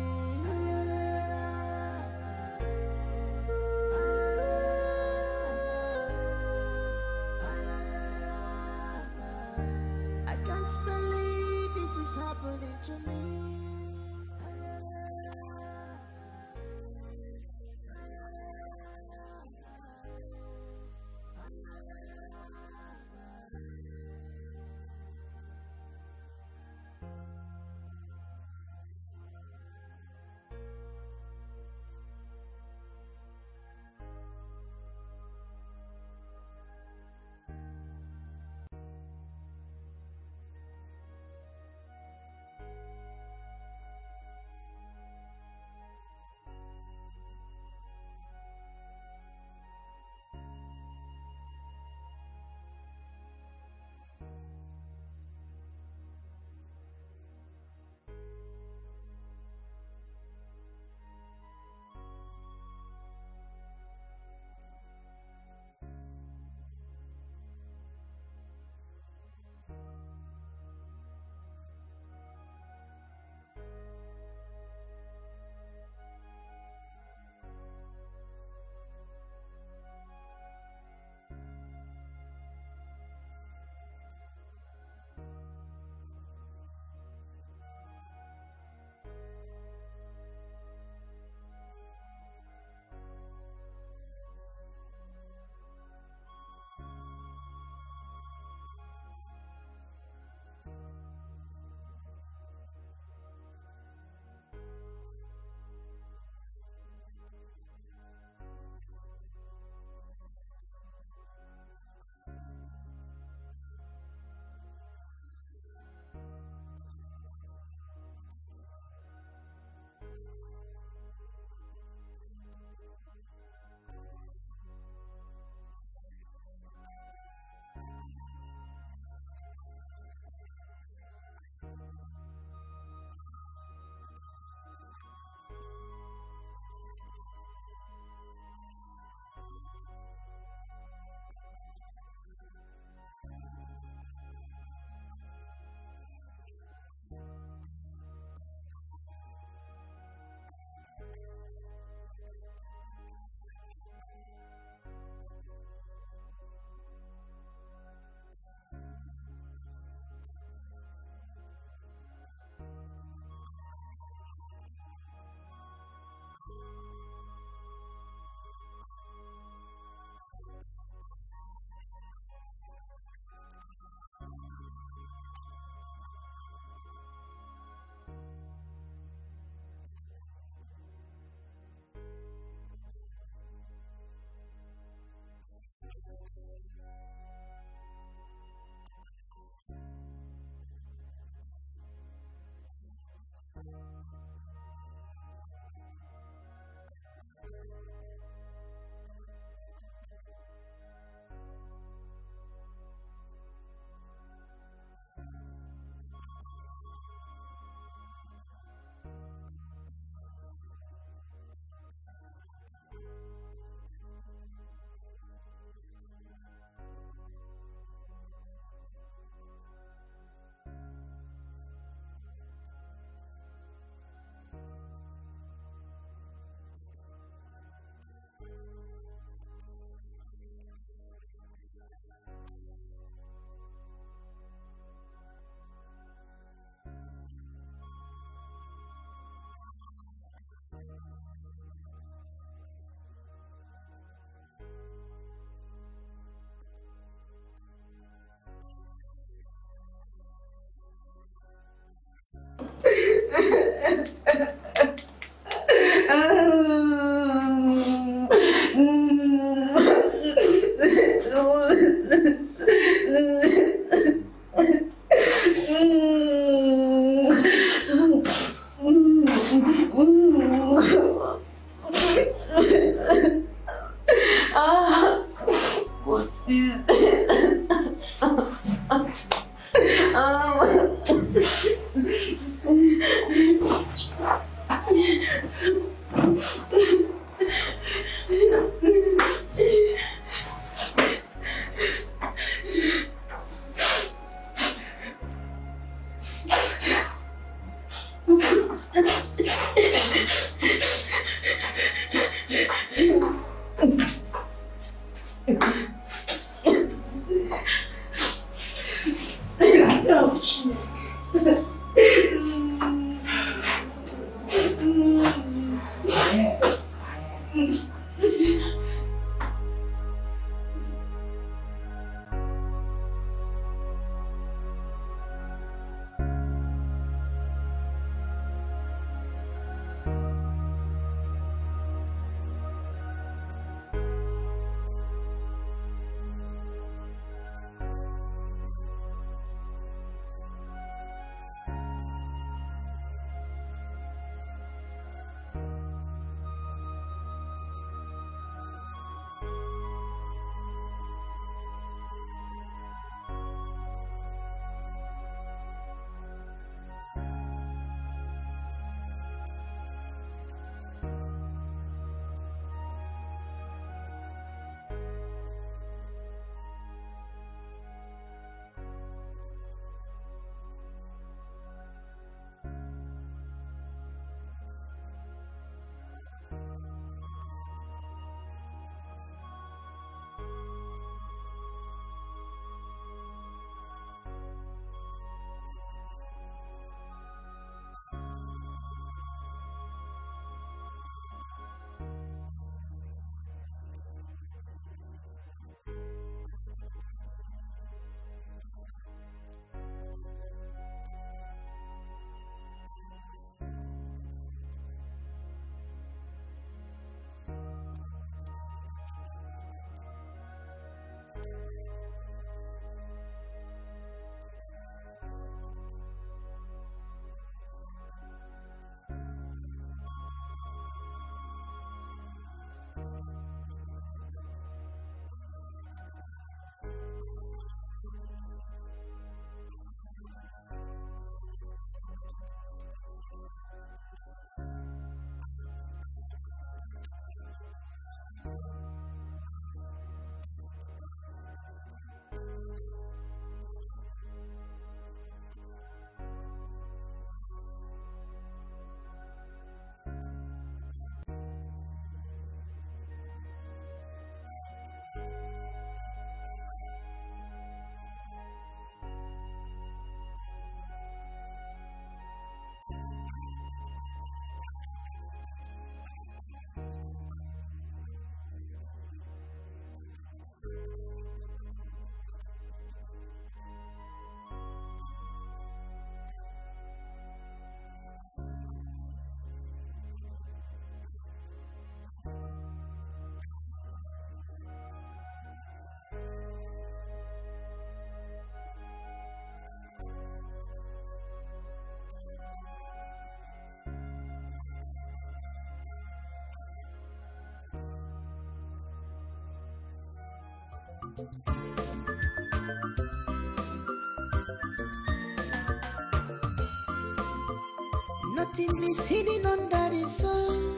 Nothing is hidden under the sun.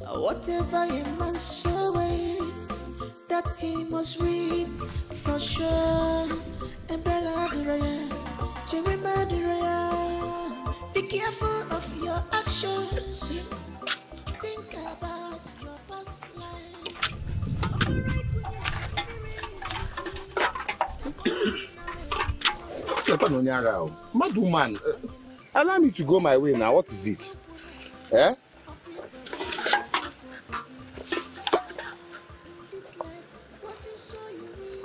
Whatever a man soweth, that he must reap for sure. And Bella Jeremiah Papa no nyara o. Mad woman. uh, Allow me to go my way now. What is it? Eh?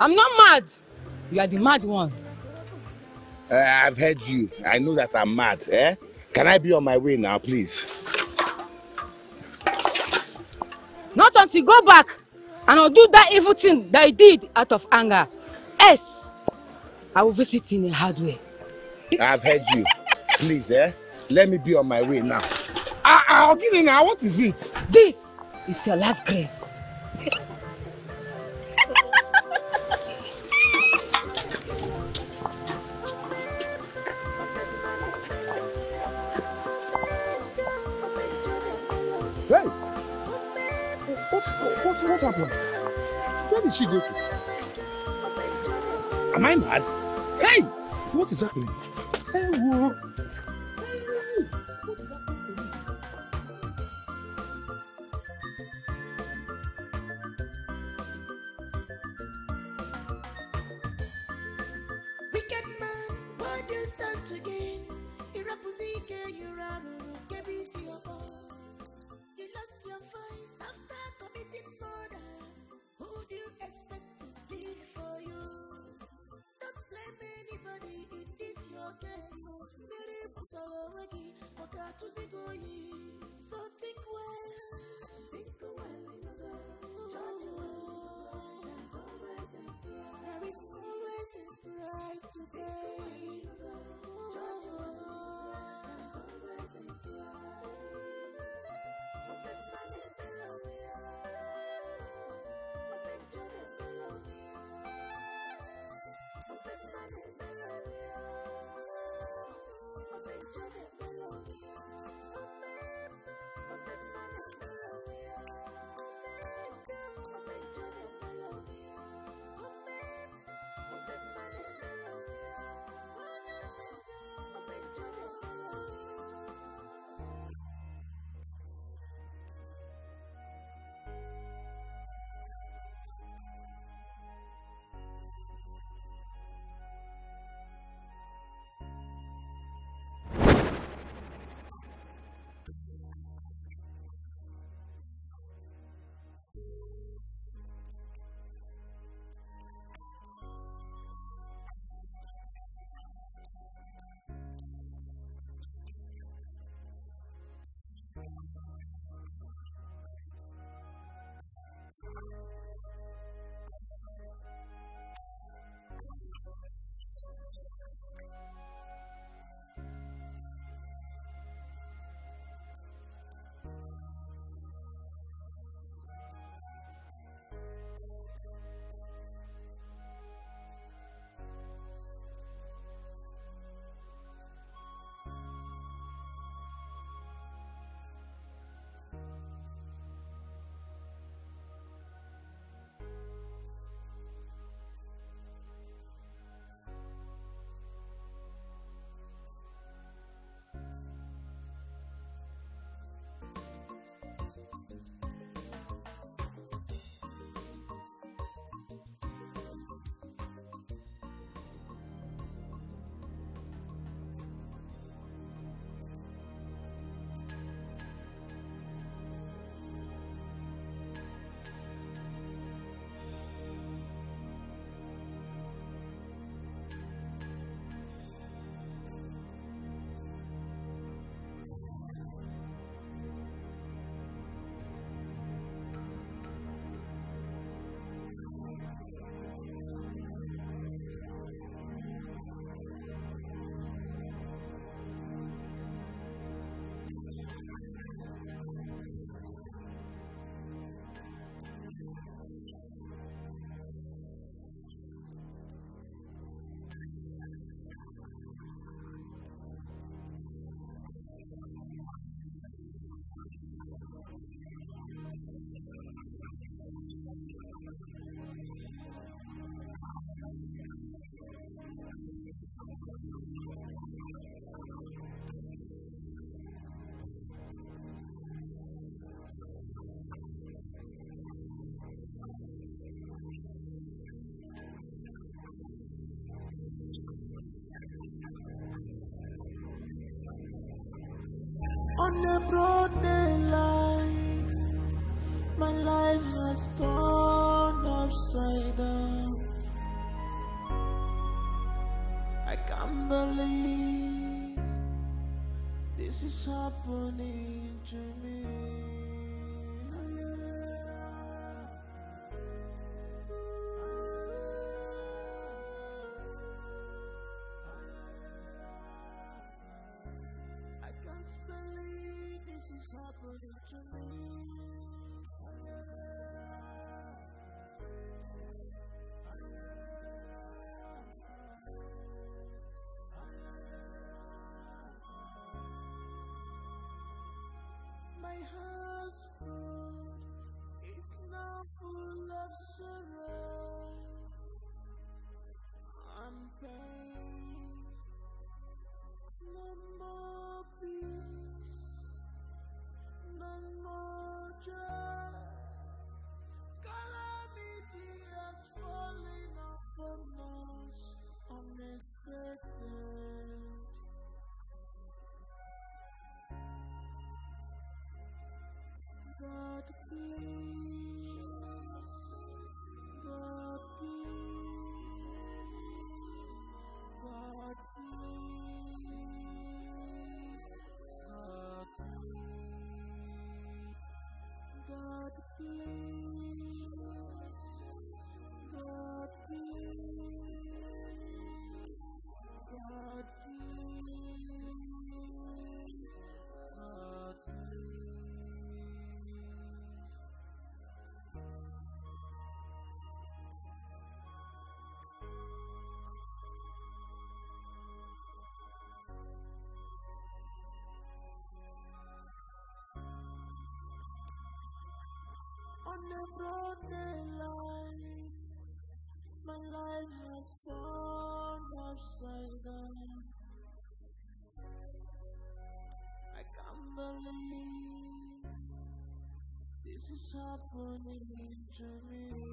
I'm not mad. You are the mad one. Uh, I've heard you. I know that I'm mad. Eh? Can I be on my way now, please? Not until you go back and undo that evil thing that you did out of anger. Yes, I will visit in a hard way. I've heard you. Please, eh? Let me be on my way now. Ah, ah, I'll give you now. What is it? This is your last grace. Hey! What, what, what happened? Where did she go to? Am I mad? Hey! What is happening? Hey, whoa. On a broad daylight, my life has turned upside down. I can't believe this is happening to me. Is happening to me. Unexpected. A broad daylight, my life has turned upside down. I can't believe this is happening to me.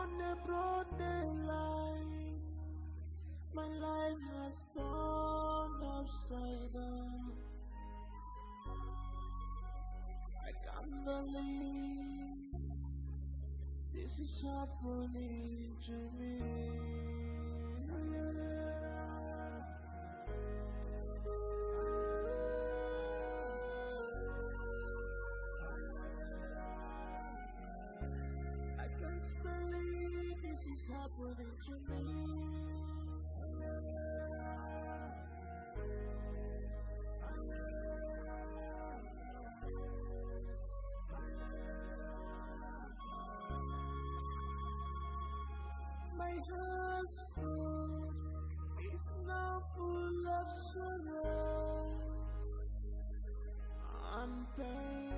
On a broad daylight, my life has turned upside down. I can't believe this is happening to me. I can't believe this is happening to me. My husband is now full of sorrow and pain.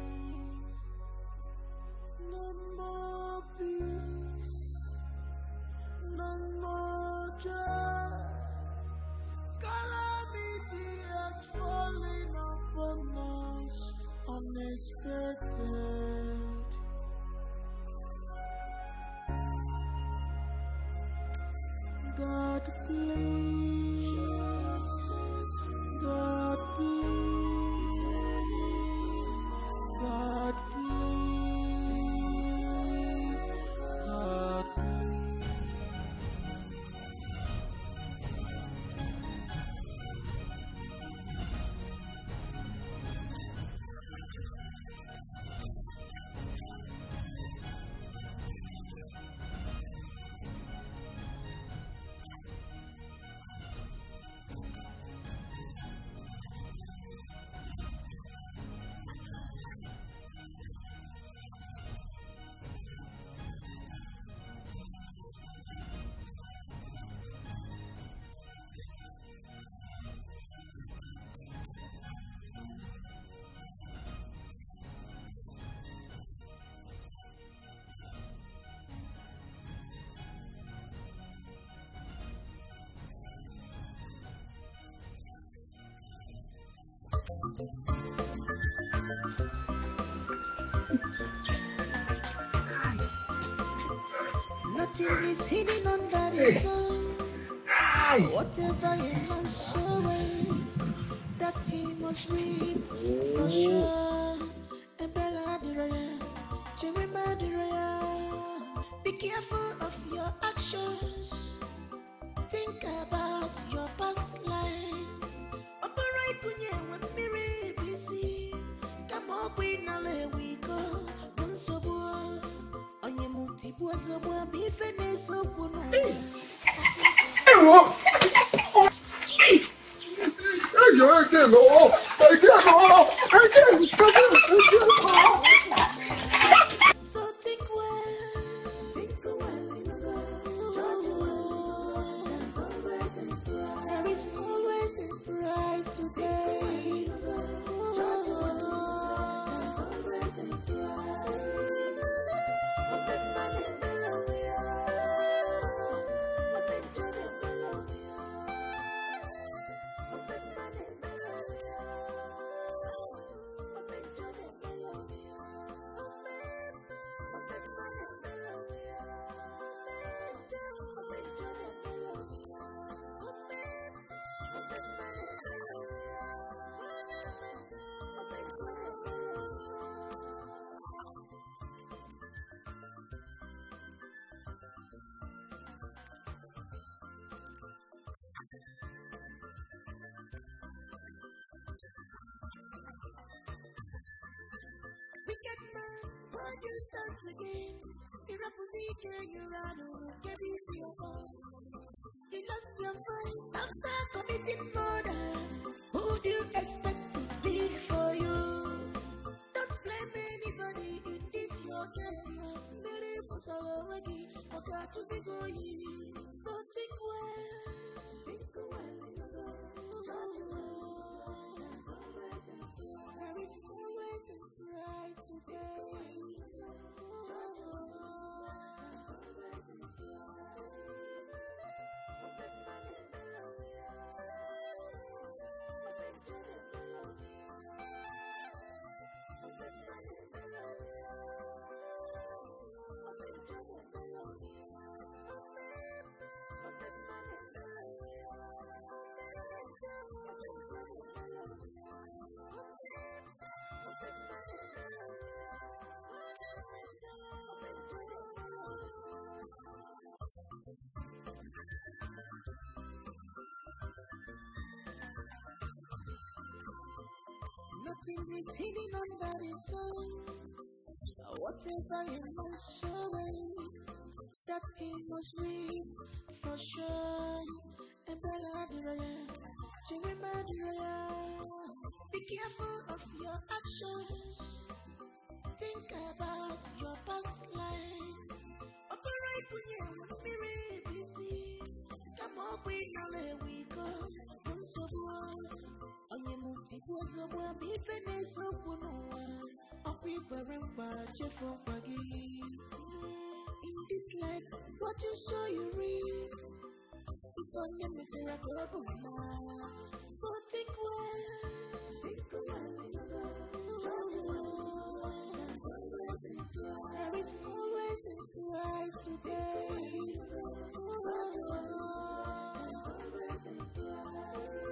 Nothing is hidden under the sun. Whatever you must show, that he must reap for sure. Why you start again? Irapusike, Urano, Kebisi, You lost your friends after committing murder. Who do you expect to speak for you? Don't blame anybody in this your case. Mary Musalawagi, Wakatuzigoyi. So think well, think well, judge well. Always a always a price to pay. Nothing is hidden under the sun. Whatever you must show, that he must reap for sure. Ebela Diraya, Jeremiah Diraya. Be careful of your actions. Think about your past life. Operate when you're very busy. Come up with knowledge we go. Onye muti buozobu abi fene ikwere mkpa chefu mkpa gị. In this life, what you sow you reap. Ọ bụ na. So. There's always a price. There is always a price to well. There's always a price.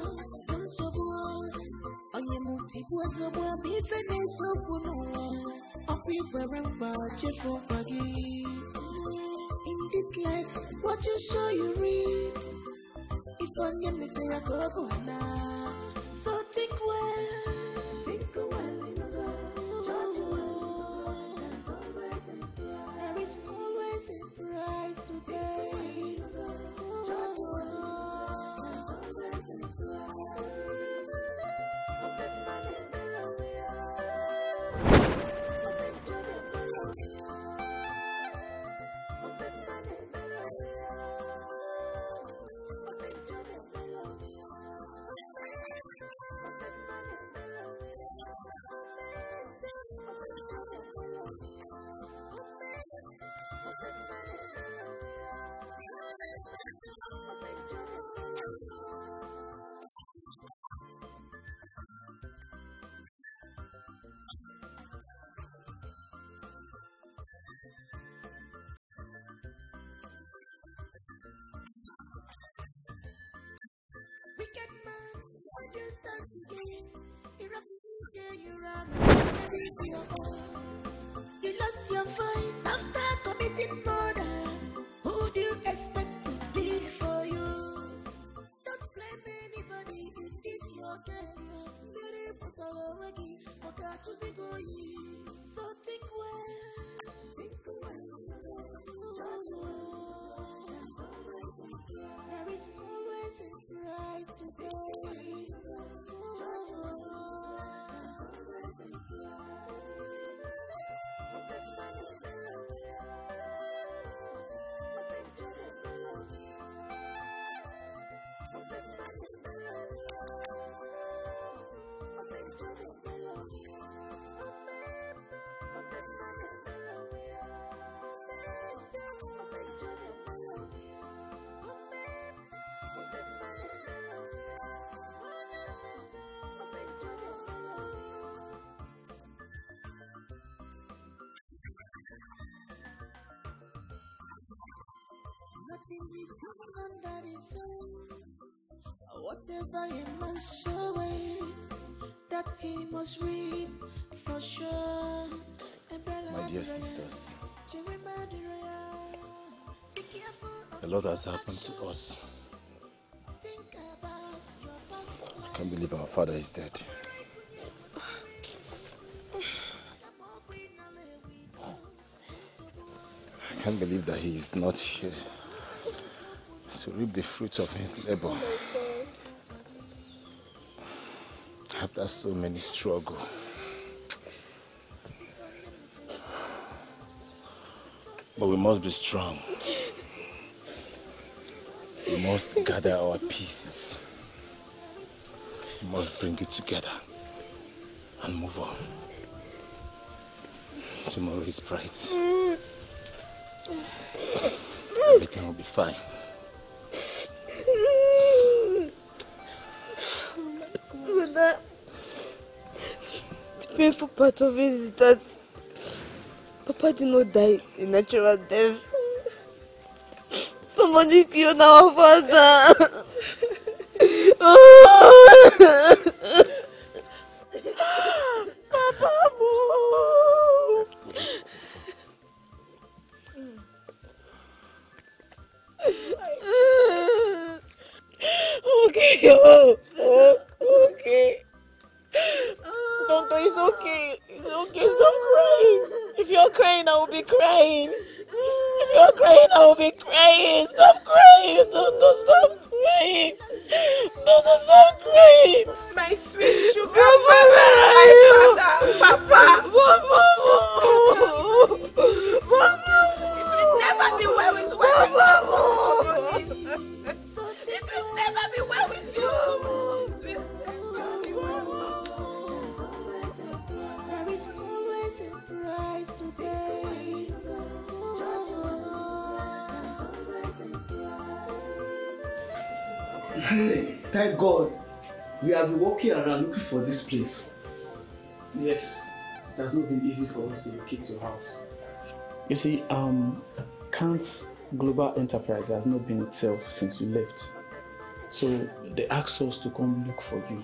Ọkwa ikwere mgba chefu mkpa in this life what you show you ife onye mechara ka ọ bụ na so think well think well a there is always a price to pay there's always a price Wicked man, do you stand today? You're a DJ, you're a. You lost your voice after committing murder. Who do you expect to speak for you? Don't blame anybody in this your case. Very Musalawagi, Wakatuzigoyi. So think well, think well. Judge well. There's Nothing is. Whatever he must show that he must read for sure. My dear sisters, a lot has happened to us. I can't believe our father is dead. I can't believe that he is not here to reap the fruits of his labor. After so many struggles. But we must be strong. We must gather our pieces. We must bring it together and move on. Tomorrow is bright. Everything will be fine. The painful part of it is that Papa did not die a natural death. Somebody killed our father. See, um, Kant's Global Enterprise has not been itself since you left. So they asked us to come look for you.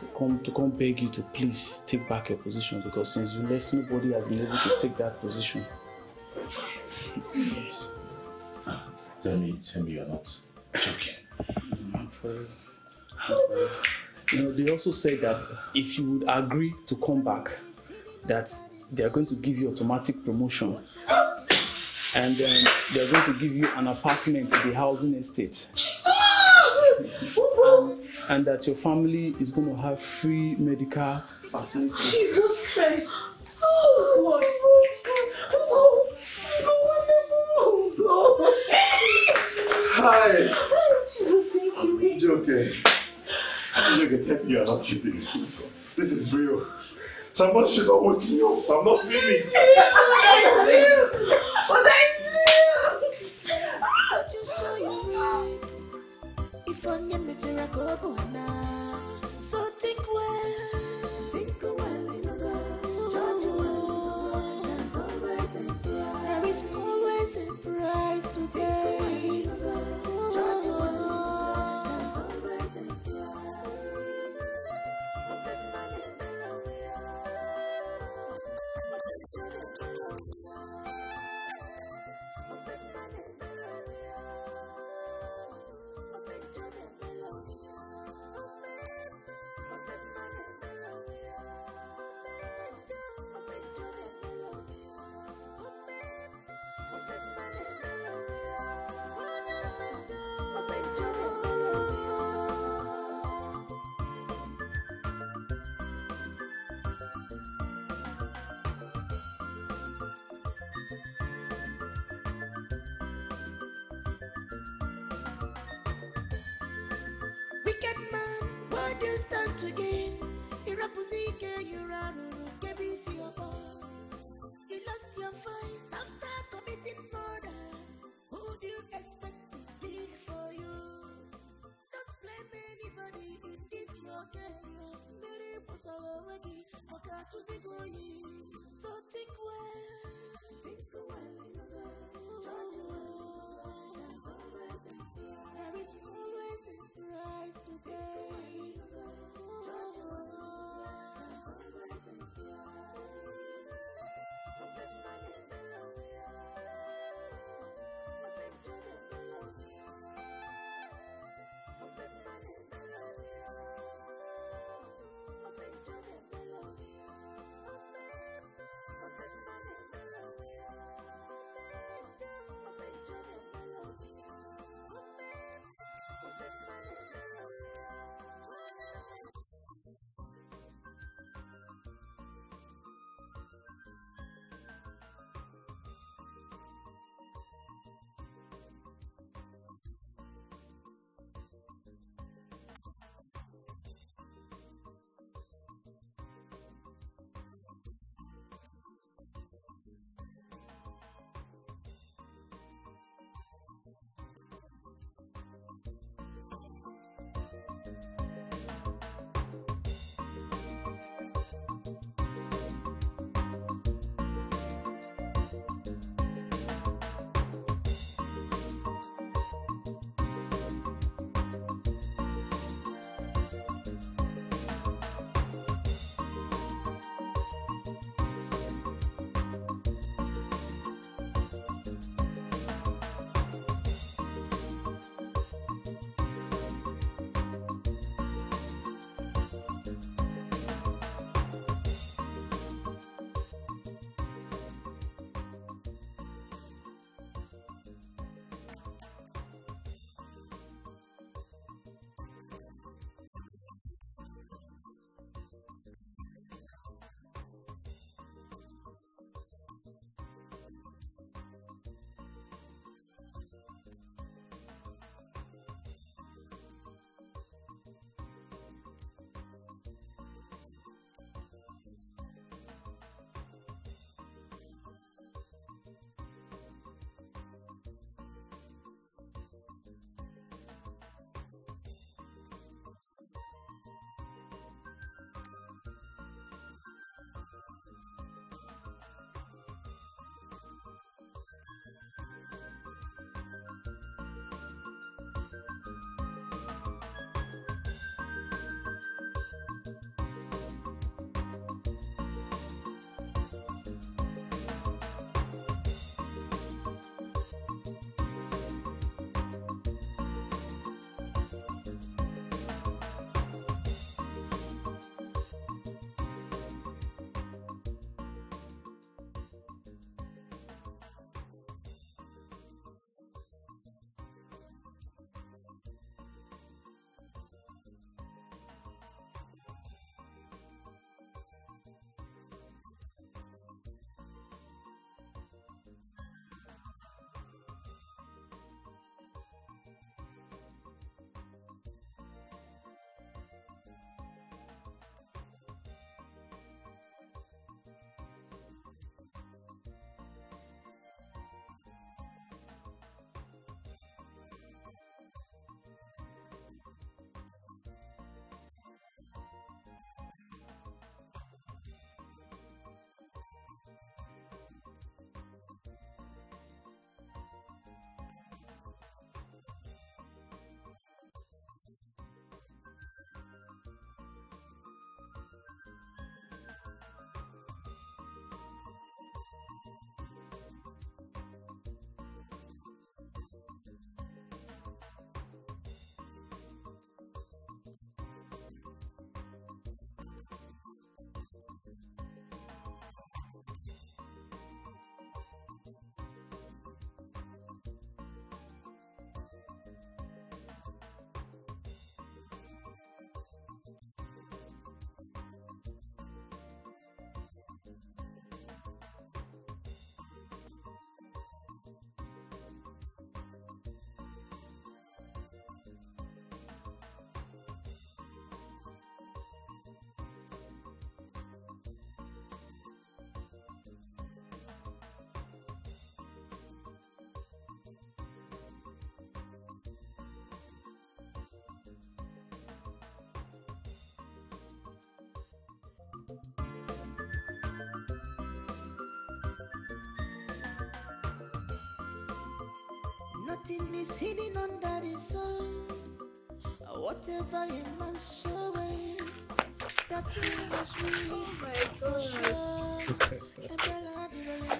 To come to come beg you to please take back your position because since you left, nobody has been able to take that position. Yes. Tell me, tell me you're not joking. For for you. You know, they also said that if you would agree to come back, that they are going to give you automatic promotion. And um, then they're going to give you an apartment in the housing estate. And, and that your family is going to have free medical facilities. Jesus Christ. Oh, God. Oh, God. Oh, God. Hi. Jesus, thank you. Joking. Joking, tell me you're not kidding. This is real. Someone should not wake me up. I'm not dreaming. But you show you real. If onye mechara ka ọ bụ na so think well think well ịnọgo judge well there's always a price there is always a price to pay what do you stand to gain? Irapuzike, Uraruru, Kebisi, You lost your voice after committing murder. Who do you expect to speak for you? Don't blame anybody in this your case. you. Mary Pusawawagi, Okatuzigoyi. Nothing is hidden under the sun. Whatever a man soweth, that he must reap for sure. Ebela Adire,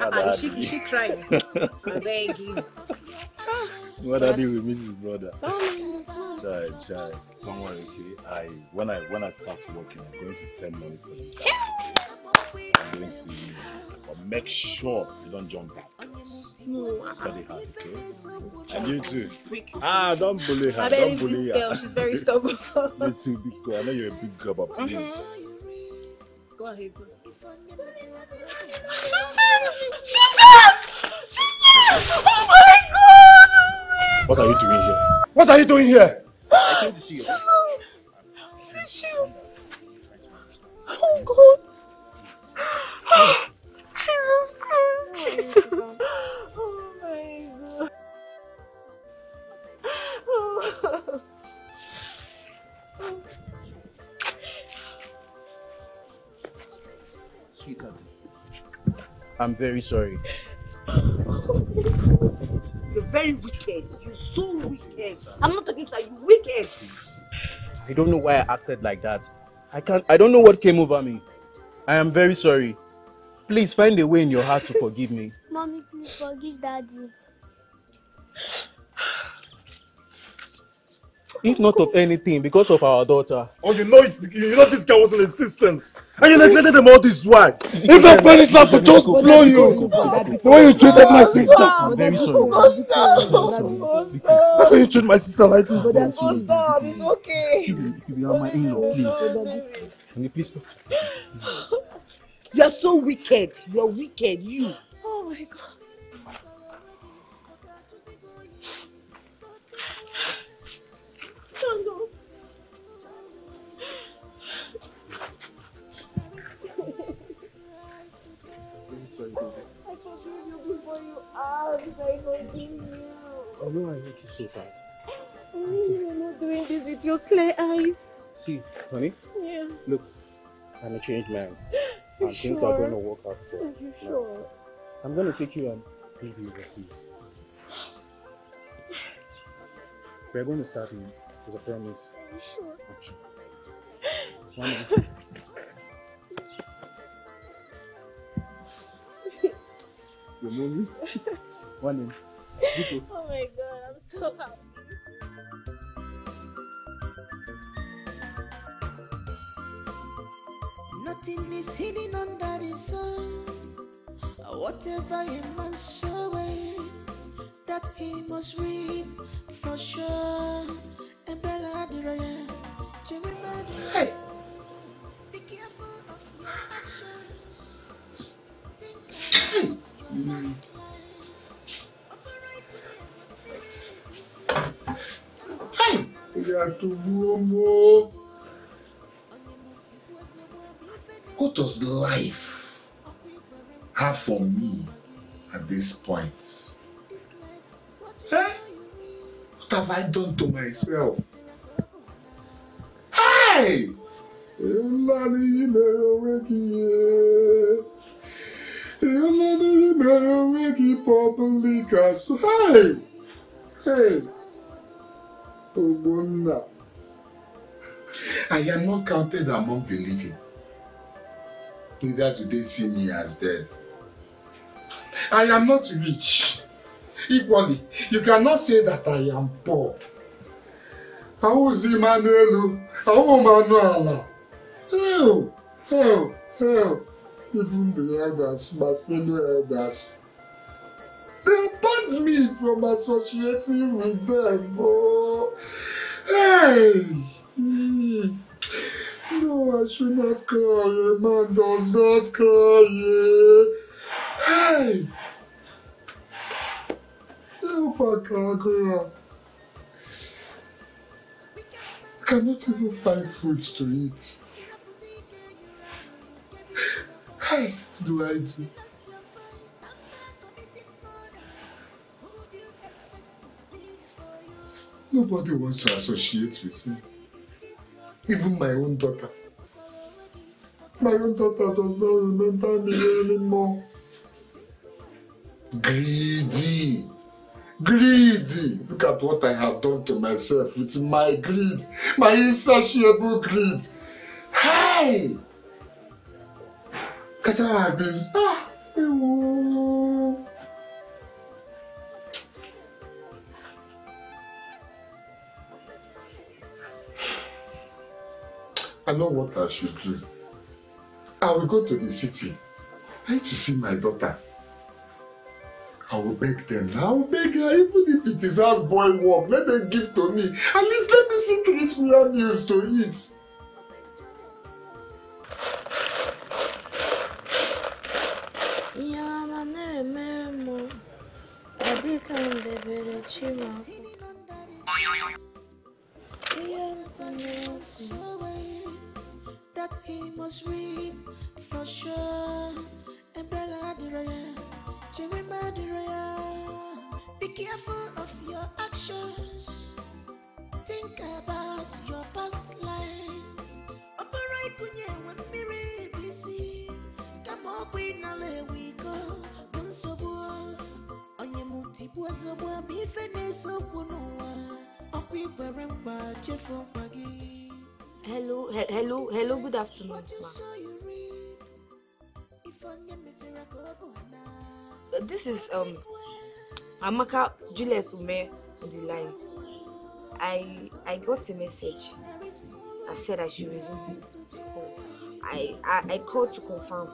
Uh-uh, is she, is she crying? I beg you. What are you with Mrs. Brother? Oh, Child, child. Don't worry, okay? I when I when I start working, I'm going to send money for the guys. Okay? I'm going to but make sure you don't jump back. No, Study hard, okay? And you too. Ah, don't bully her. I Don't bully her. girl, she's very stubborn. Me too, big girl. I know you're a big girl, but please. Go ahead, go. Oh my god! What are you doing here? What are you doing here? Very sorry. You're very wicked. You're so wicked. I'm not talking to you. You're wicked. I don't know why I acted like that. I can't. I don't know what came over me. I am very sorry. Please find a way in your heart to forgive me. Mommy, please forgive daddy. If not of anything, because of our daughter. Oh, you know it. You know this guy was an assistant. And you neglected him all this while. If not for this, I would just blow you. The way you treated my sister. I'm very sorry. How can you treat my sister like this? Oh, stop. It's okay. You are my in-law, please. Can you please? You're so wicked. You're wicked. You. Oh my god. Oh, ask. I forgive you. I know I make you so bad. You're not doing this with your clear eyes. See, honey, Yeah. look, I'm a changed man. And things are going to work out for Are you now. sure? I'm going to take you and take you overseas. We're going to start in, as a promise. Are you sure? Action. One Your mommy. One in. People. Oh my god, I'm so happy. Nothing is hidden under the sun. Whatever a man soweth, that he must reap for sure. Ebela Adire, Jeremiah. Hey. Hey! Ìyá tó wú ọmọ. What does life have for me at this point? Eh? What have I done to myself? Hey! Ńlá ni í yé. Mẹ́rin owó kì í pọ́pùlì kàṣù. Hey! Hey! Ogbonna. I am not counted among the living. Neither do they see me as dead. I am not rich. Equally, you cannot say that I am poor. Awuzi Manuelu, Awu Manuela. Hell, hell, hell. Even the elders, my fellow elders. They banned me from associating with them. Oh, hey! Hmm. No, I should not cry. A man does not cry. Hey! Help cry. I cannot even find food to eat. Do I? Nobody wants to associate with me. Even my own daughter. My own daughter does not remember me anymore. Greedy. Greedy. Look at what I have done to myself with my greed, my insatiable greed. Hey! Have been. Ah, ewo. I know what I should do. I will go to the city. I need to see my daughter. I will beg them. I will beg her, even if it is house boy work, let them give to me. At least let me see three square meals to eat. M akwụ. That he must reap for sure. And Bella Diraya, Jeremiah Diraya. Be careful of your actions. Think about your past life. Operate kunye when miri busy. Come up in a we go. Bunsobu. Onye bwazo bwa bifene so kunuwa. Okwi peremba chefo pagi. Hello, he- hello, hello, good afternoon, ma. This is um Amaka Juliet Ume on the line. I I got a message. I said I should resume school. I, I I called to confirm.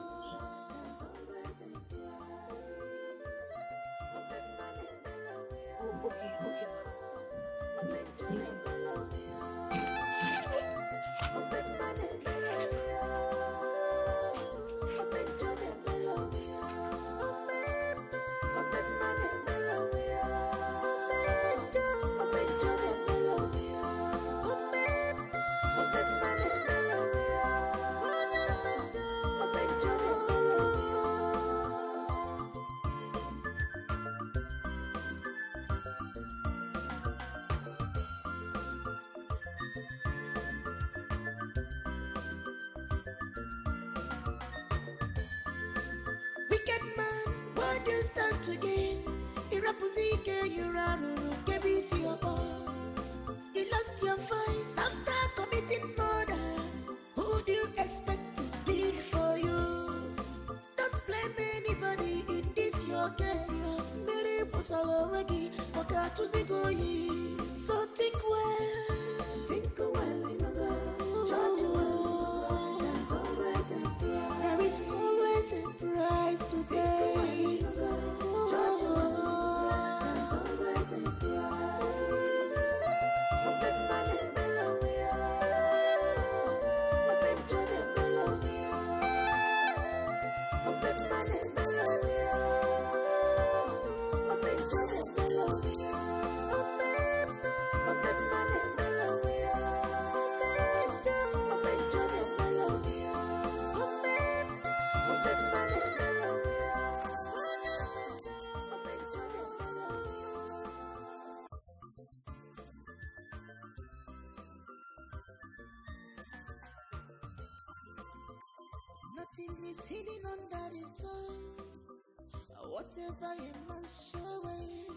Whatever a man soweth,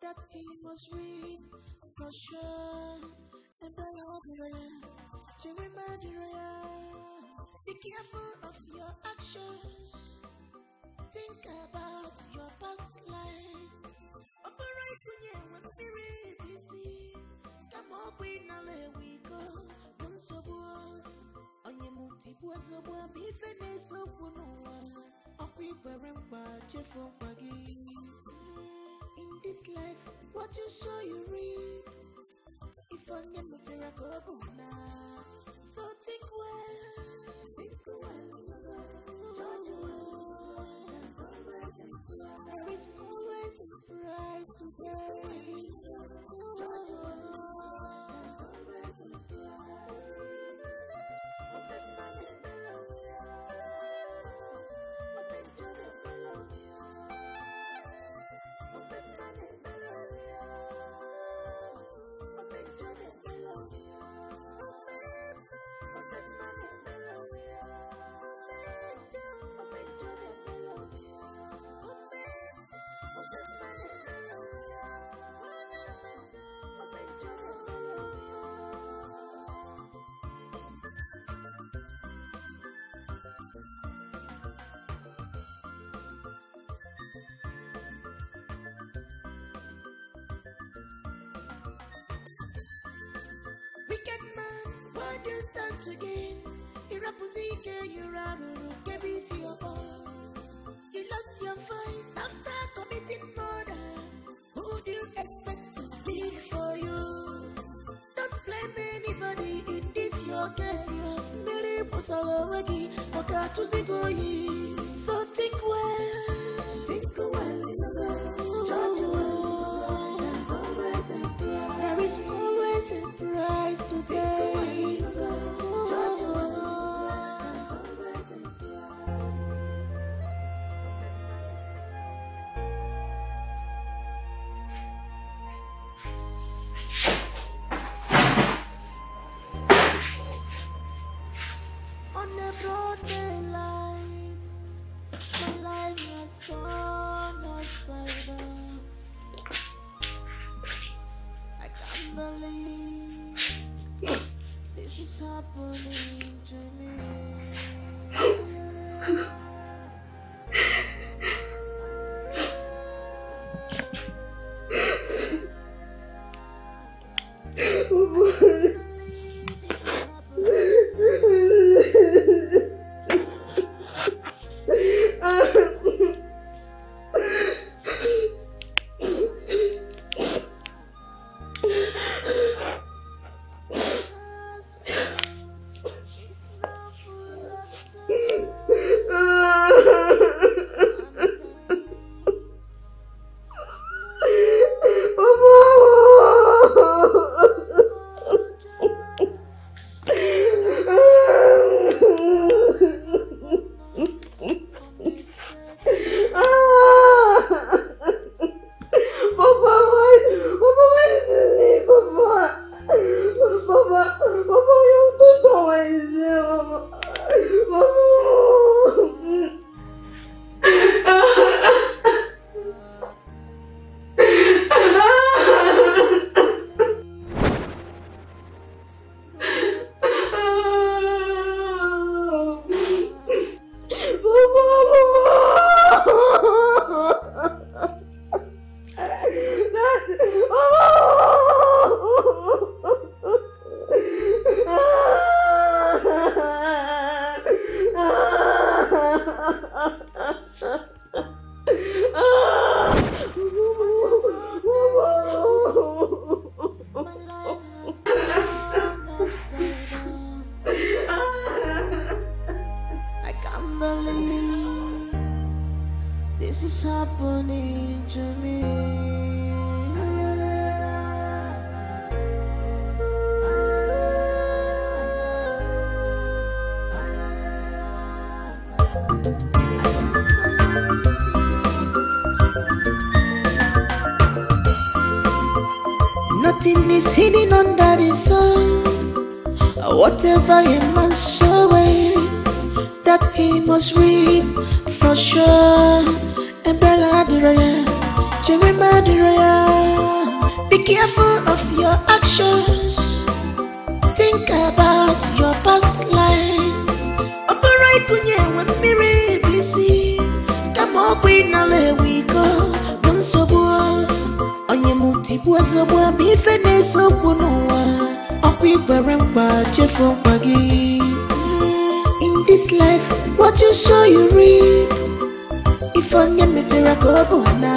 that he must read for sure. And the Lord will Jeremiah, be careful of your actions. Think about your past life. Operate when you when very busy. Come up with a we go. Bunsobu. Onye muti bwazo bwa bife nesopu n'ụwa. Ọkwa ikwere mkpa chefu mkpa gị. In this life, what you sow you reap. If onye metere ka ọ bụ na. So think well, think well, judge well. There is always a price to pay. Judge well. Wicked man, what do you stand to gain? Irapuzike, Iraruru, Kebisi, Opo. You lost your voice after committing murder. Who do you expect to speak for you? Don't blame anybody in this your case, yo. Mary Musawagi, Okatuzigoyi. If I am. for pagi. Mm, in this life, what you show you reap. If onye metere ka ọ na